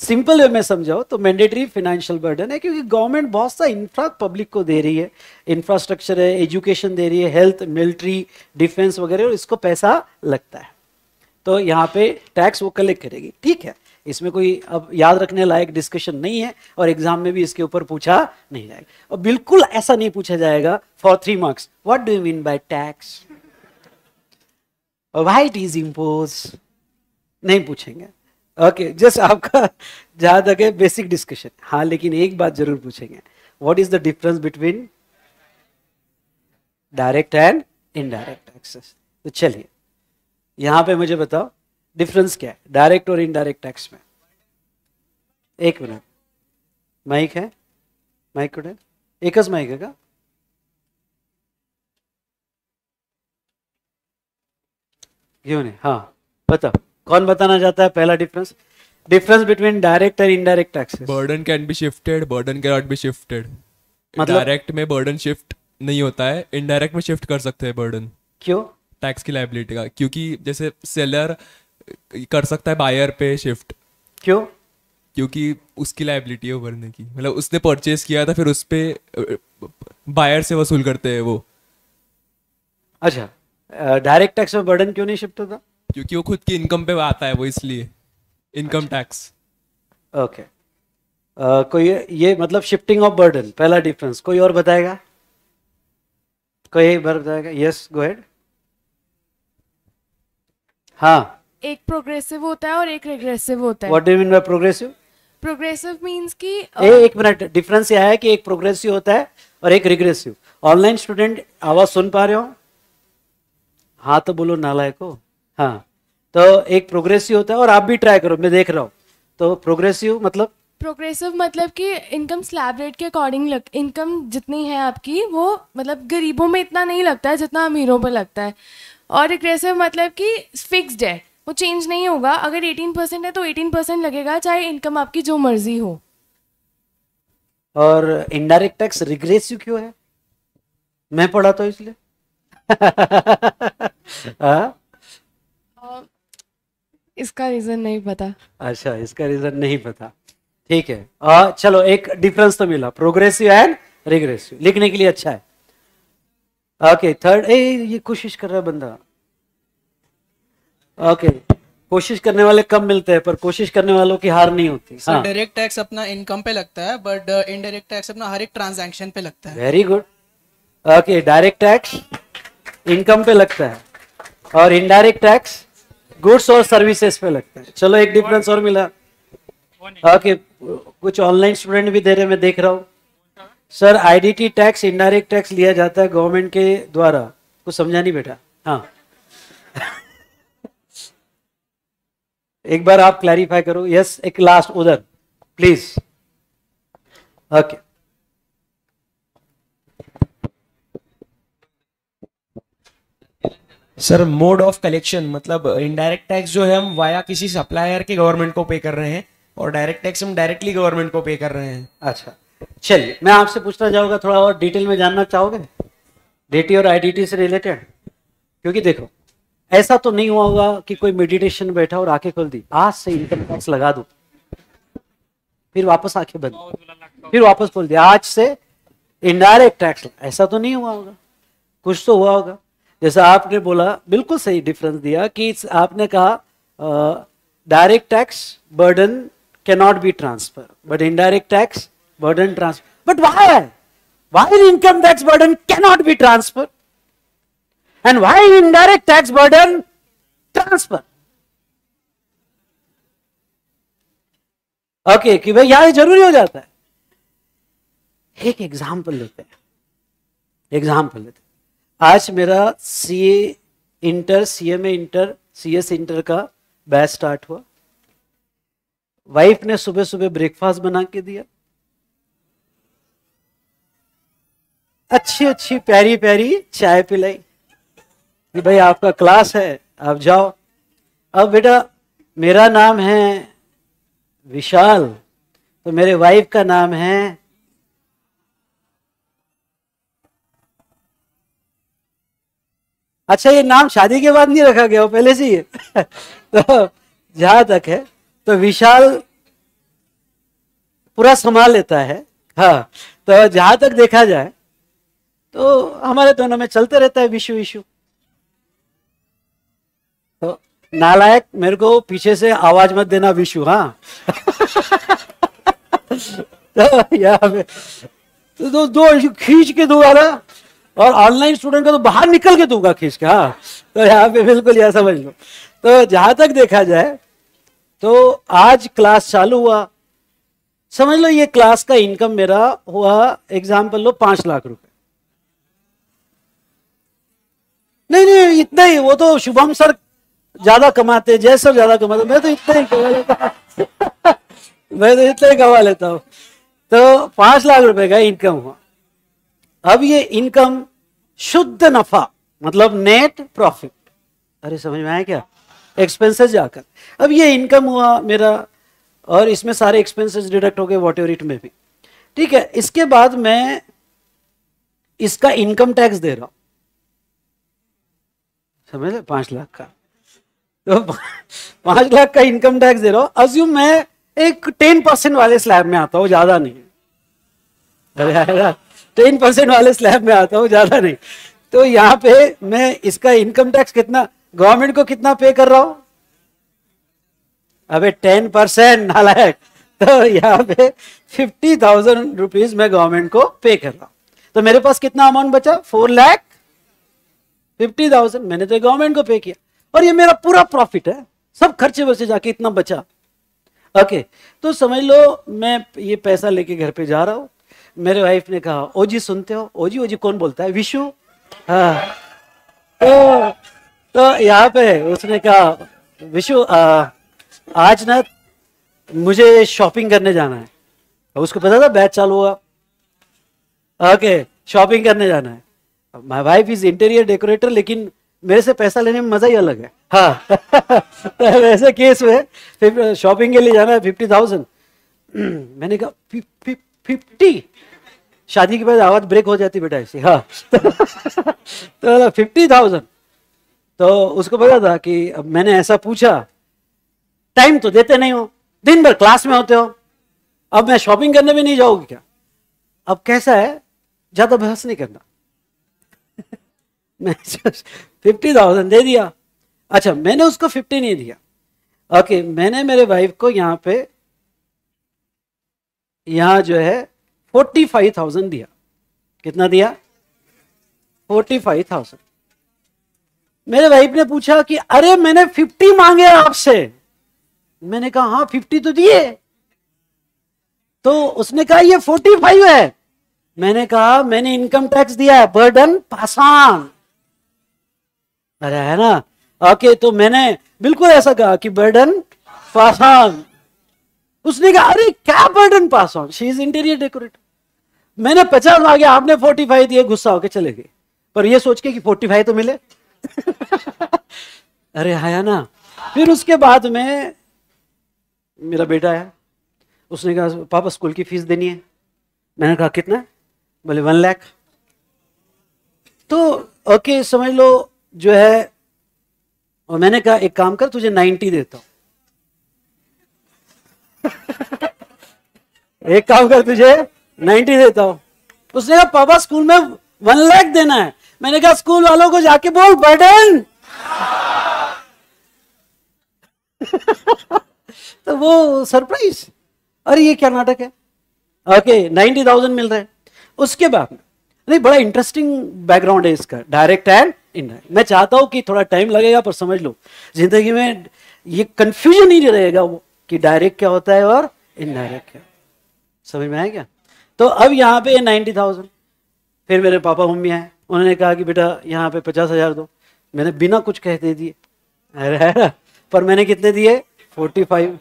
सिंपल वे में समझाओ तो मैंडेटरी फाइनेंशियल बर्डन है क्योंकि गवर्नमेंट बहुत सा इंफ्रा पब्लिक को दे रही है. इंफ्रास्ट्रक्चर है एजुकेशन दे रही है हेल्थ मिलिट्री डिफेंस वगैरह, और इसको पैसा लगता है. तो यहाँ पे टैक्स वो कलेक्ट करेगी. ठीक है? इसमें कोई अब याद रखने लायक डिस्कशन नहीं है और एग्ज़ाम में भी इसके ऊपर पूछा नहीं जाएगा। और बिल्कुल ऐसा नहीं पूछा जाएगा for three marks what do you mean by tax why it is impose नहीं पूछेंगे। ओके जस्ट आपका जहाँ तक है बेसिक डिस्कशन हाँ लेकिन एक बात ज़रूर पूछेंगे। What is the difference between direct and indirect taxes तो चलिए, यहाँ पे मुझे बताओ। डिफरेंस क्या है? डायरेक्ट और इनडायरेक्ट टैक्स में। एक मिनट माइक है? माइक कुठे एकच माइक है का घेऊन ये हाँ बताओ कौन बताना चाहता है पहला डिफरेंस डिफरेंस बिटवीन डायरेक्ट और indirect taxes burden can be shifted burden can not be shifted मतलब? डायरेक्ट में बर्डन शिफ्ट नहीं होता है इनडायरेक्ट में शिफ्ट कर सकते हैं बर्डन क्यों? टैक्स की लाइबिलिटी का। क्योंकि जैसे सेलर कर सकता है बायर पे शिफ्ट क्यों? क्योंकि उसकी लाइबिलिटी है भरने की। मतलब उसने परचेज किया था फिर उस पे बायर से वसूल करते हैं वो। अच्छा डायरेक्ट टैक्स में बर्डन क्यों नहीं शिफ्ट होता? क्योंकि वो खुद की इनकम पे आता है वो इसलिए। इनकम अच्छा। टैक्स ओके कोई ये मतलब शिफ्टिंग ऑफ़ बर्डन पहला डिफरेंस कोई और बताएगा? कोई एक बार बताएगा? यस गो हेड हाँ। एक प्रोग्रेसिव होता है और एक रिग्रेसिव होता है। What do mean by progressive progressive means कि ए एक मिनट डिफरेंस यह है कि एक प्रोग्रेसिव होता है और एक रिग्रेसिव ऑनलाइन स्टूडेंट आवाज़ सुन पा रहे हो? हाँ तो बोलो नालायक हो। हाँ तो एक प्रोग्रेसिव होता है और आप भी ट्राई करो मैं देख रहा हूँ। तो प्रोग्रेसिव मतलब? प्रोग्रेसिव मतलब कि इनकम स्लैब रेट के अकॉर्डिंग लग इनकम जितनी है आपकी वो मतलब गरीबों में इतना नहीं लगता है जितना अमीरों पर लगता है। और रिग्रेसिव मतलब कि फिक्स्ड है। वो चेंज नहीं होगा। अगर 18 परसेंट है तो 18 परसेंट लगेगा चाहे इनकम आपकी जो मर्ज़ी हो। और इनडायरेक्ट टैक्स रिग्रेसिव क्यों है? मैं पढ़ा तो इसलिए। *laughs* हाँ? इसका रीज़न नहीं पता। अच्छा इसका रीजन नहीं पता। ठीक है। आ, चलो एक डिफरेंस तो मिला। प्रोग्रेसिव एंड रिग्रेसिव लिखने के लिए अच्छा है। ओके थर्ड ए ये कोशिश कर रहा है बंदा। ओके कोशिश करने वाले कम मिलते हैं पर कोशिश करने वालों की हार नहीं होती। सर हाँ। डायरेक्ट टैक्स अपना इनकम पे लगता है बट इनडायरेक्ट टैक्स अपना हर एक ट्रांजैक्शन पे लगता है। Very good okay direct tax income पे लगता है और इनडायरेक्ट टैक्स गुड्स और सर्विसेज़ पे लगता है। चलो एक डिफरेंस और मिला। ओके कुछ ऑनलाइन स्टूडेंट भी दे रहे मैं देख रहा हूँ। Sir IDT tax indirect tax लिया जाता है गवर्नमेंट के द्वारा। कुछ समझा नहीं बेटा? हाँ। एक बार आप क्लैरिफाई करो। यस एक लास्ट उधर। Please okay sir mode of collection मतलब इनडायरेक्ट टैक्स जो है हम वाया किसी सप्लायर के गवर्नमेंट को पे कर रहे हैं और डायरेक्ट टैक्स हम डायरेक्टली गवर्नमेंट को पे कर रहे हैं। अच्छा। चलिए मैं आपसे पूछना चाहूँगा थोड़ा और डिटेल में जानना चाहोगे? डीटी और आईडीटी से रिलेटेड क्योंकि देखो ऐसा तो नहीं हुआ होगा कि कोई मेडिटेशन बैठा और आँखें खोल दी। आज से इनकम टैक्स लगा दो। फिर वापस आँखें बंद। फिर वापस खोल दिया, आज से इनडायरेक्ट टैक्स ऐसा तो नहीं हुआ होगा। कुछ तो हुआ होगा। जैसा आपने बोला, बिल्कुल सही डिफरेंस दिया कि आपने कहा direct tax burden cannot be transfer but indirect tax burden transfer but why? Why income tax burden cannot be transferred and why indirect tax burden? Transfer. Okay okay, कि भाई यहाँ ज़रूरी हो जाता है। एक एग्ज़ाम्पल लेते हैं। एग्ज़ाम्पल लेते हैं। आज मेरा C inter C M inter C S inter का बैच स्टार्ट हुआ। वाइफ ने सुबह सुबह ब्रेकफास्ट बना के दिया। अच्छी अच्छी प्यारी प्यारी चाय पिलाई। कि भाई आपका क्लास है, आप जाओ। अब बेटा, मेरा नाम है विशाल तो मेरे वाइफ का नाम है अच्छा ये नाम शादी के बाद नहीं रखा गया, वो पहले से ही है। *laughs* तो जहाँ तक है तो विशाल पूरा संभाल लेता है। हाँ तो जहाँ तक देखा जाए तो हमारे दोनों में चलते रहता है विशु विशु नालायक, मेरे को पीछे से आवाज़ मत देना विशु हाँ। तो तो दो दो खींच के दूँगा ना, और ऑनलाइन स्टूडेंट का तो बाहर निकल के दूँगा खींच के हाँ। तो यहाँ पे बिल्कुल यह समझ लो। तो जहाँ तक देखा जाए तो आज क्लास चालू हुआ। समझ लो ये क्लास का इनकम मेरा हुआ एग्ज़ाम्पल लो, पाँच लाख रुपए। नहीं नहीं, इतना ही, वो तो शुभम सर ज़्यादा कमाते जय सर ज़्यादा कमाते मैं तो इतना ही कमा लेता *laughs* मैं तो इतना ही कमा लेता हूँ। तो पाँच लाख रुपए का इनकम हुआ। अब ये इनकम शुद्ध नफा मतलब नेट प्रॉफिट अरे, समझ में आया क्या? एक्सपेंसेस जाकर। अब ये इनकम हुआ मेरा, और इसमें सारे एक्सपेंसेस डिडक्ट हो गए वॉट एवर इट में भी ठीक है, इसके बाद मैं इसका इनकम टैक्स दे रहा हूँ। समझ ले पाँच लाख का। तो पाँच लाख का इनकम टैक्स दे रहा हूँ। अज्यूम मैं एक टेन परसेंट वाले स्लैब में आता हूँ, ज़्यादा नहीं। अरे टेन परसेंट वाले स्लैब में आता हूँ, ज़्यादा नहीं। तो यहाँ पे मैं इसका इनकम टैक्स कितना गवर्नमेंट को कितना पे कर रहा हूँ? अबे टेन परसेंट नालायक। तो यहाँ पे फिफ्टी थाउज़ेंड रुपीज़ मैं गवर्नमेंट को पे कर रहा हूँ। तो मेरे पास कितना अमाउंट बचा? फोर लैख फिफ्टी थाउज़ेंड मैंने तो गवर्नमेंट को पे किया। और ये मेरा पूरा प्रॉफिट है। सब खर्चे वर्चे जाके इतना बचा। ओके तो समझ लो मैं ये पैसा लेके घर पे जा रहा हूँ। मेरे वाइफ ने कहा ओजी सुनते हो? ओजी ओजी कौन बोलता है? विशु? हाँ। तो तो यहाँ पे उसने कहा विशु आ, आज ना मुझे शॉपिंग करने जाना है। उसको पता था बैच चालू हुआ। ओके शॉपिंग करने जाना है। My wife is interior decorator लेकिन मेरे से पैसा लेने में मज़ा ही अलग है। हाँ। *laughs* तो वैसे केस में फिर शॉपिंग के लिए जाना है फिफ्टी थाउज़ेंड *clears throat* मैंने कहा फिफ्टी शादी के बाद आवाज़ ब्रेक हो जाती बेटा ऐसी। हाँ। *laughs* तो फिफ्टी थाउज़ेंड तो उसको पता था कि अब मैंने ऐसा पूछा टाइम तो देते नहीं हो दिन भर क्लास में होते हो अब मैं शॉपिंग करने भी नहीं जाऊँगी क्या? अब कैसा है ज़्यादा बहस नहीं करना। मैं फिफ्टी थाउज़ेंड दे दिया। अच्छा मैंने उसको फिफ्टी नहीं दिया। ओके मैंने मेरे वाइफ को यहाँ पे, यहाँ जो है फोर्टी फाइव थाउज़ेंड दिया। कितना दिया? फोर्टी फाइव थाउज़ेंड मेरे वाइफ ने पूछा कि, अरे, मैंने फिफ्टी मांगे आपसे। मैंने कहा हाँ फिफ्टी तो दिए। तो उसने कहा, ये फोर्टी फाइव है। मैंने कहा, मैंने इनकम टैक्स दिया है बर्डन पासान अरे है ना? ओके तो मैंने बिल्कुल ऐसा कहा कि बर्डन पास ऑन उसने कहा, अरे, क्या burden pass on she is interior decorator मैंने पचास मांगे, आपने फोर्टी फाइव दिए, गुस्सा होके चले गए। पर ये सोच के कि फोर्टी फाइव तो मिले। *laughs* अरे, आया ना। फिर उसके बाद में मेरा बेटा आया। उसने कहा, पापा, स्कूल की फ़ीस देनी है। मैंने कहा, कितना? बोले वन लाख तो ओके, समझ लो जो है, और मैंने कहा, एक काम कर, तुझे नाइन्टी देता हूँ. *laughs* एक काम कर, तुझे नाइन्टी देता हूँ। उसने कहा, पापा स्कूल में वन लाख देना है. मैंने कहा स्कूल वालों को जाके बोल बर्डन *laughs* तो वो सरप्राइज़ अरे, ये क्या नाटक है? ओके नाइन्टी थाउज़ेंड मिल रहा है। उसके बाद नहीं बड़ा इंटरेस्टिंग बैकग्राउंड है इसका। डायरेक्ट एंड इनडायरेक्ट मैं चाहता हूँ कि थोड़ा टाइम लगेगा, पर समझ लो। ज़िंदगी में ये कंफ्यूजन ही नहीं रहेगा वो, कि डायरेक्ट क्या होता है और इनडायरेक्ट क्या। समझ में आया क्या? तो अब यहाँ पे नाइन्टी थाउज़ेंड फिर मेरे पापा मम्मी आए उन्होंने कहा कि बेटा, यहाँ पे पचास हज़ार दो। मैंने बिना कुछ कह दे दिए। अरे पर मैंने कितने दिए? Forty five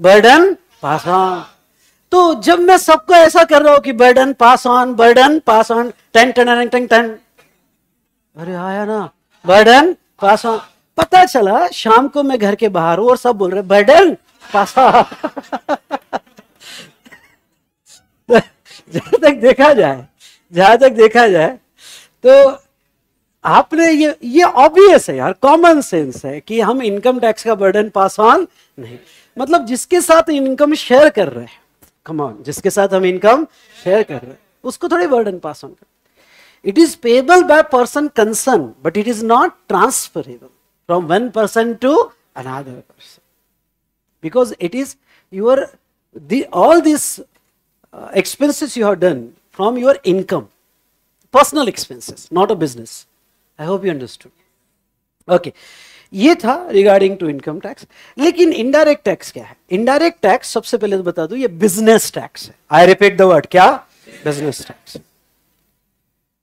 burden pass on तो जब मैं सबको ऐसा कर रहा हूँ कि burden pass on burden pass on ten ten ten ten अरे आया ना। बर्डन, पास ऑन पता चला, शाम को मैं घर के बाहर हूँ और सब बोल रहे, बर्डन, पास जहाँ तक देखा जाए, जहाँ तक देखा जाए तो आपने ये ये ऑब्वियस है यार कॉमन सेंस है कि हम इनकम टैक्स का बर्डन पास ऑन नहीं। मतलब जिसके साथ इनकम शेयर कर रहे हैं कमान जिसके साथ हम इनकम शेयर कर रहे हैं, उसको थोड़ी बर्डन पास ऑन कर। It is payable by person concern but it is not transferable from one person to another person because it is your the all these uh, expenses you have done from your income personal expenses not a business i hope you understood okay ये था regarding to income tax लेकिन indirect tax क्या है indirect tax सबसे पहले तो बता दूँ ये बिज़नेस टैक्स है आई रिपीट द वर्ड क्या बिज़नेस टैक्स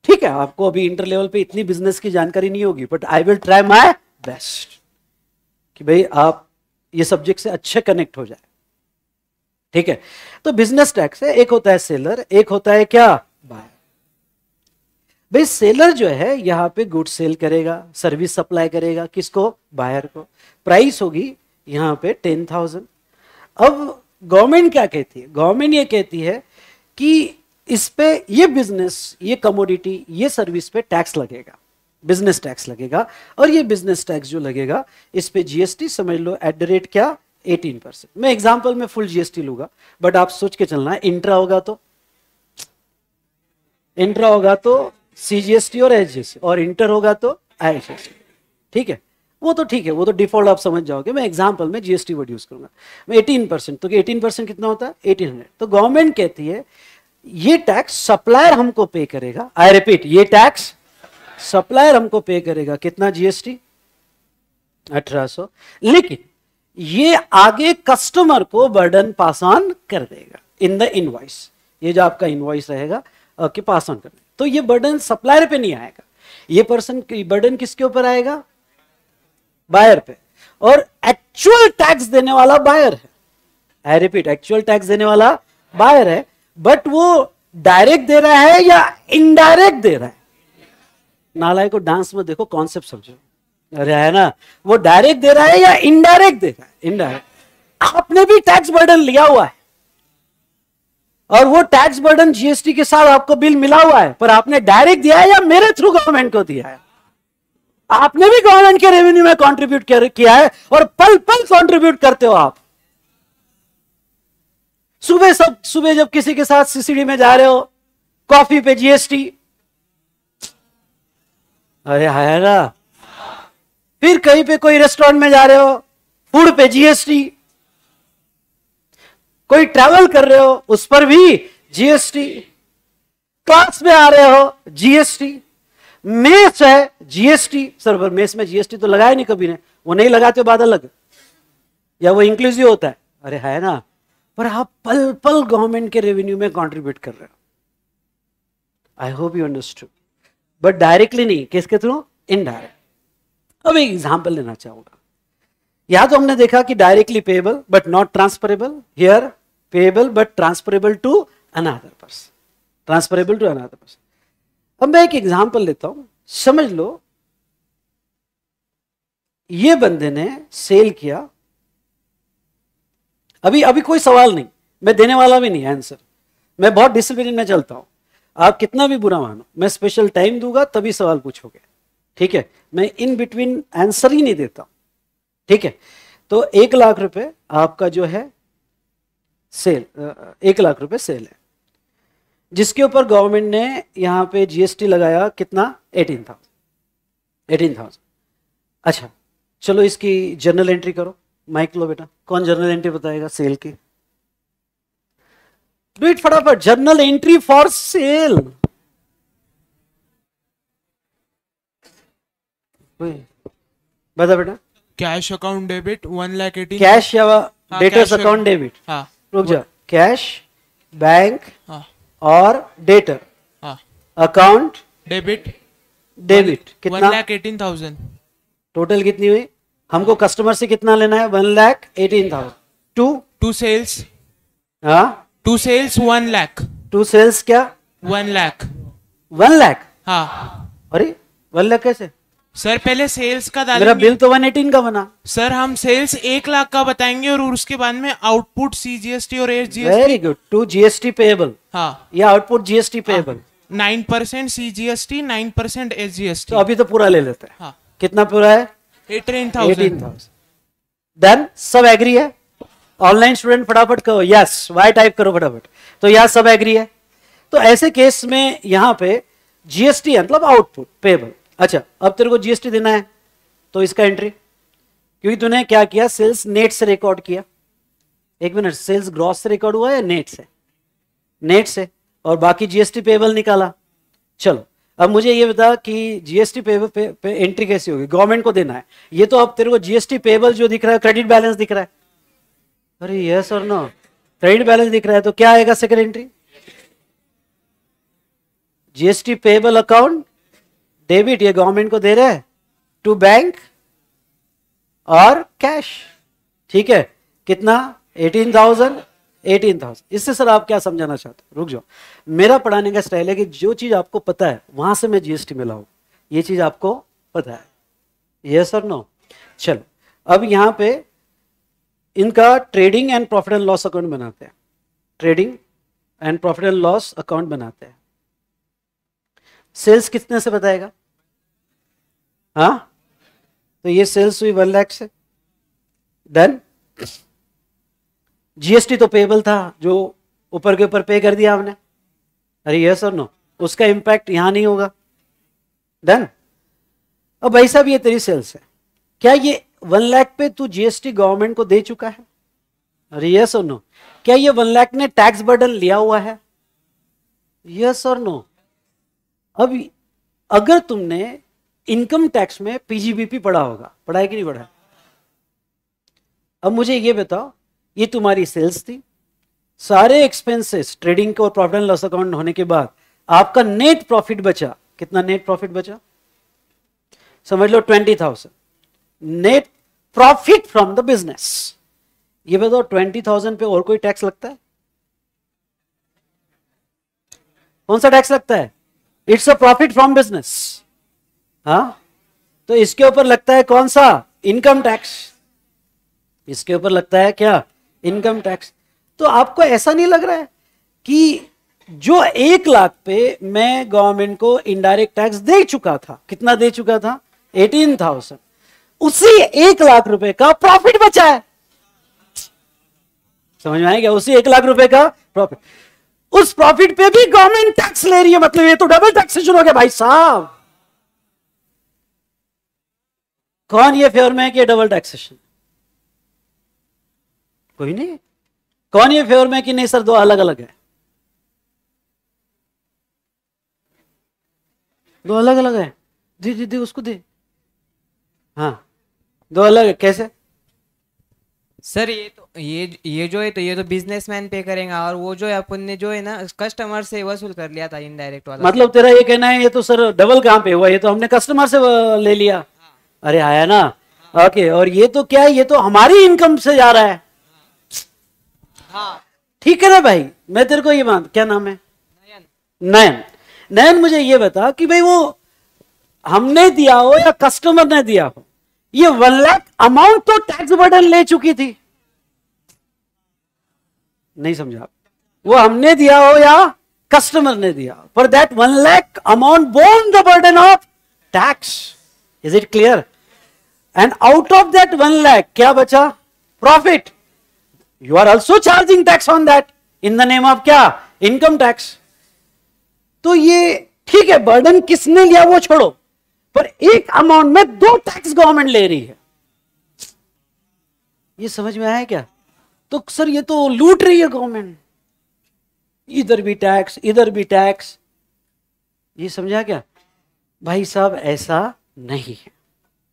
ठीक है, आपको अभी इंटर लेवल पे इतनी बिज़नेस की जानकारी नहीं होगी but I will try my best कि भाई आप ये सब्जेक्ट से अच्छे कनेक्ट हो जाए। ठीक है? तो बिज़नेस टैक्स है, एक होता है सेलर एक होता है क्या? बायर भाई सेलर जो है, यहाँ पे गुड सेल करेगा सर्विस सप्लाई करेगा, किसको? बायर को। प्राइस होगी यहाँ पे टेन थाउज़ेंड अब गवर्नमेंट क्या कहती है? गवर्नमेंट ये कहती है कि इस पे ये बिज़नेस ये कमोडिटी ये सर्विस पे टैक्स लगेगा। बिज़नेस टैक्स लगेगा। और ये बिज़नेस टैक्स जो लगेगा, इस पे जीएसटी समझ लो एट द रेट क्या? 18 परसेंट मैं एग्ज़ाम्पल में फुल जीएसटी लूँगा बट आप सोच के चलना है इंट्रा होगा तो। इंट्रा होगा तो सीजीएसटी और एच और इंटर होगा तो आई ठीक है? वो तो ठीक है, वो तो डिफ़ॉल्ट आप समझ जाओगे। मैं एग्ज़ाम्पल में जीएसटी वर्ड यूज़ करूँगा। मैं 18 परसेंट तो 18 परसेंट कितना होता है? 1800 तो गवर्नमेंट कहती है ये टैक्स सप्लायर हमको पे करेगा। आई रिपीट ये टैक्स सप्लायर हमको पे करेगा। कितना जीएसटी 1800 लेकिन ये आगे कस्टमर को बर्डन पास ऑन कर देगा। इन द इनवॉइस ये जो आपका इनवॉइस रहेगा के पास ऑन कर तो ये बर्डन सप्लायर पे नहीं आएगा। ये पर्सन बर्डन किसके ऊपर आएगा? बायर पे। और एक्चुअल टैक्स देने वाला बायर है। आई रिपीट एक्चुअल टैक्स देने वाला बायर है। बट वो डायरेक्ट दे रहा है या इनडायरेक्ट दे रहा है? नालाय को डांस में देखो कॉन्सेप्ट समझो। अरे है ना? वो डायरेक्ट दे रहा है या इनडायरेक्ट दे रहा है? इनडायरेक्ट आपने भी टैक्स बर्डन लिया हुआ है। और वो टैक्स बर्डन जीएसटी के साथ आपको बिल मिला हुआ है, पर आपने डायरेक्ट दिया है या मेरे थ्रू गवर्नमेंट को दिया है? आपने भी गवर्नमेंट के रेवेन्यू में कंट्रीब्यूट किया है और पल पल कंट्रीब्यूट करते हो आप। सुबह सब, सुबह जब किसी के साथ सीसीडी में जा रहे हो, कॉफ़ी पे जीएसटी अरे है ना। फिर कहीं पे कोई रेस्टोरेंट में जा रहे हो फ़ूड पे जीएसटी कोई ट्रैवल कर रहे हो, उस पर भी जीएसटी क्लास में आ रहे हो जीएसटी मेस है जीएसटी सर, पर मेस में जीएसटी तो लगाया नहीं कभी ने। वो नहीं लगाते बाद अलग। या वो इंक्लूसिव होता है। अरे है ना। पर आप पल पल गवर्नमेंट के रेवेन्यू में कंट्रीब्यूट कर रहे हो। I hope you understood but directly नहीं, किसके थ्रू इनडायरेक्ट अब एक एग्ज़ाम्पल लेना चाहूँगा। यहाँ तो हमने देखा कि directly payable but not transferable here payable but transferable to another person transferable to another person अब मैं एक एग्ज़ाम्पल लेता हूँ। समझ लो, ये बंदे ने सेल किया अभी अभी कोई सवाल नहीं। मैं देने वाला भी नहीं आंसर मैं बहुत डिसिप्लिन में चलता हूँ। आप कितना भी बुरा मानो, मैं स्पेशल टाइम दूँगा, तभी सवाल पूछोगे। ठीक है? मैं इन बिटवीन आंसर ही नहीं देता ठीक है? तो एक लाख रुपए आपका जो है सेल एक लाख रुपए सेल है। जिसके ऊपर गवर्नमेंट ने यहाँ पे जीएसटी लगाया कितना? एटीन थाउज़ेंड एटीन थाउज़ेंड अच्छा चलो इसकी जर्नल एंट्री करो। माइक लो बेटा। कौन जर्नल एंट्री बताएगा सेल की? डू इट फटाफट। जर्नल एंट्री फॉर सेल बता बेटा। Cash account debit one lakh eighteen cash या डेटर्स अकाउंट डेबिट हाँ। रुक जा। कैश बैंक हाँ। और डेटर हाँ। अकाउंट डेबिट डेबिट कितना? लाख एटीन थाउज़ेंड टोटल कितनी हुई? हमको कस्टमर से कितना लेना है? One lakh eighteen thousand to to sales हाँ? To sales one lakh to sales क्या? वन लाख वन लाख हाँ. अरे वन लाख कैसे? सर पहले सेल्स का मेरा बिल तो वन एटीन का बना। सर हम सेल्स एक लाख का बताएँगे और उसके बाद में आउटपुट सीजीएसटी और S very good to GST payable हाँ. या output GST payable nine percent CGST nine percent S G S T अभी तो पूरा ले लेते हैं। हाँ. कितना पूरा है? देन सब एग्री है? ऑनलाइन स्टूडेंट फटाफट कहो यस वाई टाइप करो फटाफट। तो यह सब एग्री है? तो ऐसे केस में यहाँ पे जीएसटी मतलब आउटपुट पेबल अच्छा अब तेरे को जीएसटी देना है तो इसका एंट्री क्योंकि तूने क्या किया? सेल्स नेट से रिकॉर्ड किया। एक मिनट सेल्स ग्रॉस से रिकॉर्ड हुआ या नेट से? नेट से। और बाकी जीएसटी पेबल निकाला। चलो अब मुझे ये बता कि जीएसटी पेबल पे, पे एंट्री कैसी होगी? गवर्नमेंट को देना है। ये तो अब तेरे को जीएसटी पेबल जो दिख रहा है क्रेडिट बैलेंस दिख रहा है। अरे यस और नो क्रेडिट बैलेंस दिख रहा है तो क्या आएगा second entry GST payable account debit ये गवर्नमेंट को दे रहे हैं टू बैंक और कैश ठीक है? कितना? Eighteen thousand eighteen thousand. इससे सर आप क्या समझाना चाहते हो? रुक जाओ। मेरा पढ़ाने का स्टाइल है कि जो चीज़ आपको पता है, वहाँ से मैं जीएसटी में लाऊं। ये चीज़ आपको पता है। ये सर नो चलो, अब यहाँ पे इनका trading and profit and loss account बनाते हैं। Trading and profit and loss account बनाते हैं। सेल्स कितने से बताएगा? हाँ? तो ये सेल्स हुई वन लैख से। डन जीएसटी तो पेबल था, जो ऊपर के ऊपर पे कर दिया आपने। अरे यस और नो उसका इंपैक्ट यहाँ नहीं होगा। डन अब भाई साहब, ये तेरी सेल्स है। क्या ये वन लाख पे तू जीएसटी गवर्नमेंट को दे चुका है? अरे यस और नो क्या ये वन लाख ने टैक्स बर्डन लिया हुआ है? यस और नो अब अगर तुमने इनकम टैक्स में पीजीबीपी पढ़ा होगा पढ़ा है कि नहीं पढ़ा। अब मुझे ये बताओ ये तुम्हारी सेल्स थी। सारे एक्सपेंसेस ट्रेडिंग के और प्रॉफिट एंड लॉस अकाउंट होने के बाद आपका नेट प्रॉफिट बचा। कितना नेट प्रॉफिट बचा? समझ लो twenty thousand net profit from the business ये बताओ ट्वेंटी थाउज़ेंड पे और कोई टैक्स लगता है? कौन सा टैक्स लगता है? It's a profit from business हाँ? तो इसके ऊपर लगता है कौन सा? इनकम टैक्स इसके ऊपर लगता है क्या? इनकम टैक्स तो आपको ऐसा नहीं लग रहा है कि जो एक लाख पे मैं गवर्नमेंट को इनडायरेक्ट टैक्स दे चुका था, कितना दे चुका था? एटीन थाउज़ेंड उसी एक लाख रुपए का प्रॉफिट बचा है। समझ में आएगा उसी एक लाख रुपए का प्रॉफिट उस प्रॉफिट पे भी गवर्नमेंट टैक्स ले रही है मतलब ये तो डबल टैक्सेशन हो गया, भाई साहब। कौन ये फेवर में है कि डबल टैक्सेशन कोई नहीं। कौन ये फेवर में कि नहीं सर दो अलग अलग है? दो अलग अलग है? दी दी दी उसको दे। हाँ। दो अलग है कैसे? सर ये तो ये ये जो है तो ये तो बिजनेसमैन पे करेगा और वो जो है अपन ने जो है ना कस्टमर से वसूल कर लिया था इनडायरेक्ट वाला। मतलब तेरा ये कहना है ये तो सर डबल कहाँ पे हुआ? ये तो हमने कस्टमर से ले लिया। हाँ। अरे आया ना? हाँ। ओके और ये तो क्या है? ये तो हमारी इनकम से जा रहा है। ठीक है ना भाई? मैं तेरे को ये मान क्या नाम है? नयन। नयन। मुझे ये बता कि भाई वो हमने दिया हो या कस्टमर ने दिया हो ये वन लाख अमाउंट तो टैक्स बर्डन ले चुकी थी। नहीं समझा वो हमने दिया हो या कस्टमर ने दिया पर that one lakh amount borne the burden of tax is it clear and out of that one lakh क्या बचा? Profit you are also charging tax on that in the name of क्या income tax तो ये ठीक है burden किसने लिया वो छोड़ो। पर एक अमाउंट में दो टैक्स गवर्नमेंट ले रही है। ये समझ में आया क्या? तो सर ये तो लूट रही है गवर्नमेंट इधर भी टैक्स इधर भी टैक्स ये समझा क्या? भाई साहब, ऐसा नहीं है।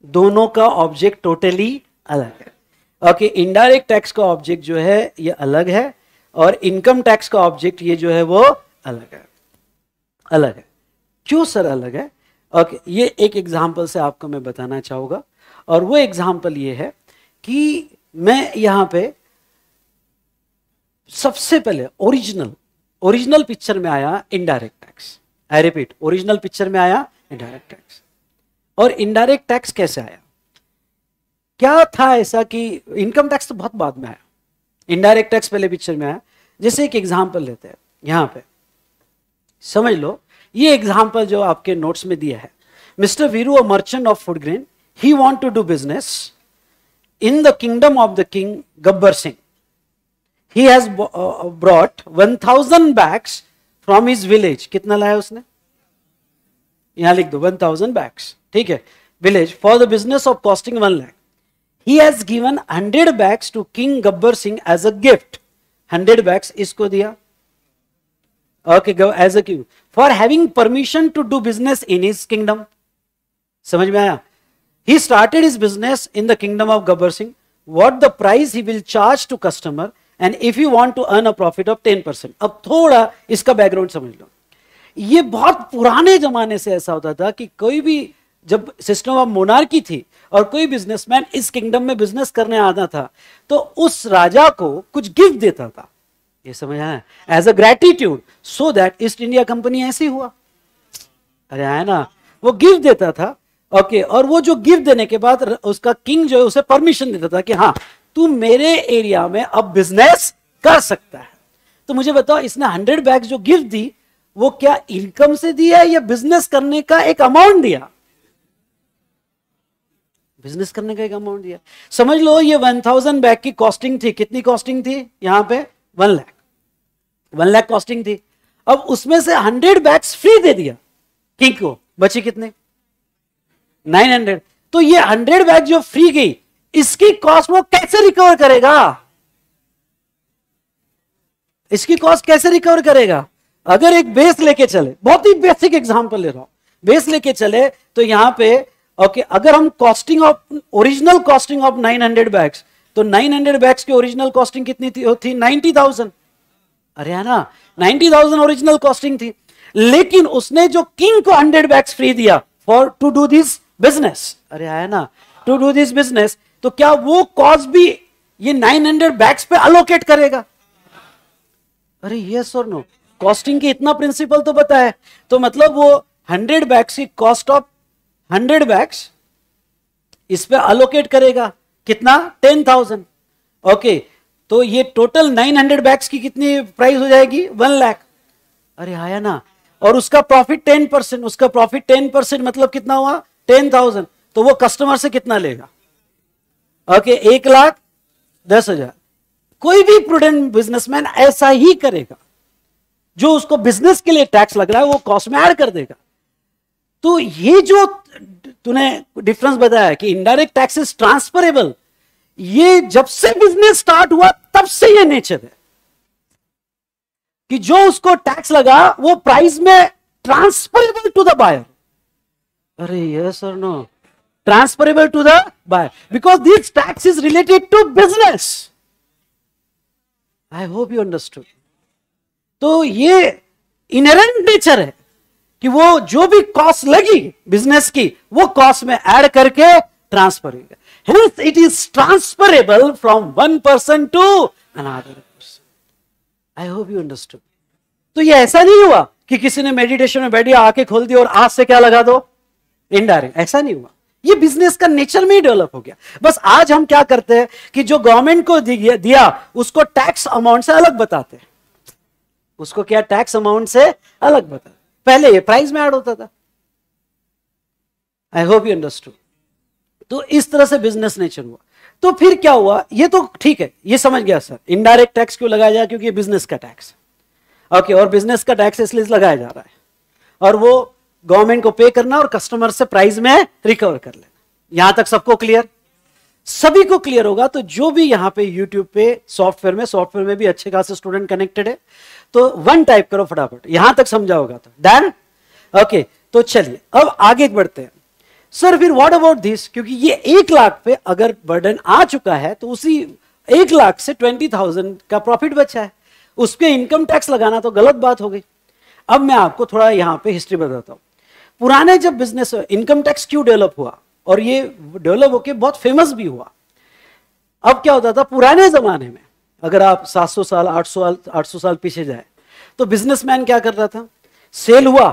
दोनों का ऑब्जेक्ट टोटली अलग है। ओके इनडायरेक्ट टैक्स का ऑब्जेक्ट जो है, ये अलग है, और इनकम टैक्स का ऑब्जेक्ट ये जो है वो अलग है। अलग है। क्यों सर अलग है? ओके ये एक एग्ज़ाम्पल से आपको मैं बताना चाहूँगा। और वो एग्ज़ाम्पल ये है कि मैं यहाँ पे सबसे पहले ओरिजिनल ओरिजिनल पिक्चर में आया indirect tax I repeat original picture में आया इनडायरेक्ट टैक्स और इनडायरेक्ट टैक्स कैसे आया? क्या था ऐसा कि इनकम टैक्स तो बहुत बाद में आया। इनडायरेक्ट टैक्स पहले पिक्चर में आया। जैसे एक एग्ज़ाम्पल लेते हैं यहाँ पे। समझ लो ये एग्ज़ाम्पल जो आपके नोट्स में दिया है। Mister Veeru a merchant of food grain he want to do business in the kingdom of the king Gabbar Singh he bo- uh, brought 1000 bags from his village. कितना लाया उसने? यहाँ लिख दो 1000 bags ठीक है। Village for the business of costing one lakh he has given hundred bags to king Gabbar Singh as a gift hundred bags इसको दिया okay as a cue for having permission to do business in his kingdom समझ में आया he started his business in the kingdom of Gabbar Singh what the price he will charge to customer and if you want to earn a profit of ten percent अब थोड़ा इसका background समझ लो ये बहुत पुराने जमाने से ऐसा होता था कि कोई भी जब सिस्टम ऑफ़ मोनार्की थी और कोई बिजनेसमैन इस किंगडम में बिज़नेस करने आता था तो उस राजा को कुछ गिफ्ट देता था। ये समझ आया? As a gratitude so that east India company ऐसी हुआ। अरे आया ना, वो गिफ्ट देता था ओके और वो जो गिफ्ट देने के बाद उसका किंग जो है उसे परमिशन देता था कि हाँ तू मेरे एरिया में अब बिज़नेस कर सकता है। तो मुझे बताओ, इसने हंड्रेड बैग जो गिफ्ट दी, वो क्या इनकम से दिया या बिज़नेस करने का एक अमाउंट दिया? बिज़नेस करने का एक अमाउंट दिया। समझ लो, ये वन थाउज़ेंड बैग की कॉस्टिंग थी। कितनी कॉस्टिंग थी? यहाँ पे one lakh one lakh costing थी। अब उसमें से हंड्रेड बैग्स फ्री दे दिया। किंग को। बची कितने? नाइन हंड्रेड तो ये हंड्रेड बैग जो फ्री गई, इसकी कॉस्ट वो कैसे रिकवर करेगा? इसकी कॉस्ट कैसे रिकवर करेगा? अगर एक बेस लेके चले, बहुत ही बेसिक एग्जांपल ले रहा हूँ। बेस लेके चले तो यहाँ पे ओके okay, अगर हम costing of original costing of 900 bags तो 900 बैग्स की ओरिजिनल कॉस्टिंग कितनी थी थी 90,000 अरे है ना 90,000 ओरिजिनल कॉस्टिंग थी। लेकिन उसने जो किंग को 100 बैग्स फ्री दिया for to do this business अरे आया ना टू डू दिस बिज़नेस तो क्या वो कॉस्ट भी ये 900 बैग्स पे अलोकेट करेगा? अरे यस और नो कॉस्टिंग की इतना प्रिंसिपल तो पता है। तो मतलब वो 100 बैग्स की कॉस्ट ऑफ़ 100 बैग्स इस पर अलोकेट करेगा। कितना? 10,000 ओके तो ये टोटल 900 बैग्स की कितनी प्राइस हो जाएगी? वन लाख। अरे आया ना। और उसका प्रॉफिट टेन परसेंट उसका प्रॉफिट टेन परसेंट मतलब कितना हुआ? 10,000 तो वो कस्टमर से कितना लेगा? ओके एक लाख दस हज़ार। कोई भी प्रूडेंट बिजनेसमैन ऐसा ही करेगा जो उसको बिज़नेस के लिए टैक्स लग रहा है वो कॉस्ट में ऐड कर देगा। तो ये जो तूने डिफरेंस बताया कि इनडायरेक्ट टैक्स इज़ ट्रांसफरेबल ये जब से बिज़नेस स्टार्ट हुआ, तब से ये नेचर है। कि जो उसको टैक्स लगा, वो प्राइस में ट्रांसफरेबल टू द बायर अरे यस और no transferable to the buyer because this tax is related to business I hope you understood तो ये इनरेंट नेचर है। कि वो जो भी कॉस्ट लगी बिज़नेस की, वो कॉस्ट में ऐड करके transfer health it is transferable from one person to another I hope you understood तो ये ऐसा नहीं हुआ कि किसी ने मेडिटेशन में बैठी आके खोल दी और आज से क्या लगा दो? इनडायरेक्ट ऐसा नहीं हुआ। ये बिज़नेस का नेचर में ही डेवलप हो गया। बस आज हम क्या करते हैं कि जो गवर्नमेंट को दिया, उसको टैक्स अमाउंट से अलग बताते हैं। उसको क्या टैक्स अमाउंट से अलग बता पहले ये प्राइस में ऐड होता था। आई होप यू अंडरस्टूड तो इस तरह से बिज़नेस नेचर हुआ। तो फिर क्या हुआ? ये तो ठीक है, ये समझ गया सर इनडायरेक्ट टैक्स क्यों लगाया जाए क्योंकि ये बिज़नेस का टैक्स ओके और बिज़नेस का टैक्स इसलिए लगाया जा रहा है। और वो गवर्नमेंट को पे करना और कस्टमर से प्राइस में रिकवर कर लेना। यहाँ तक सबको क्लियर सभी को क्लियर होगा तो जो भी यहाँ पे यूट्यूब पे सॉफ्टवेयर में सॉफ्टवेयर में भी अच्छे खासे स्टूडेंट कनेक्टेड है। तो वन टाइप करो फटाफट। यहाँ तक समझा होगा तो। डन ओके तो चलिए, अब आगे बढ़ते हैं। सर फिर व्हाट अबाउट दिस क्योंकि ये एक लाख पे अगर बर्डन आ चुका है तो उसी एक लाख से ट्वेंटी थाउज़ेंड का प्रॉफिट बचा है। उस पर इनकम टैक्स लगाना तो गलत बात हो गई। अब मैं आपको थोड़ा यहाँ पे हिस्ट्री बताता हूँ। पुराने जब बिज़नेस इनकम टैक्स क्यों डेवलप हुआ? और ये डेवलप होके बहुत फ़ेमस भी हुआ। अब क्या होता था? पुराने जमाने में अगर आप 700 साल 800 साल 800 साल पीछे जाए तो बिजनेसमैन क्या करता था? सेल हुआ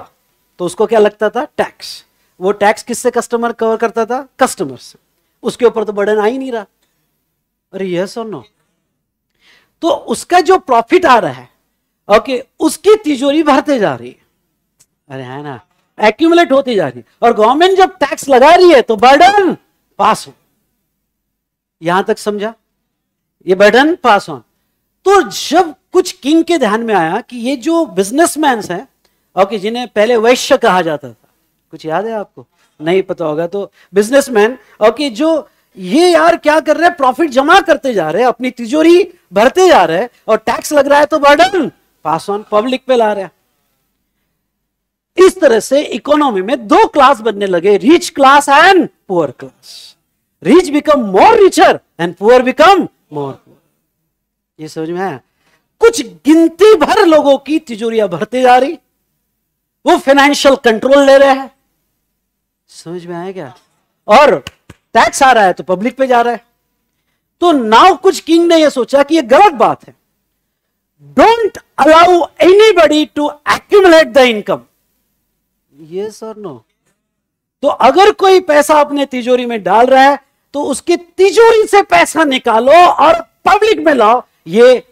तो उसको क्या लगता था? टैक्स वो टैक्स किससे कस्टमर कवर करता था? कस्टमर से। उसके ऊपर तो बर्डन आ ही नहीं रहा। अरे यस और नो तो उसका जो प्रॉफिट आ रहा है ओके उसकी तिजोरी भरते जा रही है। अरे है ना? एक्यूमुलेट होती जा रही है। और गवर्नमेंट जब टैक्स लगा रही है तो बर्डन पास हो। यहाँ तक समझा? ये बर्डन पास ऑन तो जब कुछ किंग के ध्यान में आया कि ये जो बिजनेसमैन हैं ओके जिन्हें पहले वैश्य कहा जाता था, कुछ याद है आपको? नहीं पता होगा तो बिजनेसमैन ओके जो ये यार क्या कर रहे हैं प्रॉफिट जमा करते जा रहे हैं, अपनी तिजोरी भरते जा रहे हैं, और टैक्स लग रहा है तो बर्डन पास ऑन पब्लिक पे ला रहे हैं। इस तरह से इकोनॉमी में दो क्लास बनने लगे rich class and poor class rich become more richer and poor become more ये समझ में आया कुछ गिनती भर लोगों की तिजोरियाँ भरते जा रही। वो फाइनेंशियल कंट्रोल ले रहे हैं। समझ में आया क्या? और टैक्स आ रहा है तो पब्लिक पे जा रहा है। तो नाउ कुछ किंग ने यह सोचा कि यह गलत बात है। Don't allow anybody to accumulate the income yes और नो तो अगर कोई पैसा अपने तिजोरी में डाल रहा है तो उसकी तिजोरी से पैसा निकालो और पब्लिक में लाओ। ये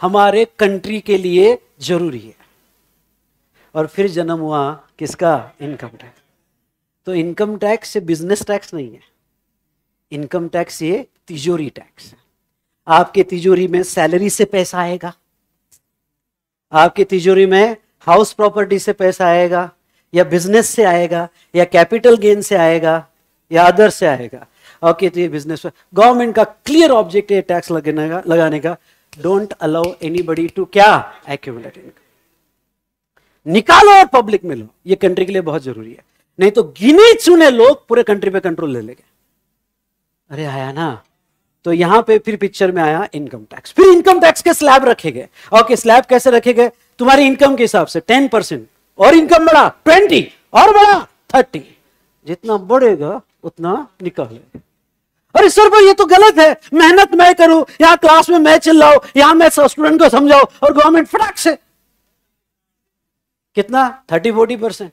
हमारे कंट्री के लिए ज़रूरी है। और फिर जन्म हुआ, किसका? Income tax. तो इनकम टैक्स बिज़नेस टैक्स नहीं है। इनकम टैक्स ये तिजोरी टैक्स आपके तिजोरी में सैलरी से पैसा आएगा। आपके तिजोरी में हाउस प्रॉपर्टी से पैसा आएगा, या बिज़नेस से आएगा, या कैपिटल गेन से आएगा, या अदर से आएगा। ओके तो ये बिज़नेस गवर्नमेंट का क्लियर ऑब्जेक्ट है टैक्स लगाने का लगाने का। Don't allow anybody to क्या? एक्यूमुलेट इनकम निकालो और पब्लिक में लो। ये कंट्री के लिए बहुत ज़रूरी है। नहीं तो गिने चुने लोग पूरे कंट्री पे कंट्रोल ले लेंगे। अरे आया ना। तो यहाँ पे फिर पिक्चर में आया इनकम टैक्स फिर इनकम टैक्स के स्लैब रखे गए ओके स्लैब कैसे रखे गए तुम्हारी इनकम के हिसाब से टेन परसेंट और इनकम बढ़ा ट्वेंटी और बढ़ा थर्टी जितना बढ़ेगा, उतना निकाले अरे सर भाई, ये तो गलत है। मेहनत मैं करूँ, यहाँ क्लास में मैं चिल्लाओ यहाँ मैं स्टूडेंट को समझाओ और गवर्नमेंट फटाक से। कितना? थर्टी फोर्टी परसेंट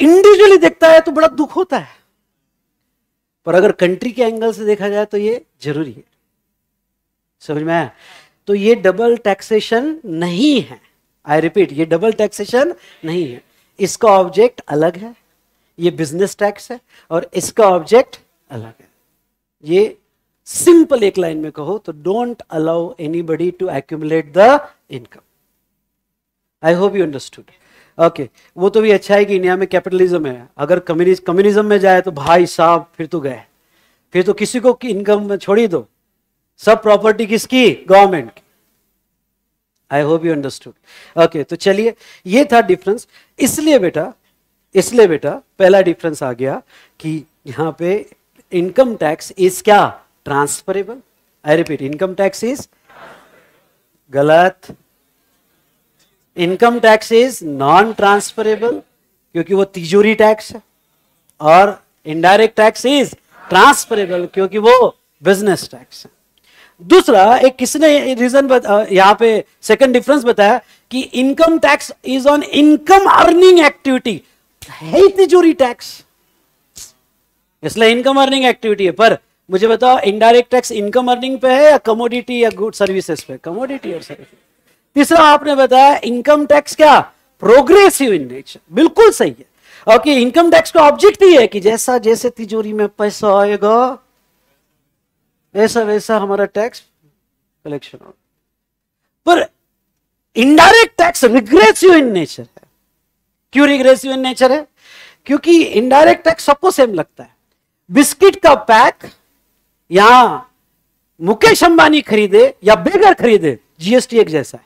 इंडिविजुअली देखता है तो बड़ा दुख होता है। पर अगर कंट्री के एंगल से देखा जाए तो ये ज़रूरी है। समझ में आया? तो ये डबल टैक्सेशन नहीं है। आई रिपीट ये डबल टैक्सेशन नहीं है। इसका ऑब्जेक्ट अलग है। ये बिज़नेस टैक्स है और इसका ऑब्जेक्ट अलग है। ये सिंपल एक लाइन में कहो तो don't allow anybody to accumulate the income I hope you understood okay वो तो भी अच्छा है कि इंडिया में कैपिटलिज्म है। अगर कम्युनिस्ट कम्युनिज्म में जाए तो भाई साहब, फिर तो गए। फिर तो किसी को इनकम छोड़ी दो। सब प्रॉपर्टी किसकी? गवर्नमेंट की। I hope you understood okay तो चलिए, ये था डिफरेंस इसलिए बेटा इसलिए बेटा, पहला डिफरेंस आ गया कि यहाँ पे इनकम टैक्स इज़ क्या transferable I repeat income tax is गलत income tax is non transferable क्योंकि वो तिजोरी टैक्स है। और इनडायरेक्ट टैक्स इज़ ट्रांसफरेबल क्योंकि वो बिज़नेस टैक्स है। दूसरा, एक किसने रीजन यहाँ पे सेकंड डिफरेंस बताया कि income tax is on income earning activity है तिजोरी टैक्स इसलिए इनकम अर्निंग एक्टिविटी है। पर मुझे बताओ इनडायरेक्ट टैक्स इनकम अर्निंग पे है या कमोडिटी या गुड सर्विसेज़ पे? कमोडिटी और सर्विस तीसरा आपने बताया इनकम टैक्स क्या? प्रोग्रेसिव इन नेचर बिल्कुल सही है। ओके इनकम टैक्स का ऑब्जेक्ट ही है कि जैसा जैसे तिजोरी में पैसा आएगा, वैसा वैसा हमारा टैक्स कलेक्शन होगा। पर indirect tax regressive in nature है। क्यों रिग्रेसिव इन नेचर है? क्योंकि इनडायरेक्ट टैक्स सबको सेम लगता है। बिस्किट का पैक यहाँ मुकेश अंबानी खरीदे या बेगर खरीदे जीएसटी एक जैसा है।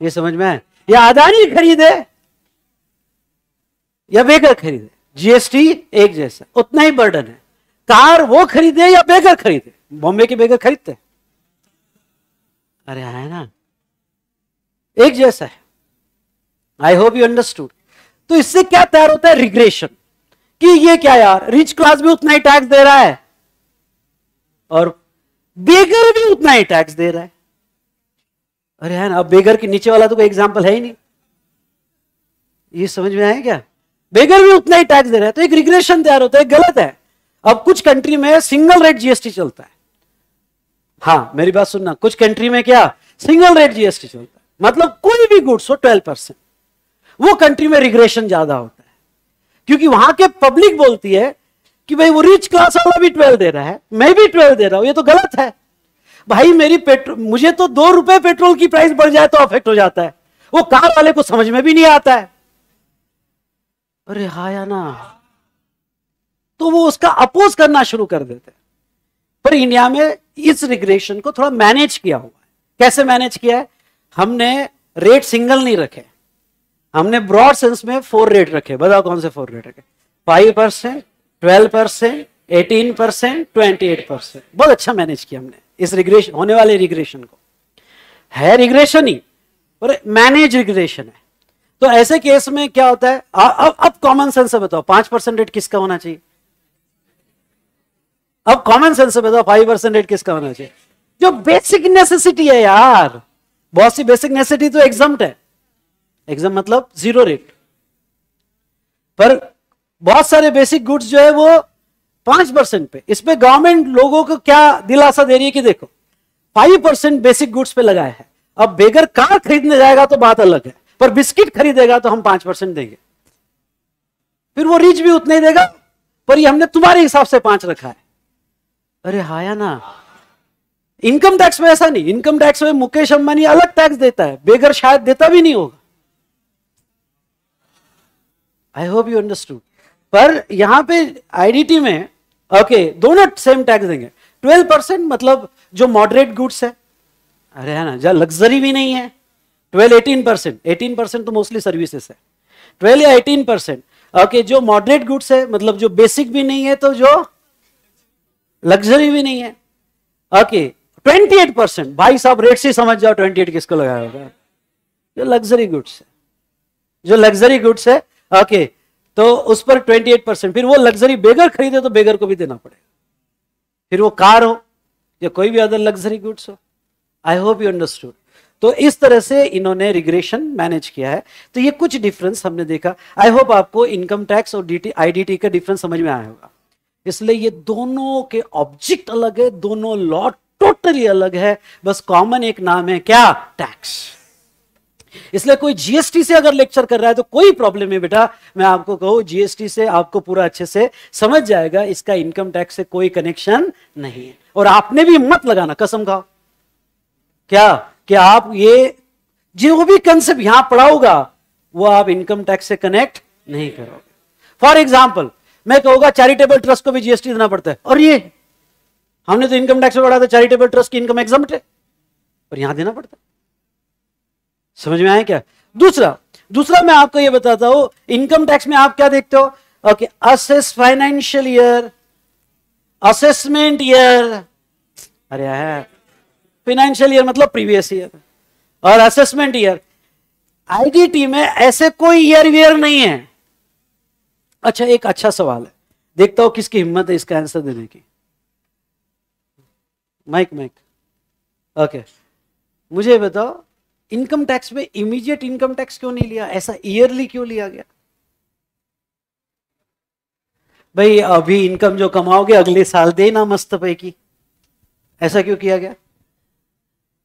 ये समझ में या अदानी खरीदे या बेगर खरीदे जीएसटी एक जैसा। उतना ही बर्डन है। कार वो खरीदे या बेगर खरीदे? बॉम्बे के बेगर खरीदते अरे है ना। एक जैसा है। आई होप यू अंडरस्टूड तो इससे क्या तैयार होता है? रिग्रेशन कि ये क्या यार? रिच क्लास भी उतना ही टैक्स दे रहा है। और बेगर भी उतना ही टैक्स दे रहा है। अरे है ना, अब बेगर के नीचे वाला तो कोई एग्ज़ाम्पल है ही नहीं। ये समझ में आया क्या? बेगर भी उतना ही टैक्स दे रहा है। तो एक रिग्रेशन तैयार होता है गलत है। अब कुछ कंट्री में सिंगल रेट जीएसटी चलता है। हाँ मेरी बात सुनना। कुछ कंट्री में क्या? सिंगल रेट जीएसटी चलता है। मतलब कोई भी गुड्स हो ट्वेल्व परसेंट वो कंट्री में रिग्रेशन ज़्यादा होता है। क्योंकि वहाँ के पब्लिक बोलती है कि भाई वो रिच क्लास वाला भी ट्वेल्व दे रहा है, मैं भी ट्वेल्व दे रहा हूँ, ये तो गलत है। भाई मेरी पेट्रोल मुझे तो दो रुपए पेट्रोल की प्राइस बढ़ जाए तो अफेक्ट हो जाता है। वो कार वाले को समझ में भी नहीं आता है। अरे हाँ या ना? तो वो उसका अपोज करना शुरू कर देते हैं। पर इंडिया में इस रिग्रेशन को थोड़ा मैनेज किया हुआ है। कैसे मैनेज किया है? हमने रेट सिंगल नहीं रखे। हमने ब्रॉड सेंस में फोर रेट रखे, बताओ कौन से फोर रेट रखे? Five percent twelve percent eighteen percent twenty eight percent बहुत अच्छा मैनेज किया हमने इस रिग्रेशन होने वाले रिग्रेशन को। है रिग्रेशन ही, पर मैनेज रिग्रेशन है। तो ऐसे केस में क्या होता है? अब अब कॉमन सेंस से बताओ पाँच परसेंट रेट किसका होना चाहिए? अब कॉमन सेंस से बताओ फाइव परसेंट रेट किसका होना चाहिए? जो बेसिक नेसेसिटी है यार। बहुत सी बेसिक नेसेसिटी तो एग्ज़ाम है। एग्ज़ाम मतलब ज़ीरो रेट पर बहुत सारे बेसिक गुड्स जो है वो पाँच परसेंट पे। इसमें गवर्नमेंट लोगों को क्या दिलासा दे रही है कि देखो फाइव परसेंट बेसिक गुड्स पे लगाया है। अब बेगर कार खरीदने जाएगा तो बात अलग है, पर बिस्किट खरीदेगा तो हम पाँच परसेंट देंगे। फिर वो रिच भी उतने ही देगा, पर ये हमने तुम्हारे हिसाब से पाँच रखा है। अरे हाया ना? इनकम टैक्स में ऐसा नहीं। इनकम टैक्स में मुकेश अंबानी अलग टैक्स देता है। बेगर शायद देता भी नहीं होगा। आई होप यू अंडरस्टूड पर यहाँ पे आईडीटी में ओके okay, दोनों सेम टैक्स देंगे। ट्वेल्व परसेंट मतलब जो मॉडरेट गुड्स है। अरे है ना जहाँ लग्जरी भी नहीं है। Twelve eighteen percent eighteen percent तो मोस्टली सर्विसेज़ है। ट्वेल्व या एटीन परसेंट ओके जो मॉडरेट गुड्स है मतलब जो बेसिक भी नहीं है तो जो लग्जरी भी नहीं है। ओके ट्वेंटी एट परसेंट भाई साहब रेट से समझ जाओ ट्वेंटी एट किसको लगाया होगा। जो लग्जरी गुड्स है। जो लग्जरी गुड्स है ओके तो उस पर ट्वेंटी एट परसेंट फिर वो लग्जरी बेगर खरीदे तो बेगर को भी देना पड़ेगा। फिर वो कार हो, या कोई भी अदर लग्जरी गुड्स हो। आई होप यू अंडरस्टूड तो इस तरह से इन्होंने रिग्रेशन मैनेज किया है। तो ये कुछ डिफरेंस हमने देखा। आई होप आपको इनकम टैक्स और डीटी आईडीटी का डिफरेंस समझ में आया होगा। इसलिए ये दोनों के ऑब्जेक्ट अलग है, दोनों लॉ टोटली अलग है। बस कॉमन एक नाम है क्या? टैक्स इसलिए कोई जीएसटी से अगर लेक्चर कर रहा है तो कोई प्रॉब्लम है बेटा। मैं आपको कहूँ जीएसटी से आपको पूरा अच्छे से समझ जाएगा, इसका इनकम टैक्स से कोई कनेक्शन नहीं है। और आपने भी मत लगाना, कसम खाओ। क्या? कि आप ये, जो भी कंसेप्ट यहाँ पढ़ाऊगा वो आप इनकम टैक्स से कनेक्ट नहीं करोगे। फॉर एग्ज़ाम्पल मैं कहूँगा चैरिटेबल ट्रस्ट को भी जीएसटी देना पड़ता है। और ये, हमने तो इनकम टैक्स में बढ़ा था चैरिटेबल ट्रस्ट की इनकम एग्ज़ाम है। और यहाँ देना पड़ता है। समझ में आया क्या? दूसरा दूसरा मैं आपको ये बताता हूँ इनकम टैक्स में आप क्या देखते हो? Okay assess financial year assessment year अरे है फाइनेंशियल ईयर मतलब प्रीवियस ईयर और असेसमेंट ईयर आईडीटी में ऐसे कोई ईयर वियर नहीं है। अच्छा एक अच्छा सवाल है। देखता हूँ किसकी हिम्मत है इसका आंसर देने की। माइक माइक ओके मुझे बताओ इनकम टैक्स में इमीडिएट इनकम टैक्स क्यों नहीं लिया? ऐसा ईयरली क्यों लिया गया? भाई, अभी इनकम जो कमाओगे, अगले साल देना मस्त पैकी। ऐसा क्यों किया गया?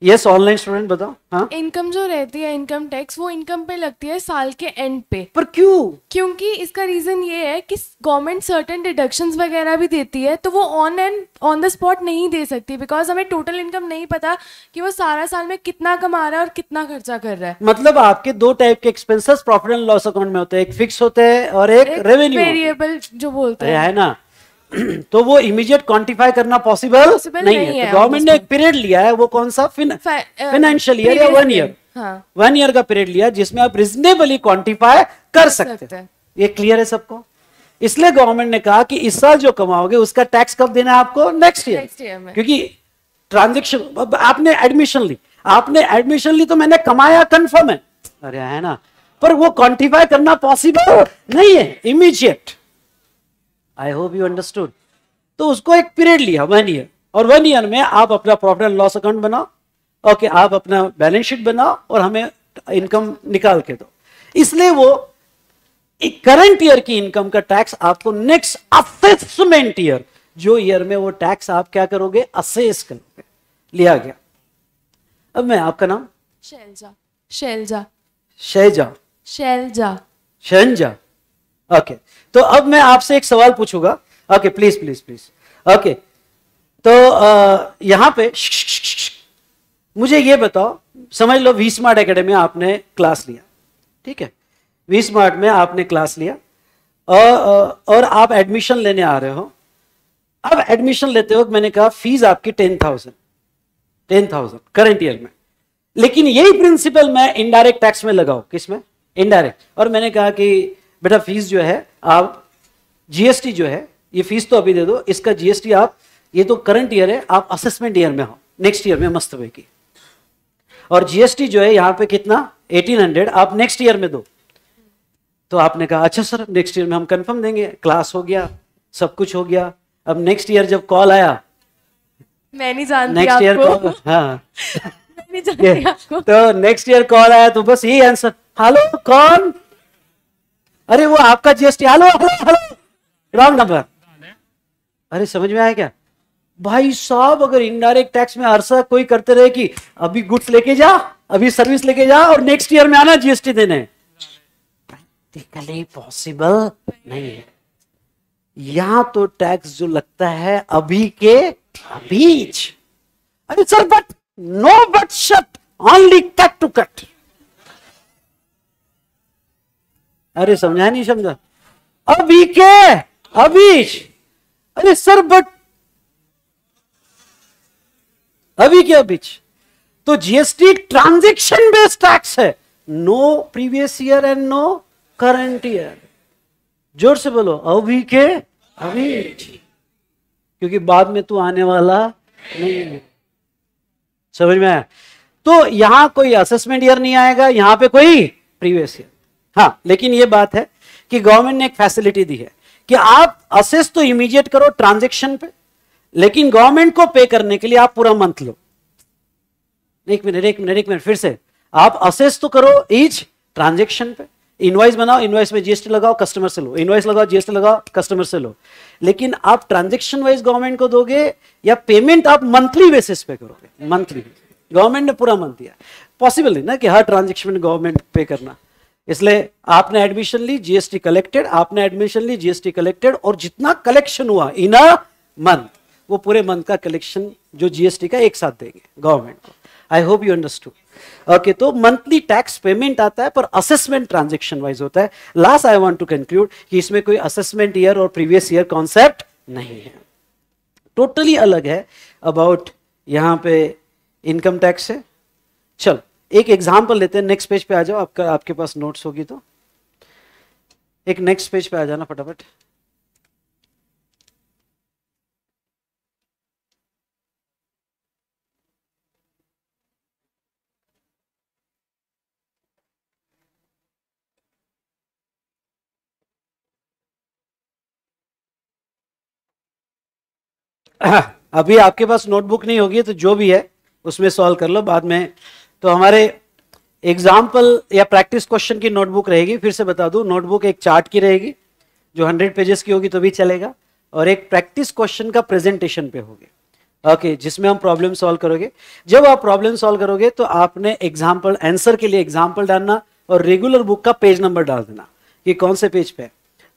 यस ऑनलाइन स्टूडेंट बताओ हाँ? इनकम जो रहती है इनकम टैक्स वो इनकम पे लगती है साल के एंड पे। पर क्यों? क्योंकि इसका रीजन ये है कि गवर्नमेंट सर्टेन डिडक्शन वगैरह भी देती है तो वो on and on the spot नहीं दे सकती बिकॉज़ हमें टोटल इनकम नहीं पता कि वो सारा साल में कितना कमा रहा है और कितना खर्चा कर रहा है। मतलब आपके दो टाइप के expenses profit and loss account में होते हैं एक फिक्स होते हैं और एक रेवेन्यू वेरिएबल जो बोलते हैं। है ना? *clears throat* तो वो इमीडिएट क्वांटिफाई करना पॉसिबल नहीं, नहीं है है, तो गवर्नमेंट ने एक पीरियड लिया है वो कौन सा? फाइनेंशियल ईयर या वन ईयर हाँ। वन ईयर का पीरियड लिया जिसमें आप रिजनेबली क्वांटिफाई कर सकते हैं। हैं। ये क्लियर है सबको? इसलिए गवर्नमेंट ने कहा कि इस साल जो कमाओगे उसका टैक्स कब देना है आपको? Next year. क्योंकि ट्रांजेक्शन आपने एडमिशन ली। आपने एडमिशन ली तो मैंने कमाया कंफर्म है। अरे है ना। पर वो क्वांटिफाई करना पॉसिबल नहीं है immediate I hope you understood तो उसको एक पीरियड लिया वन ईयर और वन ईयर में आप अपना प्रॉफिट एंड लॉस अकाउंट बनाओ। ओके आप अपना बैलेंस शीट बनाओ और हमें इनकम निकाल के दो। इसलिए वो एक करंट ईयर की इनकम का टैक्स आपको नेक्स्ट असेसमेंट ईयर जो ईयर में वो टैक्स आप क्या करोगे? असेस करोगे। लिया गया। अब मैं आपका नाम? शैलजा। शैलजा। शैजा शैलजा। शहनजा ओके तो अब मैं आपसे एक सवाल पूछूँगा। Okay please please please okay तो यहाँ पे मुझे ये बताओ समझ लो वी स्मार्ट एकेडमी आपने क्लास लिया। ठीक है? वी स्मार्ट में आपने क्लास लिया। और, और आप एडमिशन लेने आ रहे हो। अब एडमिशन लेते वक्त मैंने कहा फ़ीस आपकी ten thousand ten thousand current year में। लेकिन यही प्रिंसिपल मैं इनडायरेक्ट टैक्स में लगाऊ। किसमें? इनडायरेक्ट और मैंने कहा कि बेटा फ़ीस जो है आप जीएसटी जो है ये फ़ीस तो अभी दे दो इसका जीएसटी आप ये तो करंट ईयर है आप असेसमेंट ईयर में हो नेक्स्ट ईयर में मस्त की। और जीएसटी जो है यहाँ पे कितना? 1800 आप नेक्स्ट ईयर में दो। तो आपने कहा अच्छा सर नेक्स्ट ईयर में हम कंफर्म देंगे क्लास हो गया सब कुछ हो गया अब नेक्स्ट ईयर जब कॉल आया मैं नहीं जानती नेक्स्ट ईयर आपको। हाँ। *laughs* मैं नहीं जानती *laughs* आपको। तो नेक्स्ट ईयर कॉल आया तो बस यही आंसर हेलो कौन? अरे वो आपका GST hello hello wrong number अरे समझ में आया क्या? भाई साहब, अगर इनडायरेक्ट टैक्स में अरसा कोई करते रहे कि अभी गुड्स लेके जा, अभी सर्विस लेके जा और नेक्स्ट ईयर में आना जीएसटी देने। प्रैक्टिकली पॉसिबल नहीं है। यहाँ तो टैक्स जो लगता है अभी के बीच अरे sir but no but shut only cut to cut अरे समझा नहीं समझा? अभी के अभी अरे सर बट अभी क्या बीच तो जीएसटी ट्रांजेक्शन बेस्ड टैक्स है। No previous year and no current year ज़ोर से बोलो अभी के अभी क्योंकि बाद में तू आने वाला नहीं है। समझ में आया? तो यहाँ कोई असेसमेंट ईयर नहीं आएगा, यहाँ पे कोई प्रीवियस ईयर हाँ लेकिन ये बात है कि गवर्नमेंट ने एक फैसिलिटी दी है कि आप असेस तो इमीडिएट करो ट्रांजेक्शन पे, लेकिन गवर्नमेंट को पे करने के लिए आप पूरा मंथ लो। एक मिनट एक मिनट एक मिनट फिर से। आप असेस तो करो ईच ट्रांजेक्शन पे। इनवाइस बनाओ इनवाइस में जीएसटी लगाओ कस्टमर से लो। इनवाइस लगाओ जीएसटी लगाओ कस्टमर से लो। लेकिन आप ट्रांजेक्शन वाइज गवर्नमेंट को दोगे या पेमेंट आप मंथली बेसिस पे करोगे? मंथली गवर्नमेंट ने पूरा मंथ दिया। पॉसिबल नहीं ना कि हर ट्रांजेक्शन में गवर्नमेंट पे करना। इसलिए आपने एडमिशन ली जीएसटी कलेक्टेड आपने एडमिशन ली जीएसटी कलेक्टेड और जितना कलेक्शन हुआ इन अ मंथ वो पूरे मंथ का कलेक्शन जो जीएसटी का एक साथ देंगे गवर्नमेंट को। I hope you understood okay तो मंथली टैक्स पेमेंट आता है, पर असेसमेंट ट्रांजेक्शन वाइज होता है। Last I want to conclude कि इसमें कोई असेसमेंट ईयर और प्रीवियस ईयर कॉन्सेप्ट नहीं है। टोटली totally अलग है अबाउट यहाँ पे इनकम टैक्स है। चल एक एग्ज़ाम्पल लेते हैं नेक्स्ट पेज पे आ जाओ, आपका, आपके पास नोट्स होगी तो। एक नेक्स्ट पेज पे आ जाना फटाफट। *coughs* अभी आपके पास नोटबुक नहीं होगी तो जो भी है, उसमें सॉल्व कर लो, बाद में तो हमारे एग्ज़ाम्पल या प्रैक्टिस क्वेश्चन की नोटबुक रहेगी। फिर से बता दूँ नोटबुक एक चार्ट की रहेगी जो हंड्रेड पेजेस की होगी तो भी चलेगा। और एक प्रैक्टिस क्वेश्चन का प्रेजेंटेशन पे होगी। ओके okay, जिसमें हम प्रॉब्लम सॉल्व करोगे। जब आप प्रॉब्लम सॉल्व करोगे तो आपने एग्ज़ाम्पल आंसर के लिए एग्ज़ाम्पल डालना और रेगुलर बुक का पेज नंबर डाल देना कि कौन से पेज पे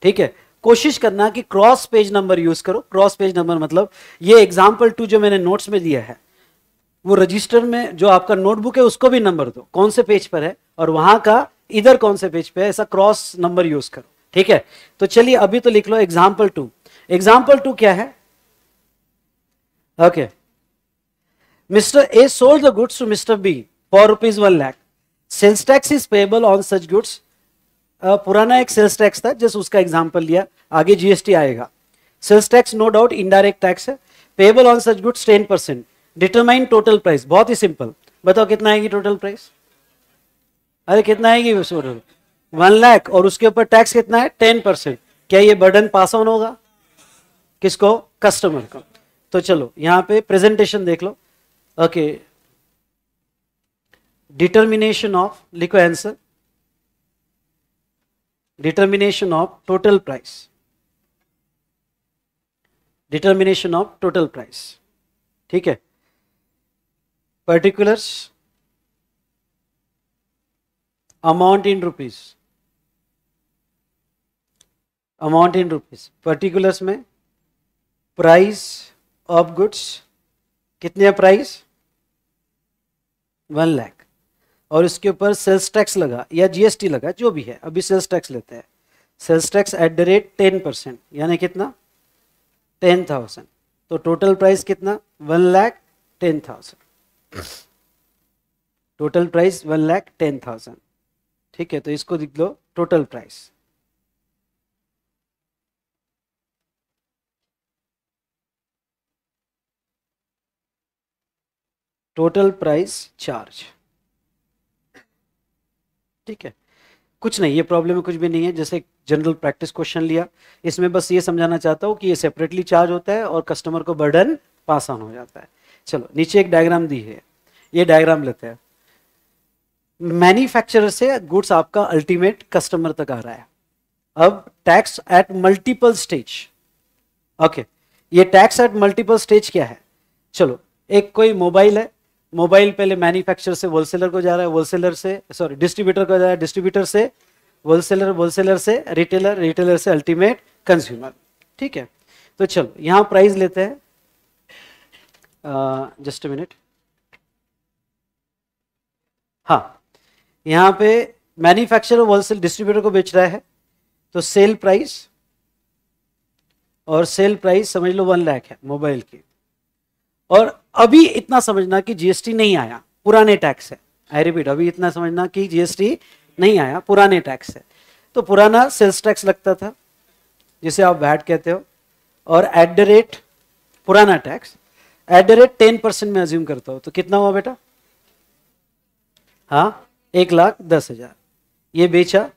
ठीक है? कोशिश करना कि क्रॉस पेज नंबर यूज़ करो। क्रॉस पेज नंबर मतलब ये एग्ज़ाम्पल टू जो मैंने नोट्स में दिया है वो रजिस्टर में जो आपका नोटबुक है, उसको भी नंबर दो। कौन से पेज पर है और वहाँ का इधर कौन से पेज पे है, ऐसा क्रॉस नंबर यूज़ करो। ठीक है? तो चलिए, अभी तो लिख लो एग्ज़ाम्पल टू एग्ज़ाम्पल टू क्या है? Okay mister A sold the goods to mister B for rupees one lakh sales tax is payable on such goods पुराना एक सेल्स टैक्स था जस्ट उसका एग्ज़ाम्पल लिया। आगे जीएसटी आएगा। Sales tax no doubt indirect tax है। Payable on such goods ten percent determine total price बहुत ही सिंपल बताओ कितना आएगी टोटल प्राइस अरे कितना आएगी टोटल वन लाख और उसके ऊपर टैक्स कितना है? टेन परसेंट क्या ये बर्डन पास ऑन होगा? किसको? कस्टमर को. तो चलो, यहाँ पे प्रेजेंटेशन देख लो. ओके डिटर्मिनेशन ऑफ़ लिखो answer determination of total price determination of total price ठीक है? Particulars, amount in rupees. Amount in rupees. Particulars में प्राइस ऑफ़ गुड्स कितने प्राइस वन लाख और इसके ऊपर सेल्स टैक्स लगा, या जीएसटी लगा, जो भी है, अभी सेल्स टैक्स लेते हैं। Sales tax at the rate ten percent यानी कितना? टेन थाउज़ेंड तो टोटल प्राइस कितना? One lakh ten thousand total price one lakh ten thousand ठीक है तो इसको लिख लो total price total price charge ठीक है, कुछ नहीं, ये प्रॉब्लम में कुछ भी नहीं है, जैसे जनरल प्रैक्टिस क्वेश्चन लिया। इसमें बस ये समझाना चाहता हूँ कि ये सेपरेटली चार्ज होता है और कस्टमर को बर्डन पास ऑन हो जाता है। चलो, नीचे एक डायग्राम दी है। ये डायग्राम लेते हैं। मैन्युफैक्चरर से गुड्स आपका अल्टीमेट कस्टमर तक आ रहा है। अब tax at multiple stage okay ये टैक्स एट मल्टीपल स्टेज क्या है? चलो, एक कोई मोबाइल है। मोबाइल पहले मैन्युफैक्चरर से होलसेलर को जा रहा है होलसेलर से सॉरी डिस्ट्रीब्यूटर को जा रहा है। डिस्ट्रीब्यूटर से होलसेलर होलसेलर से रिटेलर रिटेलर से अल्टीमेट कंज्यूमर ठीक है तो चलो, यहाँ प्राइस लेते हैं। जस्ट मिनट हाँ यहाँ पे मैन्युफैक्चरर होलसेल डिस्ट्रीब्यूटर को बेच रहा है तो सेल प्राइस और सेल प्राइस समझ लो वन लाख है मोबाइल की। और अभी इतना समझना कि जीएसटी नहीं आया, पुराने टैक्स है। आई रिपीट अभी इतना समझना कि जीएसटी नहीं आया, पुराने टैक्स है। तो पुराना सेल्स टैक्स लगता था, जिसे आप वैट कहते हो, और एट द रेट पुराना tax at the rate ten percent में अज्यूम करता हो। तो कितना हुआ बेटा? हाँ एक लाख दस हज़ार। ये बेचा,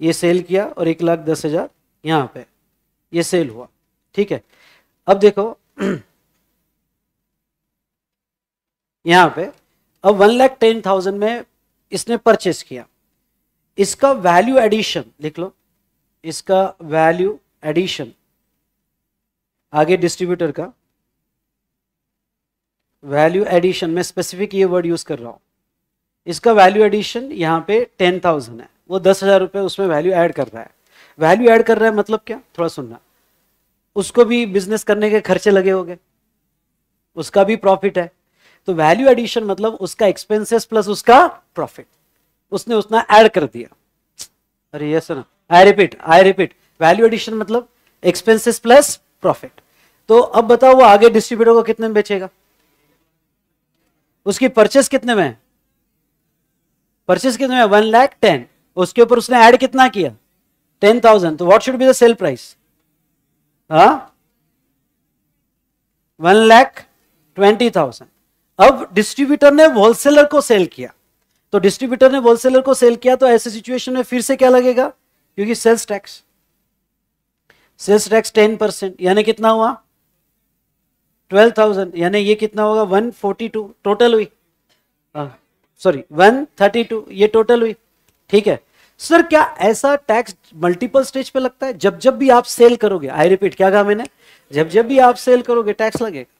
ये सेल किया और एक लाख दस हज़ार यहाँ पे। ये सेल हुआ, ठीक है? अब देखो, *clears throat* यहाँ पे, अब वन लाख टेन थाउज़ेंड में इसने परचेस किया। इसका वैल्यू एडिशन लिख लो, इसका वैल्यू एडिशन आगे डिस्ट्रीब्यूटर का वैल्यू एडिशन मैं स्पेसिफिक ये वर्ड यूज़ कर रहा हूँ। इसका वैल्यू एडिशन यहाँ पे टेन थाउज़ेंड है। वो दस हज़ार रुपये उसमें वैल्यू ऐड कर रहा है। वैल्यू ऐड कर रहा है मतलब क्या? थोड़ा सुनना। उसको भी बिज़नेस करने के खर्चे लगे हो गए उसका भी प्रॉफिट है। तो वैल्यू एडिशन मतलब उसका एक्सपेंसेस प्लस उसका प्रॉफिट उसने उतना ऐड कर दिया। अरे यस ना I repeat I repeat value addition मतलब एक्सपेंसेस प्लस प्रॉफिट तो अब बताओ वो आगे डिस्ट्रीब्यूटर को कितने में बेचेगा? उसकी परचेस कितने में परचेस कितने वन लैख टेन उसके ऊपर उसने ऐड कितना किया? टेन थाउज़ेंड तो what should be the sale price हाँ? वन लैख ट्वेंटी थाउज़ेंड अब डिस्ट्रीब्यूटर ने होलसेलर को सेल किया. तो डिस्ट्रीब्यूटर ने होलसेलर को सेल किया तो ऐसे सिचुएशन में फिर से क्या लगेगा? क्योंकि sales tax sales tax ten percent यानी कितना हुआ? ट्वेल्व थाउज़ेंड यानी ये कितना होगा? वन फोर्टी टू टोटल हुई. सॉरी वन थर्टी टू ये टोटल हुई। ठीक है? सर क्या ऐसा टैक्स मल्टीपल स्टेज पे लगता है? जब जब भी आप सेल करोगे आई रिपीट क्या कहा मैंने? जब जब भी आप सेल करोगे टैक्स लगेगा।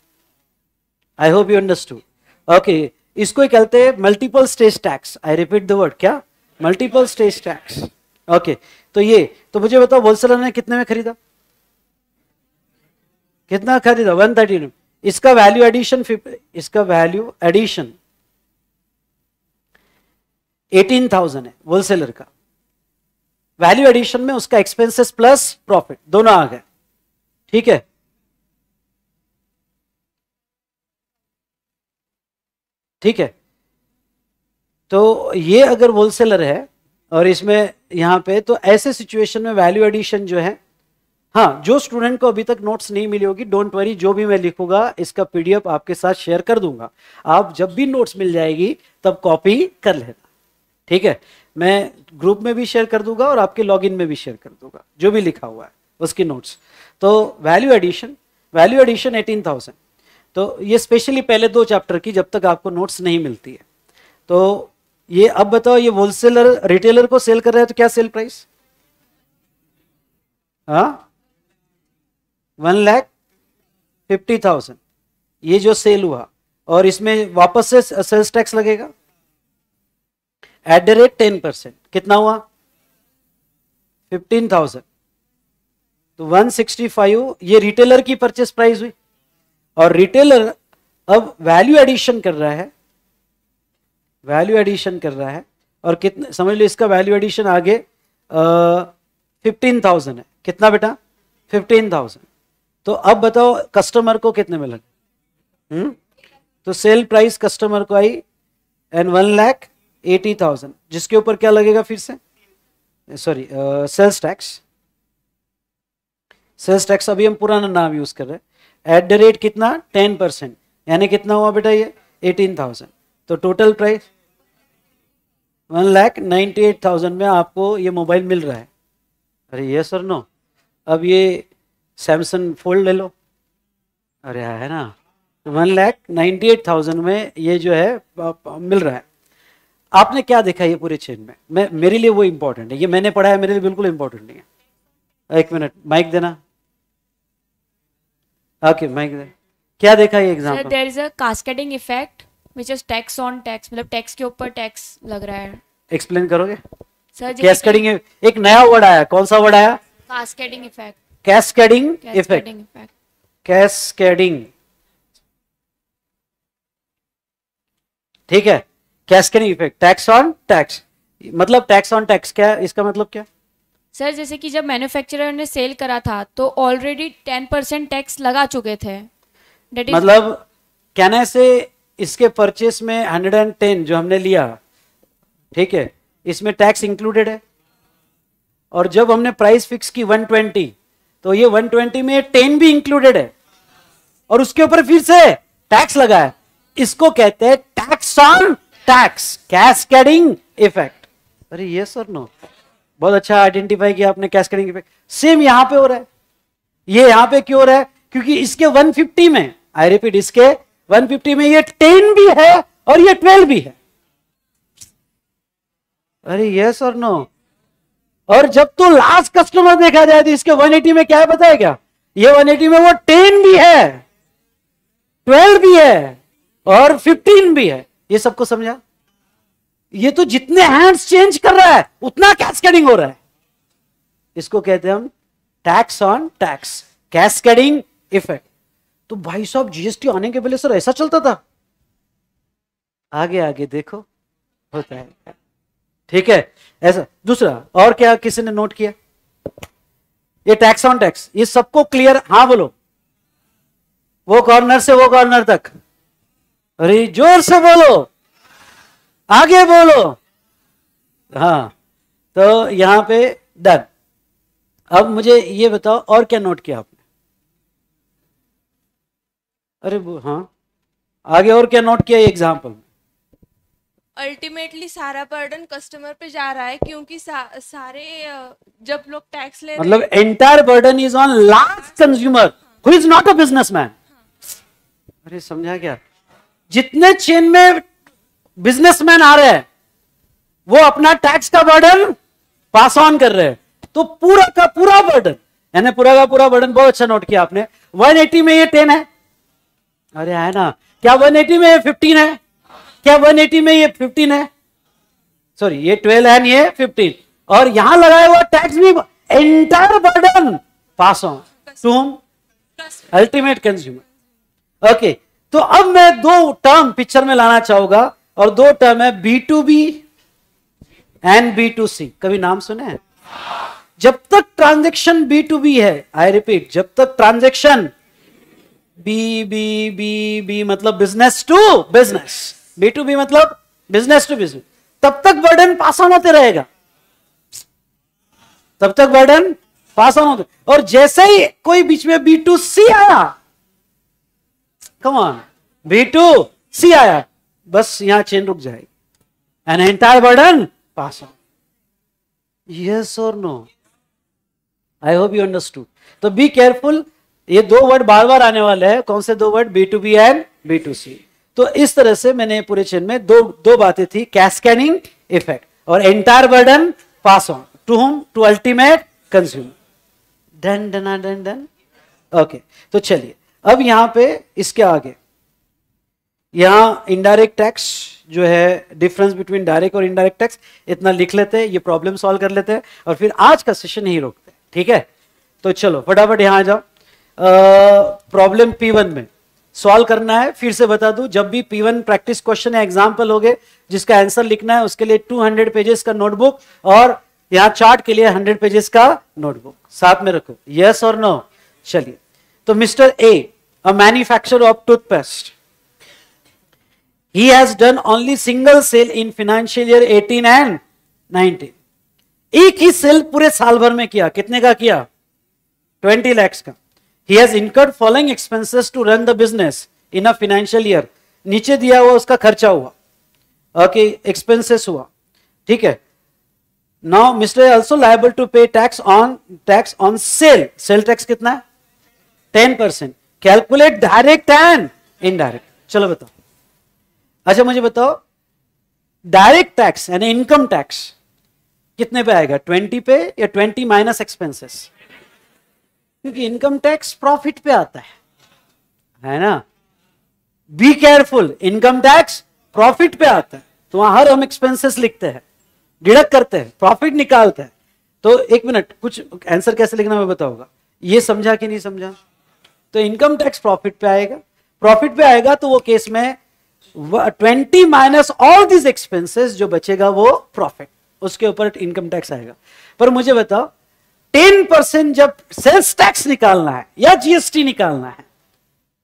I hope you understood okay इसको ही कहते हैं multiple stage tax I repeat the word क्या? मल्टीपल स्टेज टैक्स ओके तो ये तो मुझे बताओ होलसेलर ने कितने में खरीदा? कितना खरीदा? वन थर्टी इसका वैल्यू एडिशन इसका वैल्यू एडिशन एटीन थाउज़ेंड है होलसेलर का। वैल्यू एडिशन में उसका एक्सपेंसेस प्लस प्रॉफिट दोनों आ गए। ठीक है? ठीक है? तो ये अगर होलसेलर है, और इसमें यहाँ पे तो ऐसे सिचुएशन में वैल्यू एडिशन जो है हाँ जो स्टूडेंट को अभी तक नोट्स नहीं मिली होगी डोंट वरी जो भी मैं लिखूँगा, इसका पीडीएफ आपके साथ शेयर कर दूँगा। आप जब भी नोट्स मिल जाएगी, तब कॉपी कर लेना। ठीक है? मैं ग्रुप में भी शेयर कर दूँगा और आपके लॉगिन में भी शेयर कर दूँगा, जो भी लिखा हुआ है, उसकी नोट्स तो value addition value addition eighteen thousand तो ये स्पेशली पहले दो चैप्टर की जब तक आपको नोट्स नहीं मिलती है। तो ये अब बताओ, ये होलसेलर रिटेलर को सेल कर रहा है तो क्या सेल प्राइस हाँ? वन लैख फिफ्टी थाउज़ेंड ये जो सेल हुआ, और इसमें वापस से सेल्स टैक्स लगेगा? At the rate ten percent कितना हुआ? फिफ्टीन थाउज़ेंड तो वन सिक्सटी फाइव ये रिटेलर की परचेस प्राइस हुई। और रिटेलर अब वैल्यू एडिशन कर रहा है। वैल्यू एडिशन कर रहा है। और कितने, समझ लो इसका वैल्यू एडिशन आगे फिफ्टीन थाउज़ेंड है। कितना बेटा? फिफ्टीन थाउज़ेंड तो अब बताओ कस्टमर को कितने में लगे? हम्म? तो सेल प्राइस कस्टमर को I and one lakh eighty thousand. जिसके ऊपर क्या लगेगा फिर से? Sorry sales tax sales tax अभी हम पुराना नाम यूज़ कर रहे हैं। एट द रेट कितना? टेन परसेंट यानी कितना हुआ बेटा ये? Eighteen thousand. तो total price one lakh ninety eight thousand में आपको ये मोबाइल मिल रहा है। अरे ये सर नो अब ये सैमसंग फोल्ड ले लो। अरे है ना? One lakh ninety eight thousand में ये जो है मिल रहा है। आपने क्या देखा ये पूरे चेन में? मैं मेरे लिए वो इंपॉर्टेंट है। ये मैंने पढ़ा है मेरे लिए बिल्कुल इंपॉर्टेंट नहीं है। एक मिनट माइक देना। ओके माइक दे। क्या देखा ये example there is a cascading effect which is tax on tax मतलब टैक्स के ऊपर टैक्स लग रहा है। एक्सप्लेन करोगे? सर कैस्केडिंग एक नया वर्ड आया। कौन सा वर्ड आया? Cascading effect cascading effect cascading ठीक है? Cascading effect tax on tax मतलब टैक्स ऑन टैक्स क्या इसका मतलब क्या? सर जैसे कि जब मैन्युफैक्चरर ने सेल करा था तो ऑलरेडी टेन परसेंट टैक्स लगा चुके थे. मतलब कहने से इसके परचेस में 110 जो हमने लिया ठीक है इसमें टैक्स इंक्लूडेड है? और जब हमने प्राइस फिक्स की 120 तो ये 120 में 10 भी इंक्लूडेड है. और उसके ऊपर फिर से टैक्स लगा है. इसको कहते हैं tax on tax cascading effect अरे ये सर नो बहुत अच्छा आइडेंटिफाई किया आपने कैस्केडिंग इफ़ेक्ट सेम यहाँ पे हो रहा है। ये यहाँ पे क्यों हो रहा है? क्योंकि इसके 150 में आई रिपीट इसके 150 में ये 10 भी है और ये 12 भी है। अरे यस और नो और जब तो लास्ट कस्टमर देखा जाए तो इसके 180 में क्या है है क्या? ये 180 में वो 10 भी है 12 भी है और 15 भी है। ये सबको समझा? ये तो जितने हैंड्स चेंज कर रहा है, उतना कैस्केडिंग हो रहा है। इसको कहते हैं हम tax on tax cascading effect तो भाई साहब जीएसटी आने के पहले सर ऐसा चलता था। आगे आगे देखो, होता है। ठीक है, ऐसा, दूसरा, और क्या किसी ने नोट किया? ये टैक्स ऑन टैक्स ये सबको क्लियर हाँ बोलो। वो कॉर्नर से वो कॉर्नर तक। अरे ज़ोर से बोलो। आगे बोलो। हाँ तो यहाँ पे डन। अब मुझे ये बताओ और क्या नोट किया आपने? अरे वो हाँ। आगे और क्या नोट किया एग्ज़ाम्पल में? अल्टीमेटली सारा बर्डन कस्टमर पे जा रहा है क्योंकि सा, सारे जब लोग टैक्स ले मतलब entire burden is on last consumer who is not a businessman अरे समझा क्या? जितने चेन में बिजनेसमैन आ रहे हैं वो अपना टैक्स का बर्डन पास ऑन कर रहे हैं। तो पूरा का पूरा बर्डन यानी पूरा का पूरा बर्डन बहुत अच्छा नोट किया आपने। 180 में ये 10 है। अरे है ना क्या 180 में ये 15 है? क्या 180 में ये 15 है? सॉरी ये 12 है ये 15 और यहाँ लगाया हुआ टैक्स भी entire burden pass on to ultimate consumer okay तो अब मैं दो टर्म पिक्चर में लाना चाहूँगा और दो टर्म है B to B and B to C कभी नाम सुने हैं? जब तक ट्रांजेक्शन बी टू बी है आई रिपीट जब तक transaction B B B B मतलब business to business B to B मतलब बिज़नेस टू बिज़नेस तब तक बर्डन पास ऑन होते रहेगा। तब तक बर्डन पास ऑन होते और जैसे ही कोई बीच में बी टू सी आया come on B to C आया। बस यहाँ चेन रुक जाएगी। An entire burden pass on yes और no I hope you understood तो बी केयरफुल ये दो वर्ड बार बार आने वाले हैं। कौन से दो word B to B and B to C तो इस तरह से मैंने पूरे चेन में दो दो बातें थी। कैस्कैनिंग इफ़ेक्ट और entire burden pass on to home to ultimate consumer done done done done okay तो चलिए। अब यहाँ पे इसके आगे। यहाँ इनडायरेक्ट टैक्स जो है डिफरेंस बिटवीन डायरेक्ट और इनडायरेक्ट टैक्स इतना लिख लेते हैं ये प्रॉब्लम सॉल्व कर लेते हैं और फिर आज का सेशन यही रोकते हैं, ठीक है? तो चलो, फटाफट यहाँ आ जाओ। प्रॉब्लम पी वन में। सॉल्व करना है, फिर से बता दूँ, जब भी पी वन प्रैक्टिस क्वेश्चन या एग्ज़ाम्पल हो गए, जिसका आंसर लिखना है, उसके लिए 200 पेजेस का नोटबुक और यहाँ चार्ट के लिए हंड्रेड पेजेस का नोटबुक साथ में रखो। यस और नो चलिए। तो mister A a manufacture of toothpaste he has done only single sale in financial year 18 and 19 एक ही सेल पूरे साल भर में किया कितने का किया 20 lakhs का he has incurred following expenses to run the business in a financial year नीचे दिया हुआ उसका खर्चा हुआ ओके एक्सपेंसेस हुआ ठीक है now mister also liable to pay tax on tax on sale sale tax कितना है ten percent calculate direct and indirect चलो बताओ। अच्छा मुझे बताओ। डायरेक्ट टैक्स यानी इनकम टैक्स कितने पे आएगा? ट्वेंटी पे या ट्वेंटी माइनस एक्सपेंसेस क्योंकि इनकम टैक्स प्रॉफिट पे आता है। है ना? Be careful income tax profit पे आता है। तो वहाँ हर हम एक्सपेंसेस लिखते हैं। डिडक्ट करते हैं। प्रॉफिट निकालते हैं। तो एक मिनट कुछ आंसर कैसे लिखना मैं बताऊँगा। ये समझा कि नहीं समझा? तो इनकम टैक्स प्रॉफिट पे आएगा। प्रॉफिट पे आएगा तो वो केस में twenty minus all this expenses जो बचेगा वो प्रॉफिट उसके ऊपर इनकम टैक्स आएगा। पर मुझे बताओ टेन परसेंट जब सेल्स टैक्स निकालना है या जीएसटी निकालना है?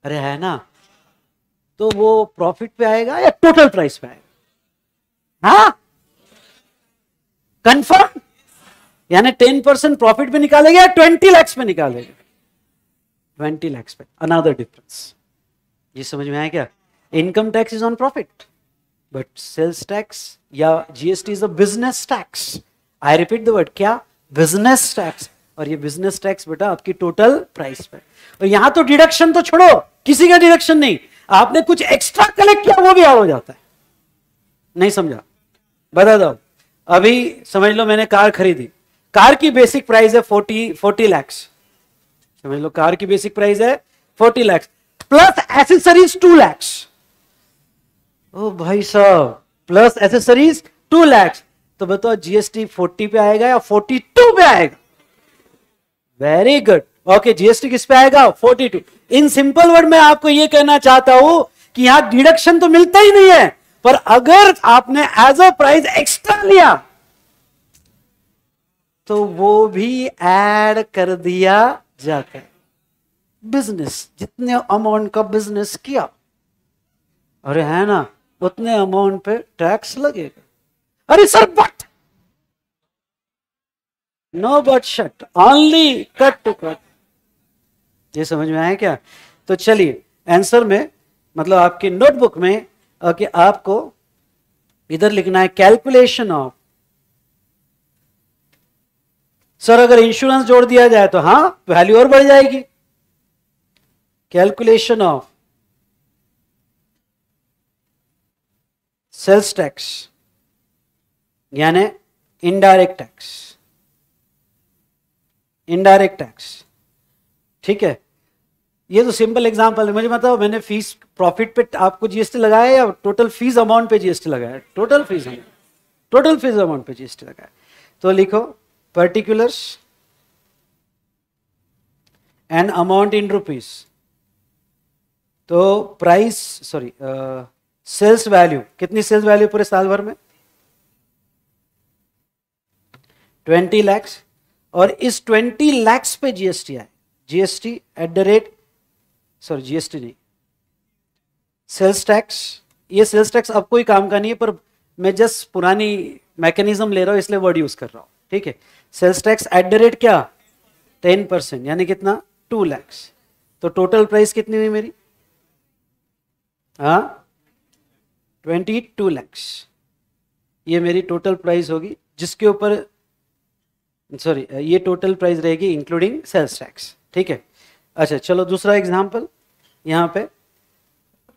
अरे है ना। तो वो प्रॉफिट पे आएगा या टोटल प्राइस पे आएगा? हाँ? कंफर्म यानी टेन परसेंट प्रॉफिट पे निकालेगा या ट्वेंटी लैक्स पे निकालेगा? ट्वेंटी लैक्स पे. अनदर डिफरेंस ये समझ में आया क्या? Income tax is on profit but sales tax या GST is a business tax I repeat the word क्या? बिज़नेस टैक्स और ये बिज़नेस टैक्स बेटा आपकी टोटल प्राइस पे. और यहाँ तो डिडक्शन तो छोड़ो. किसी का डिडक्शन नहीं. आपने कुछ एक्स्ट्रा कलेक्ट किया, वो भी ऐड हो जाता है. नहीं समझा? बता दो. अभी समझ लो मैंने कार खरीदी. कार की बेसिक प्राइस है फोर्टी फोर्टी लैक्स समझ लो, कार की बेसिक प्राइस है forty lakhs plus accessories two lakhs ओ भाई साहब प्लस एसेसरीज टू लैक्स तो बताओ जीएसटी फोर्टी पे आएगा या फोर्टी टू पे आएगा? वेरी गुड ओके जीएसटी किस पे आएगा? Forty two in simple word में आपको यह कहना चाहता हूँ कि यहाँ डिडक्शन तो मिलता ही नहीं है, पर अगर आपने एज अ प्राइस एक्स्ट्रा लिया तो वो भी ऐड कर दिया है बिज़नेस जितने अमाउंट का बिज़नेस किया। अरे है ना, उतने अमाउंट पे टैक्स लगेगा। अरे sir but no but shut only cut to cut ये समझ में आया क्या? तो चलिए आंसर में मतलब आपकी नोटबुक में कि आपको इधर लिखना है कैलकुलेशन ऑफ़ सर, अगर इंश्योरेंस जोड़ दिया जाए तो हाँ वैल्यू और बढ़ जाएगी। कैलकुलेशन ऑफ़ सेल्स टैक्स यानी इनडायरेक्ट टैक्स इनडायरेक्ट टैक्स ठीक है? ये तो सिंपल एग्जांपल है। मुझे बताओ मैंने फ़ीस प्रॉफिट पे आपको जीएसटी लगाया या टोटल फ़ीस अमाउंट पे जीएसटी लगाया? Total fees total fees amount पे जीएसटी लगाया। तो लिखो। Particulars and amount in rupees तो प्राइस सॉरी सेल्स वैल्यू कितनी सेल्स वैल्यू पूरे साल भर में? ट्वेंटी लैक्स और इस ट्वेंटी लैक्स पे जीएसटी आए। GST at the rate sorry GST नहीं। सेल्स टैक्स ये सेल्स टैक्स अब कोई काम का नहीं है, पर मैं जस्ट पुरानी मैकेनिज्म ले रहा हूँ, इसलिए वर्ड यूज़ कर रहा हूँ। ठीक है? Sales tax at the rate क्या? टेन परसेंट, यानी कितना? टू लैक्स। तो टोटल प्राइस कितनी हुई मेरी? हाँ? Twenty two lakhs. ये मेरी टोटल प्राइस होगी, जिसके ऊपर, सॉरी, ये टोटल प्राइस रहेगी इंक्लूडिंग सेल्स टैक्स ठीक है? अच्छा चलो दूसरा एग्जांपल यहाँ पे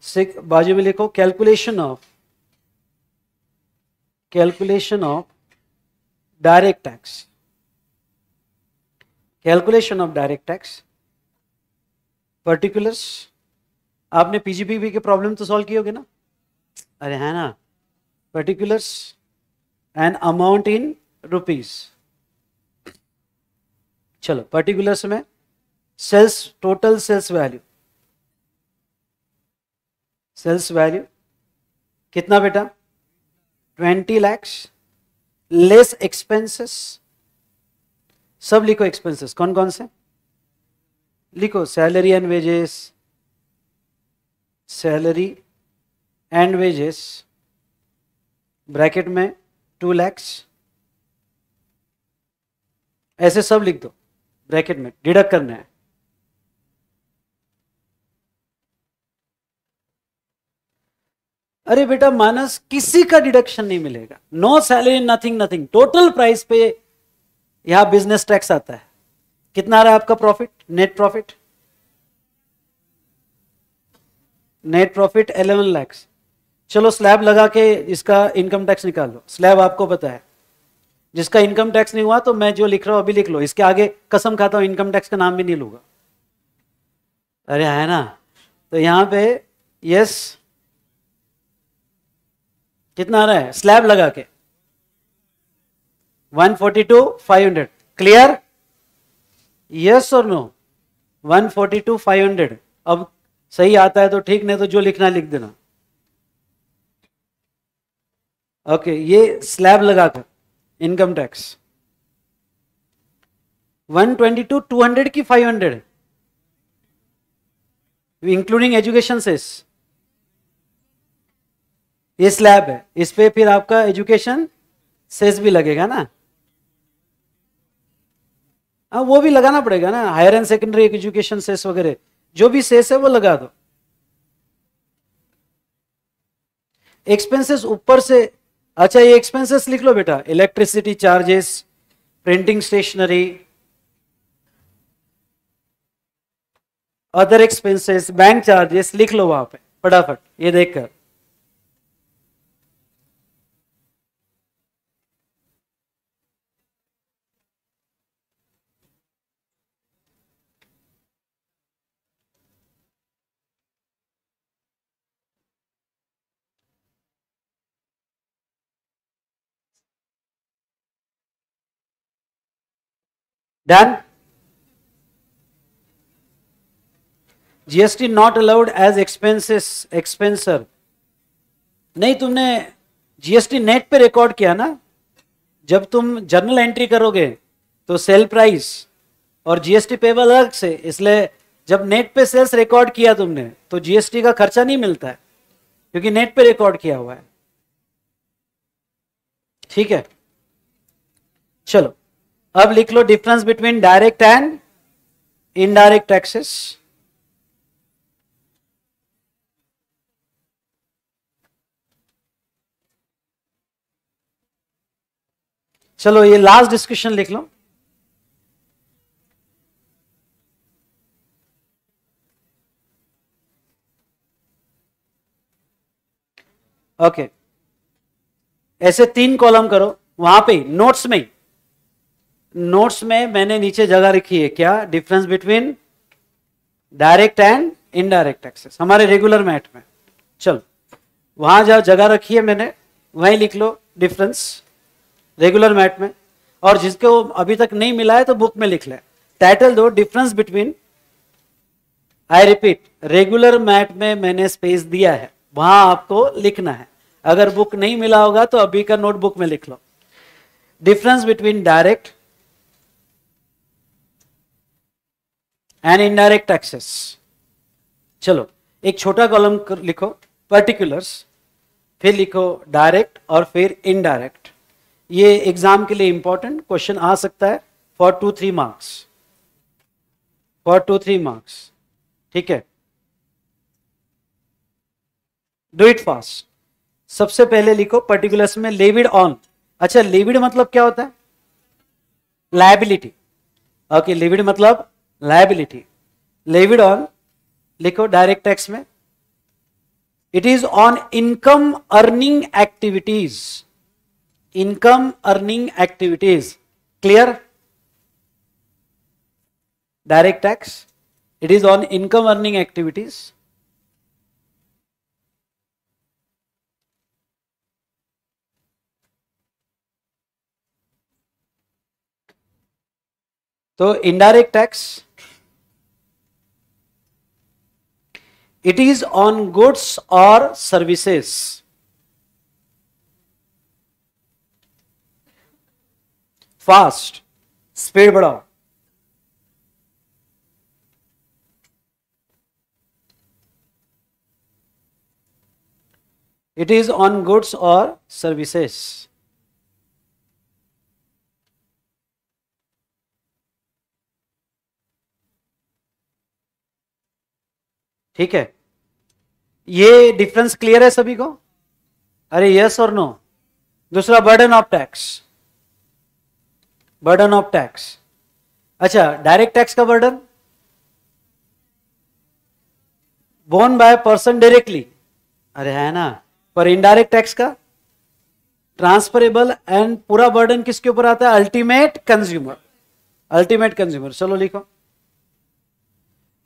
सिक बाजू में लिखो calculation of calculation of direct tax calculation of direct tax particulars आपने पीजीपीबी के प्रॉब्लम तो सॉल्व किए होगे ना? अरे है ना। Particulars and amount in rupees चलो पर्टिकुलर्स में sales total sales value sales value कितना बेटा? ट्वेंटी लैक्स लेस एक्सपेंसेस सब लिखो एक्सपेंसेस कौन कौन से? लिखो salary and wages salary and wages bracket में टू लैक्स ऐसे सब लिख दो ब्रैकेट में डिडक्ट करना है। अरे बेटा, मानस, किसी का डिडक्शन नहीं मिलेगा। No salary nothing nothing total price पे यहाँ बिज़नेस टैक्स आता है। कितना आ रहा है आपका profit net profit net profit 11 lakhs चलो स्लैब लगा के इसका इनकम टैक्स निकाल। लो स्लैब आपको पता है। जिसका इनकम टैक्स नहीं हुआ तो मैं जो लिख रहा हूँ अभी लिख लो। इसके आगे कसम खाता हूँ इनकम टैक्स का नाम भी नहीं लूँगा। अरे है ना? तो यहाँ पे यस कितना आ रहा है? स्लैब लगा के। 142 500 क्लियर यस और नो 142 500 अब सही आता है तो ठीक, नहीं तो जो लिखना लिख देना। ओके ये स्लैब लगाकर इनकम टैक्स 122 200 की 500 इंक्लूडिंग एजुकेशन सेस ये स्लैब है। इस पे फिर आपका एजुकेशन सेस भी लगेगा ना। हाँ वो भी लगाना पड़ेगा ना higher and secondary education cess वगैरह, जो भी सेस है वो लगा दो। एक्सपेंसेस ऊपर से अच्छा ये एक्सपेंसेस लिख लो बेटा electricity charges printing stationery other expenses bank charges लिख लो वहाँ पे, फटाफट, ये देखकर। Done GST not allowed as expenses expenses नहीं, तुमने जीएसटी नेट पे रिकॉर्ड किया ना? जब तुम जर्नल एंट्री करोगे तो सेल प्राइस और जीएसटी पेबल अलग से, इसलिए जब नेट पे सेल्स रिकॉर्ड किया तुमने तो जीएसटी का खर्चा नहीं मिलता है, क्योंकि नेट पे रिकॉर्ड किया हुआ है। ठीक है? चलो। अब लिख लो difference between direct and indirect taxes चलो ये लास्ट डिस्कशन लिख लो। Okay okay. ऐसे तीन कॉलम करो, वहाँ पे नोट्स में नोट्स में मैंने नीचे जगह रखी है, क्या? Difference between direct and indirect taxes हमारे रेगुलर मैथ में। चलो, वहाँ जहाँ जगह रखी है मैंने, वहीं लिख लो डिफरेंस रेगुलर मैथ में। और जिसको अभी तक नहीं मिला है तो बुक में लिख ले। टाइटल दो difference between I repeat regular math में मैंने स्पेस दिया है, वहाँ आपको लिखना है। अगर बुक नहीं मिला होगा तो अभी का नोटबुक में लिख लो। Difference between direct and indirect taxes चलो, एक छोटा कॉलम लिखो पर्टिकुलर्स फिर लिखो डायरेक्ट और फिर इनडायरेक्ट ये एग्ज़ाम के लिए इंपॉर्टेंट क्वेश्चन आ सकता है for two three marks for two three marks ठीक है? डू इट फास्ट सबसे पहले लिखो पर्टिकुलर्स में लेविड ऑन अच्छा लेविड मतलब क्या होता है? लाइबिलिटी ओके लेविड मतलब लाइबिलिटी लेविड ऑन लिखो डायरेक्ट टैक्स में. It is on income earning activities income earning activities clear direct tax it is on income earning activities तो indirect tax it is on goods और services fast speed बढ़ाओ. It is on goods or services. ठीक है? ये difference clear है सभी को? अरे यस और नो दूसरा burden of tax burden of tax अच्छा डायरेक्ट टैक्स का burden borne by person directly अरे है ना? पर इनडायरेक्ट टैक्स का? ट्रांसफरेबल एंड पूरा बर्डन किसके ऊपर आता है? अल्टीमेट कंज्यूमर अल्टीमेट कंज्यूमर चलो लिखो.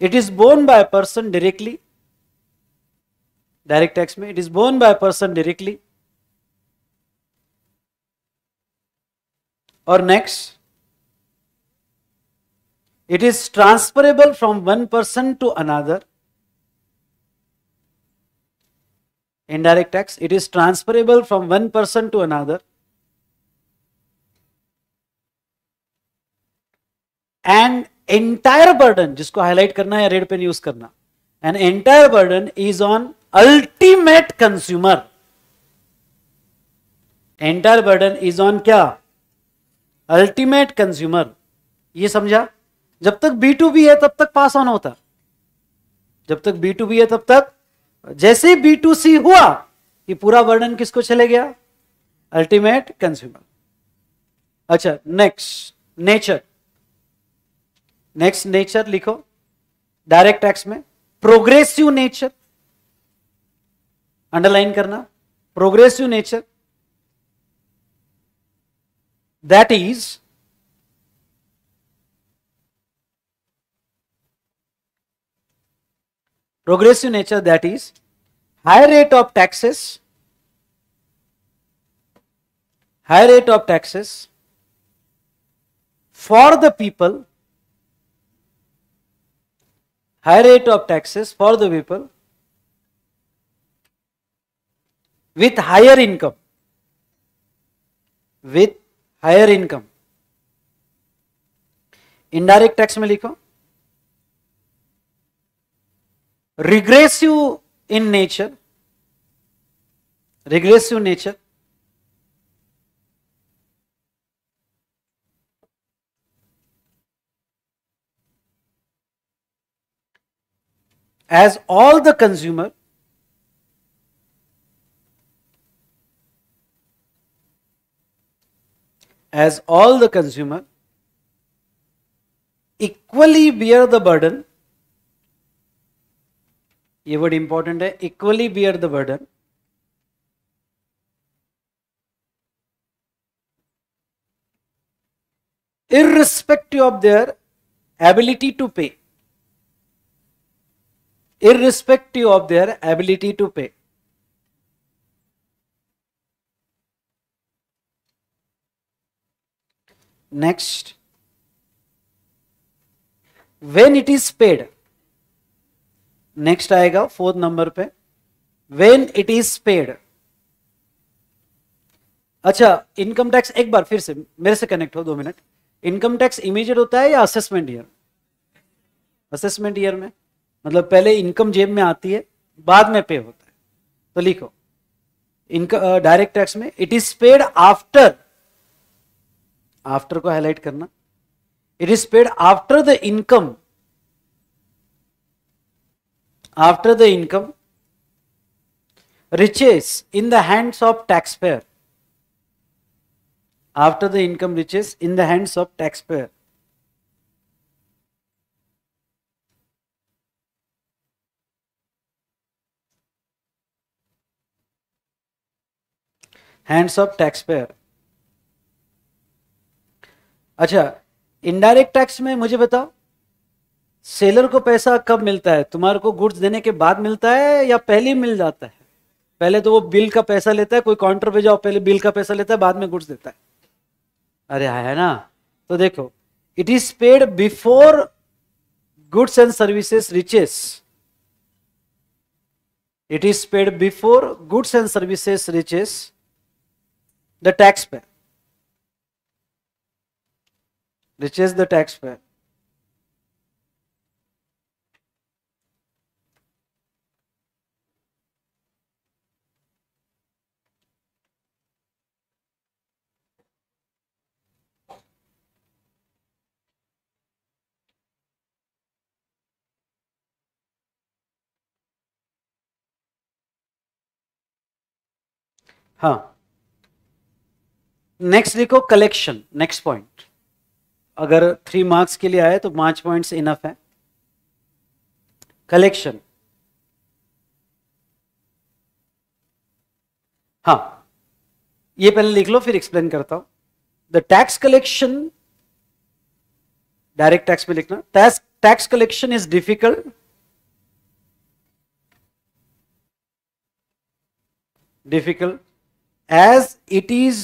It is borne by person directly direct tax में it is borne by person directly और next it is transferable from one person to another indirect tax it is transferable from one person to another and entire burden जिसको highlight करना है red pen use करना an entire burden is on ultimate consumer entire burden is on क्या? Ultimate consumer ये समझा? जब तक B to B है, तब तक पास ऑन होता। जब तक बी टू बी है, तब तक जैसे बी टू सी हुआ कि पूरा वर्णन किसको चले गया? अल्टीमेट कंज्यूमर अच्छा नेक्स्ट नेचर नेक्स्ट नेचर लिखो। डायरेक्ट टैक्स में। प्रोग्रेसिव नेचर अंडरलाइन करना progressive nature that is progressive nature that is high rate of taxes high rate of taxes for the people high rate of taxes for the people with higher income with higher income indirect tax में लिखो regressive in nature regressive nature as all the consumer as all the consumer equally bear the burden ये word important है equally bear the burden irrespective of their ability to pay irrespective of their ability to pay Next. When it is paid. Next आएगा fourth number पे. When it is paid अच्छा income tax एक बार फिर से, मेरे से कनेक्ट हो, दो मिनट इनकम टैक्स इमीडिएट होता है या असेसमेंट ईयर असेसमेंट ईयर में. मतलब पहले इनकम जेब में आती है, बाद में पे होता है. तो लिखो. इनकम डायरेक्ट टैक्स में it is paid after after को हाईलाइट करना। It is paid after the income after the income reaches in the hands of taxpayer after the income reaches in the hands of taxpayer of of taxpayer. अच्छा indirect tax में मुझे बताओ seller को पैसा कब मिलता है? तुम्हारे को गुड्स देने के बाद मिलता है या पहले ही मिल जाता है? पहले तो वो बिल का पैसा लेता है, कोई काउंटर पे जाओ, पहले बिल का पैसा लेता है, बाद में गुड्स देता है। अरे है ना? तो देखो it is paid before goods and services reaches it is paid before goods and services reaches the tax which is the taxpayer. हाँ नेक्स्ट देखो कलेक्शन नेक्स्ट पॉइंट अगर थ्री मार्क्स के लिए आए तो पाँच पॉइंट्स इनफ है। कलेक्शन हाँ ये पहले लिख लो, फिर एक्सप्लेन करता हूँ। The tax collection direct tax में लिखना। Tax tax collection is difficult difficult. As it is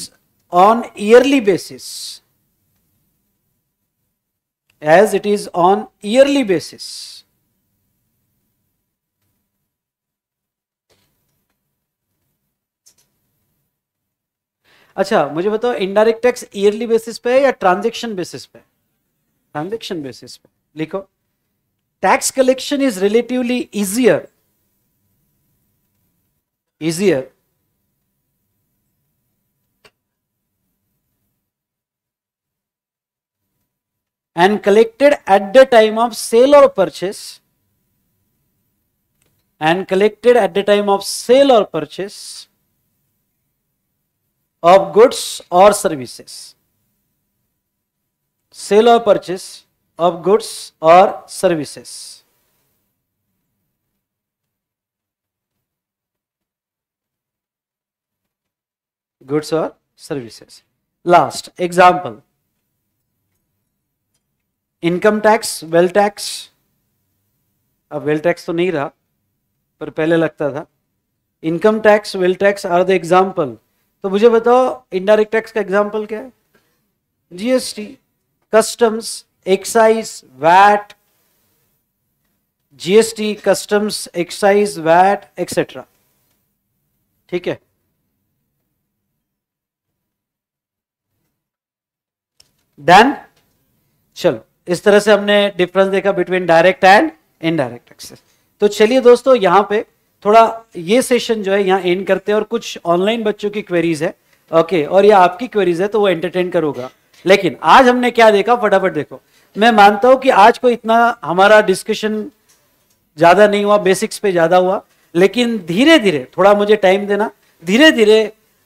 on yearly basis. As it is on yearly basis. अच्छा मुझे बताओ इनडायरेक्ट टैक्स ईयरली बेसिस पे है या ट्रांजेक्शन बेसिस पे? ट्रांजेक्शन बेसिस पे। लिखो। Tax collection is relatively easier easier and collected at the time of sale or purchase and collected at the time of sale or purchase of goods or services. Sale or purchase of goods or services. Goods or services. Last example income tax wealth tax अब wealth tax तो नहीं रहा, पर पहले लगता था। Income tax wealth tax are the example तो मुझे बताओ इनडायरेक्ट टैक्स का एग्ज़ाम्पल क्या है? GST customs excise VAT GST customs excise VAT etcetera ठीक है? डन चलो। इस तरह से हमने डिफरेंस देखा between direct and indirect taxes तो चलिए दोस्तों, यहाँ पे थोड़ा ये सेशन जो है यहाँ एंड करते हैं और कुछ ऑनलाइन बच्चों की क्वेरीज है। ओके और ये आपकी क्वेरीज है तो वो एंटरटेन करोगा। लेकिन आज हमने क्या देखा? फटाफट देखो। मैं मानता हूँ कि आज को इतना हमारा डिस्कशन ज़्यादा नहीं हुआ बेसिक्स पे ज़्यादा हुआ, लेकिन धीरे धीरे थोड़ा मुझे टाइम देना धीरे धीरे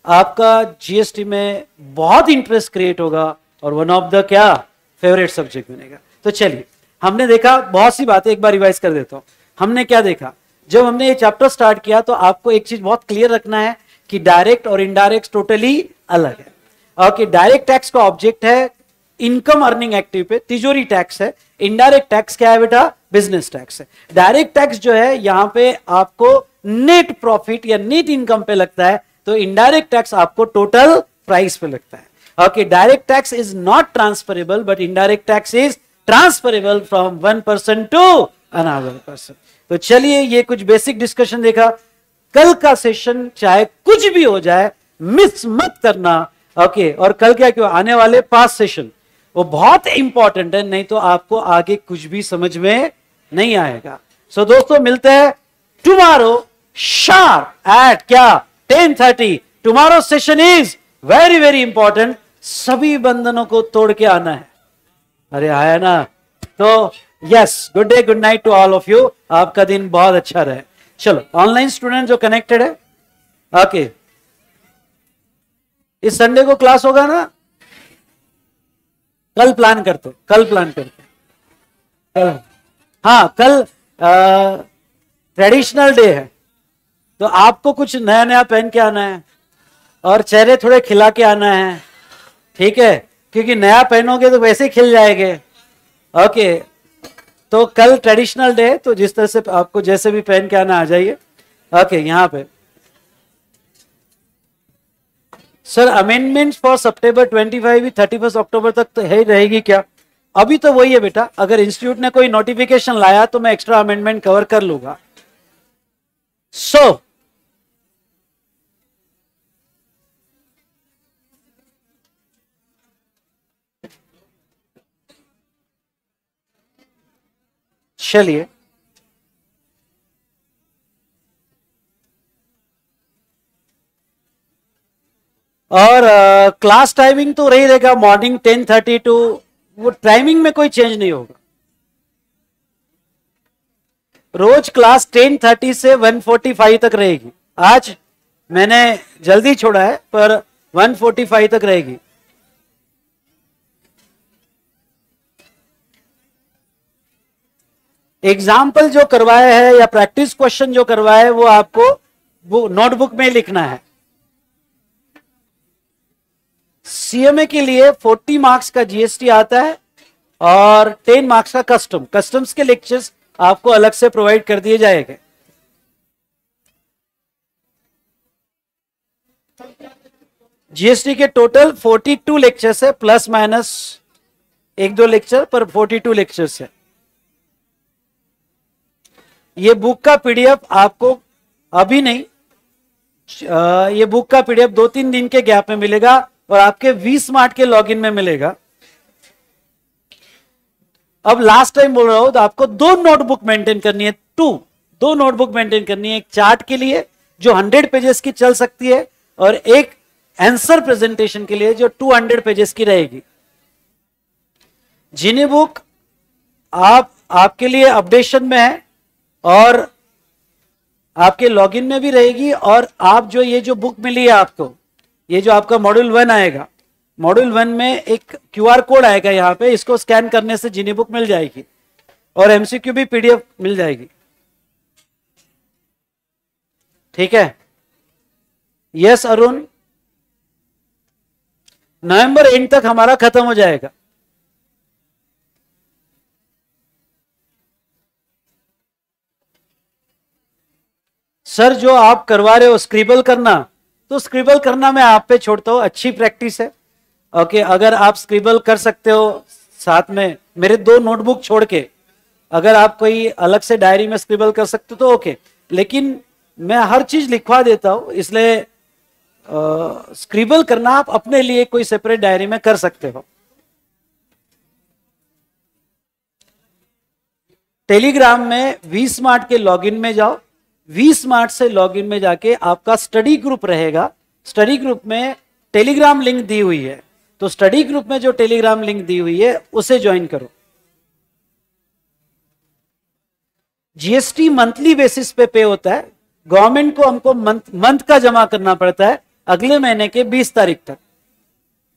आपका जीएसटी में बहुत इंटरेस्ट क्रिएट होगा। और वन ऑफ़ द क्या? फेवरेट सब्जेक्ट बनेगा। तो चलिए, हमने देखा, बहुत सी बातें एक बार रिवाइज कर देता हूँ। हमने क्या देखा? जब हमने ये चैप्टर स्टार्ट किया तो आपको एक चीज़ बहुत क्लियर रखना है कि डायरेक्ट और इनडायरेक्ट टोटली अलग है। ओके डायरेक्ट टैक्स का ऑब्जेक्ट है इनकम अर्निंग एक्टिव पे, तिजोरी टैक्स है। इनडायरेक्ट टैक्स क्या है बेटा? बिज़नेस टैक्स है। डायरेक्ट टैक्स जो है, यहाँ पे आपको नेट प्रॉफिट या नेट इनकम पे लगता है तो इनडायरेक्ट टैक्स आपको टोटल प्राइस पे लगता है। Okay direct tax is not transferable but indirect tax is transferable from one person to another person. तो चलिए ये कुछ बेसिक डिस्कशन देखा। कल का सेशन चाहे कुछ भी हो जाए मिस मत करना। ओके okay, और कल क्या क्यों? आने वाले पाँच सेशन वो बहुत इंपॉर्टेंट है नहीं तो आपको आगे कुछ भी समझ में नहीं आएगा। सो so, दोस्तों मिलते हैं टुमारो शार्प एट क्या? Ten thirty tomorrow session is very very important सभी बंधनों को तोड़ के आना है। अरे, आया ना? तो yes good day good night to all of you आपका दिन बहुत अच्छा रहे। चलो ऑनलाइन स्टूडेंट जो कनेक्टेड है। Okay okay. इस संडे को क्लास होगा ना? कल प्लान करते कल प्लान करते कल। हाँ कल ट्रेडिशनल डे है। तो आपको कुछ नया नया पहन के आना है। और चेहरे थोड़े खिला के आना है। ठीक है? क्योंकि नया पहनोगे तो वैसे ही खिल जाएँगे। ओके। तो कल ट्रेडिशनल डे तो जिस तरह से आपको जैसे भी पहन के आना आ जाइए। ओके यहाँ पे। सर अमेंडमेंट फॉर सितंबर 25 थर्टी फ़र्स्ट अक्टूबर तक तो है ही रहेगी क्या? अभी तो वही है बेटा। अगर इंस्टीट्यूट ने कोई नोटिफिकेशन लाया तो मैं एक्स्ट्रा अमेंडमेंट कवर कर लूँगा। सो so, चलिए। और क्लास टाइमिंग तो रही रहेगा मॉर्निंग टेन थर्टी टू वो टाइमिंग में कोई चेंज नहीं होगा। रोज क्लास टेन थर्टी से वन फोर्टी फाइव तक रहेगी। आज मैंने जल्दी छोड़ा है, पर वन फोर्टी फाइव तक रहेगी। एग्ज़ाम्पल जो करवाया है या प्रैक्टिस क्वेश्चन जो करवाया है, वो आपको वो नोटबुक में लिखना है। सीएमए के लिए 40 मार्क्स का जीएसटी आता है और 10 मार्क्स का कस्टम। कस्टम्स के लेक्चर्स आपको अलग से प्रोवाइड कर दिए जाएँगे। जीएसटी के टोटल 42 लेक्चर्स है, प्लस माइनस एक दो लेक्चर, पर 42 लेक्चर्स है। ये बुक का पीडीएफ आपको अभी नहीं ये बुक का पीडीएफ दो तीन दिन के गैप में मिलेगा और आपके वी स्मार्ट के लॉगिन में मिलेगा। अब लास्ट टाइम बोल रहा हूँ तो आपको दो नोटबुक मेंटेन करनी है टू दो नोटबुक मेंटेन करनी है, एक चार्ट के लिए जो हंड्रेड पेजेस की चल सकती है और एक आंसर प्रेजेंटेशन के लिए जो टू हंड्रेड पेजेस की रहेगी। जिनी बुक आप, आपके लिए अपडेशन में है और आपके लॉगिन में भी रहेगी और आप जो ये जो बुक मिली है आपको, ये जो आपका मॉड्यूल वन आएगा मॉड्यूल वन में एक क्यूआर कोड आएगा यहाँ पे, इसको स्कैन करने से जीनी बुक मिल जाएगी और एमसीक्यू भी पीडीएफ मिल जाएगी। ठीक है? यस अरुण नवंबर एंड तक हमारा खत्म हो जाएगा। सर, जो आप करवा रहे हो स्क्रिबल करना तो स्क्रिबल करना मैं आप पे छोड़ता हूँ, अच्छी प्रैक्टिस है। ओके अगर आप स्क्रिबल कर सकते हो साथ में, मेरे दो नोटबुक छोड़ के, अगर आप कोई अलग से डायरी में स्क्रिबल कर सकते हो तो ओके लेकिन मैं हर चीज़ लिखवा देता हूँ, इसलिए स्क्रिबल करना आप अपने लिए कोई सेपरेट डायरी में कर सकते हो। टेलीग्राम में वी स्मार्ट के लॉगिन में जाओ। वी स्मार्ट से लॉगिन में जाके आपका स्टडी ग्रुप रहेगा। स्टडी ग्रुप में टेलीग्राम लिंक दी हुई है। तो स्टडी ग्रुप में जो टेलीग्राम लिंक दी हुई है, उसे ज्वाइन करो। जीएसटी मंथली बेसिस पे पे होता है। गवर्नमेंट को हमको मंथ मंथ का जमा करना पड़ता है अगले महीने के 20 तारीख तक।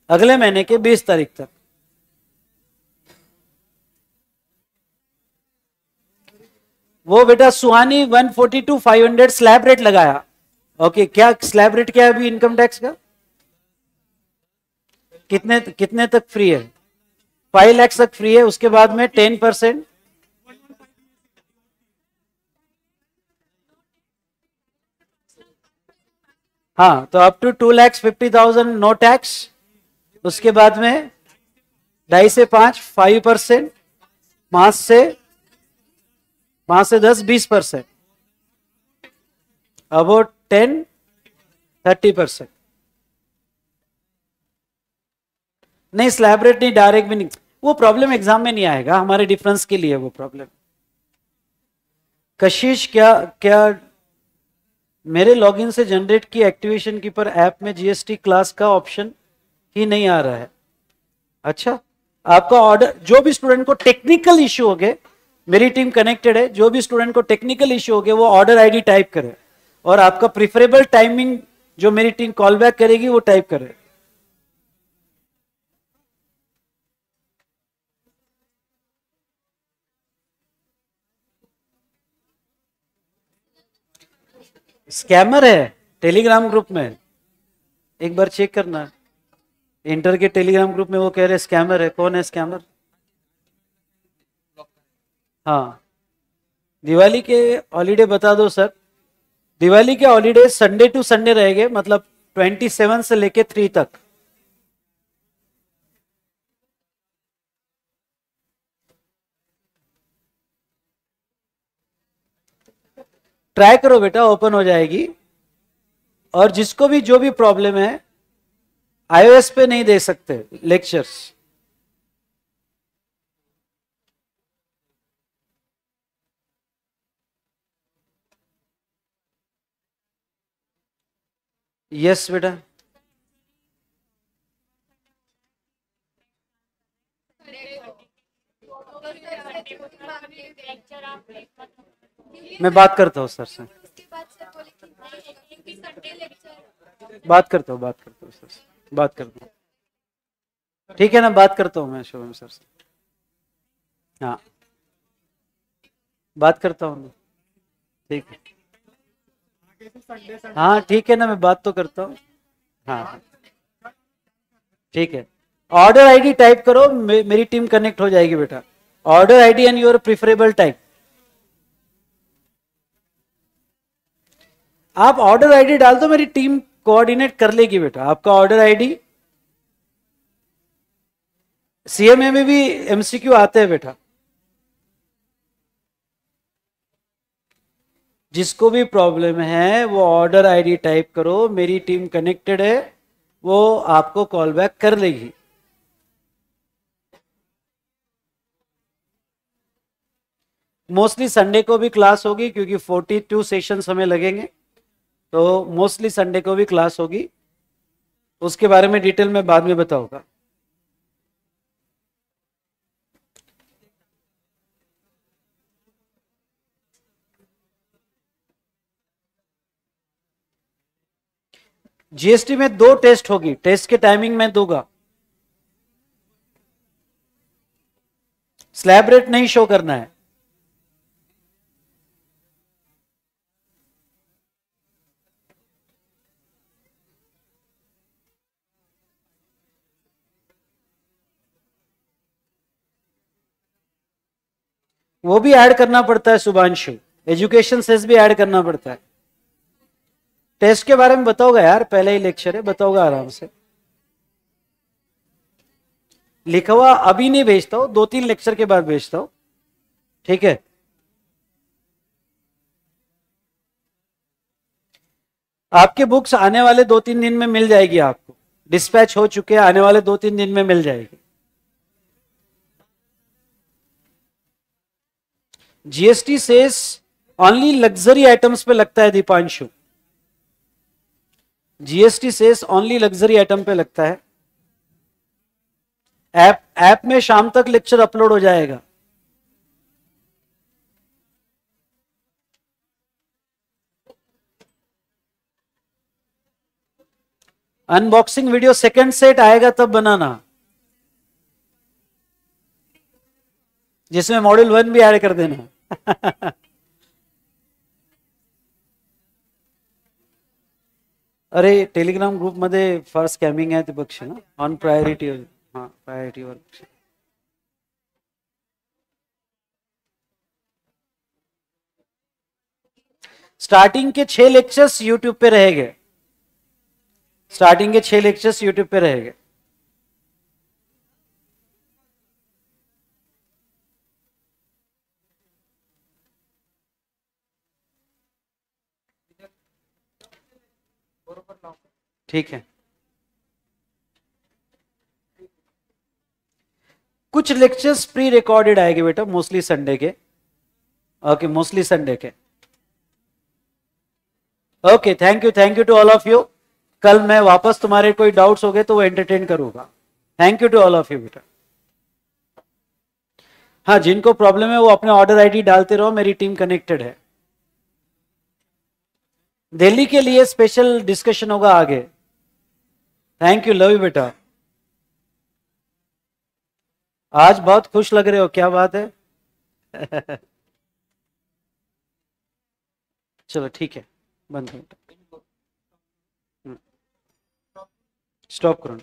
अगले महीने के 20 तारीख तक। वो बेटा सुहानी 140 टू 500 स्लैब रेट लगाया। ओके क्या स्लैब रेट क्या है अभी इनकम टैक्स का? कितने कितने तक फ्री है? फाइव लैक्स तक फ्री है, उसके बाद में टेन परसेंट हाँ तो up to two lakhs fifty thousand no tax उसके बाद में ढाई से पाँच फाइव परसेंट पाँच से पाँच से दस, बीस percent. About ten, thirty percent. नहीं स्लैब रेट नहीं डायरेक्ट भी नहीं। वो प्रॉब्लम एग्ज़ाम में नहीं आएगा, हमारे डिफरेंस के लिए वो प्रॉब्लम कशिश, क्या क्या मेरे लॉगिन से जनरेट की एक्टिवेशन की पर ऐप में जीएसटी क्लास का ऑप्शन ही नहीं आ रहा है। अच्छा आपका ऑर्डर जो भी स्टूडेंट को टेक्निकल इश्यू हो गए मेरी टीम कनेक्टेड है, जो भी स्टूडेंट को टेक्निकल इश्यू हो गया, वो ऑर्डर आईडी टाइप करे। और आपका प्रिफरेबल टाइमिंग जो मेरी टीम कॉल बैक करेगी, वो टाइप करे। स्कैमर है टेलीग्राम ग्रुप में। एक बार चेक करना। इंटर के टेलीग्राम ग्रुप में वो कह रहे स्कैमर है, कौन है स्कैमर हाँ। दिवाली के हॉलीडे बता दो सर दिवाली के हॉलीडे संडे टू संडे रहेंगे मतलब ट्वेंटी सेवन से लेके थ्री तक। ट्राई करो बेटा ओपन हो जाएगी। और जिसको भी, जो भी प्रॉब्लम है आईओएस पे नहीं दे सकते लेक्चर्स यस बेटा। मैं बात करता हूँ सर से। बात करता हूँ, बात करता हूँ सर से। बात करता हूँ। ठीक है ना, बात करता हूँ मैं शुभम सर से। हाँ। बात करता हूँ। ठीक है। हाँ ठीक है ना मैं बात तो करता हूँ। हाँ। ठीक है। ऑर्डर आईडी टाइप करो मे, मेरी टीम कनेक्ट हो जाएगी बेटा। Order ID and your preferable type आप ऑर्डर आईडी डाल दो मेरी टीम कोऑर्डिनेट कर लेगी बेटा। आपका ऑर्डर आईडी सीएमए में भी एमसीक्यू आते हैं बेटा। जिसको भी प्रॉब्लम है, वो ऑर्डर आईडी टाइप करो, मेरी टीम कनेक्टेड है, वो आपको कॉल बैक कर लेगी। मोस्टली संडे को भी क्लास होगी, क्योंकि 42 सेशंस हमें लगेंगे। तो मोस्टली संडे को भी क्लास होगी। उसके बारे में डिटेल में बाद में बताऊँगा। जीएसटी में दो टेस्ट होगी। टेस्ट के टाइमिंग में दूँगा। स्लैब रेट नहीं शो करना है। वो भी ऐड करना पड़ता है, सुभांशु। एजुकेशन सेस भी ऐड करना पड़ता है। टेस्ट के बारे में बताओगा यार, पहले ही लेक्चर है, बताओगे आराम से। लिखा हुआ अभी नहीं भेजता हूँ दो तीन लेक्चर के बाद भेजता हूँ। ठीक है? आपके बुक्स आने वाले दो तीन दिन में मिल जाएगी आपको। डिस्पैच हो चुके हैं, आने वाले दो तीन दिन में मिल जाएगी। GST cess only luxury items पे लगता है Deepanshu. GST cess only luxury item पे लगता है। ऐप ऐप में शाम तक लेक्चर अपलोड हो जाएगा। अनबॉक्सिंग वीडियो सेकंड सेट आएगा तब बनाना। जिसमें मॉड्यूल वन भी ऐड कर देना। *laughs* अरे टेलिग्राम ग्रुप मध्य फार स्कैमिंग है बघश ना? ऑन प्रायोरिटी हा प्रायोरिटीवर स्टार्टिंग के छह लेक्चर्स यूट्यूब पे रहेंगे. स्टार्टिंग के छह लेक्चर्स यूट्यूब पे रहेंगे. ठीक है। कुछ लेक्चर्स प्री रिकॉर्डेड आएँगे बेटा मोस्टली संडे के। ओके मोस्टली संडे के। Okay thank you thank you to all of you कल मैं वापस तुम्हारे कोई डाउट्स हो गए तो वो एंटरटेन करूँगा। Thank you to all of you बेटा। हाँ जिनको प्रॉब्लम है वो अपने ऑर्डर आईडी डालते रहो, मेरी टीम कनेक्टेड है। दिल्ली के लिए स्पेशल डिस्कशन होगा आगे। थैंक यू लव यू बेटा। आज बहुत खुश लग रहे हो, क्या बात है? *laughs* चलो, ठीक है। बंद करो। स्टॉप करो।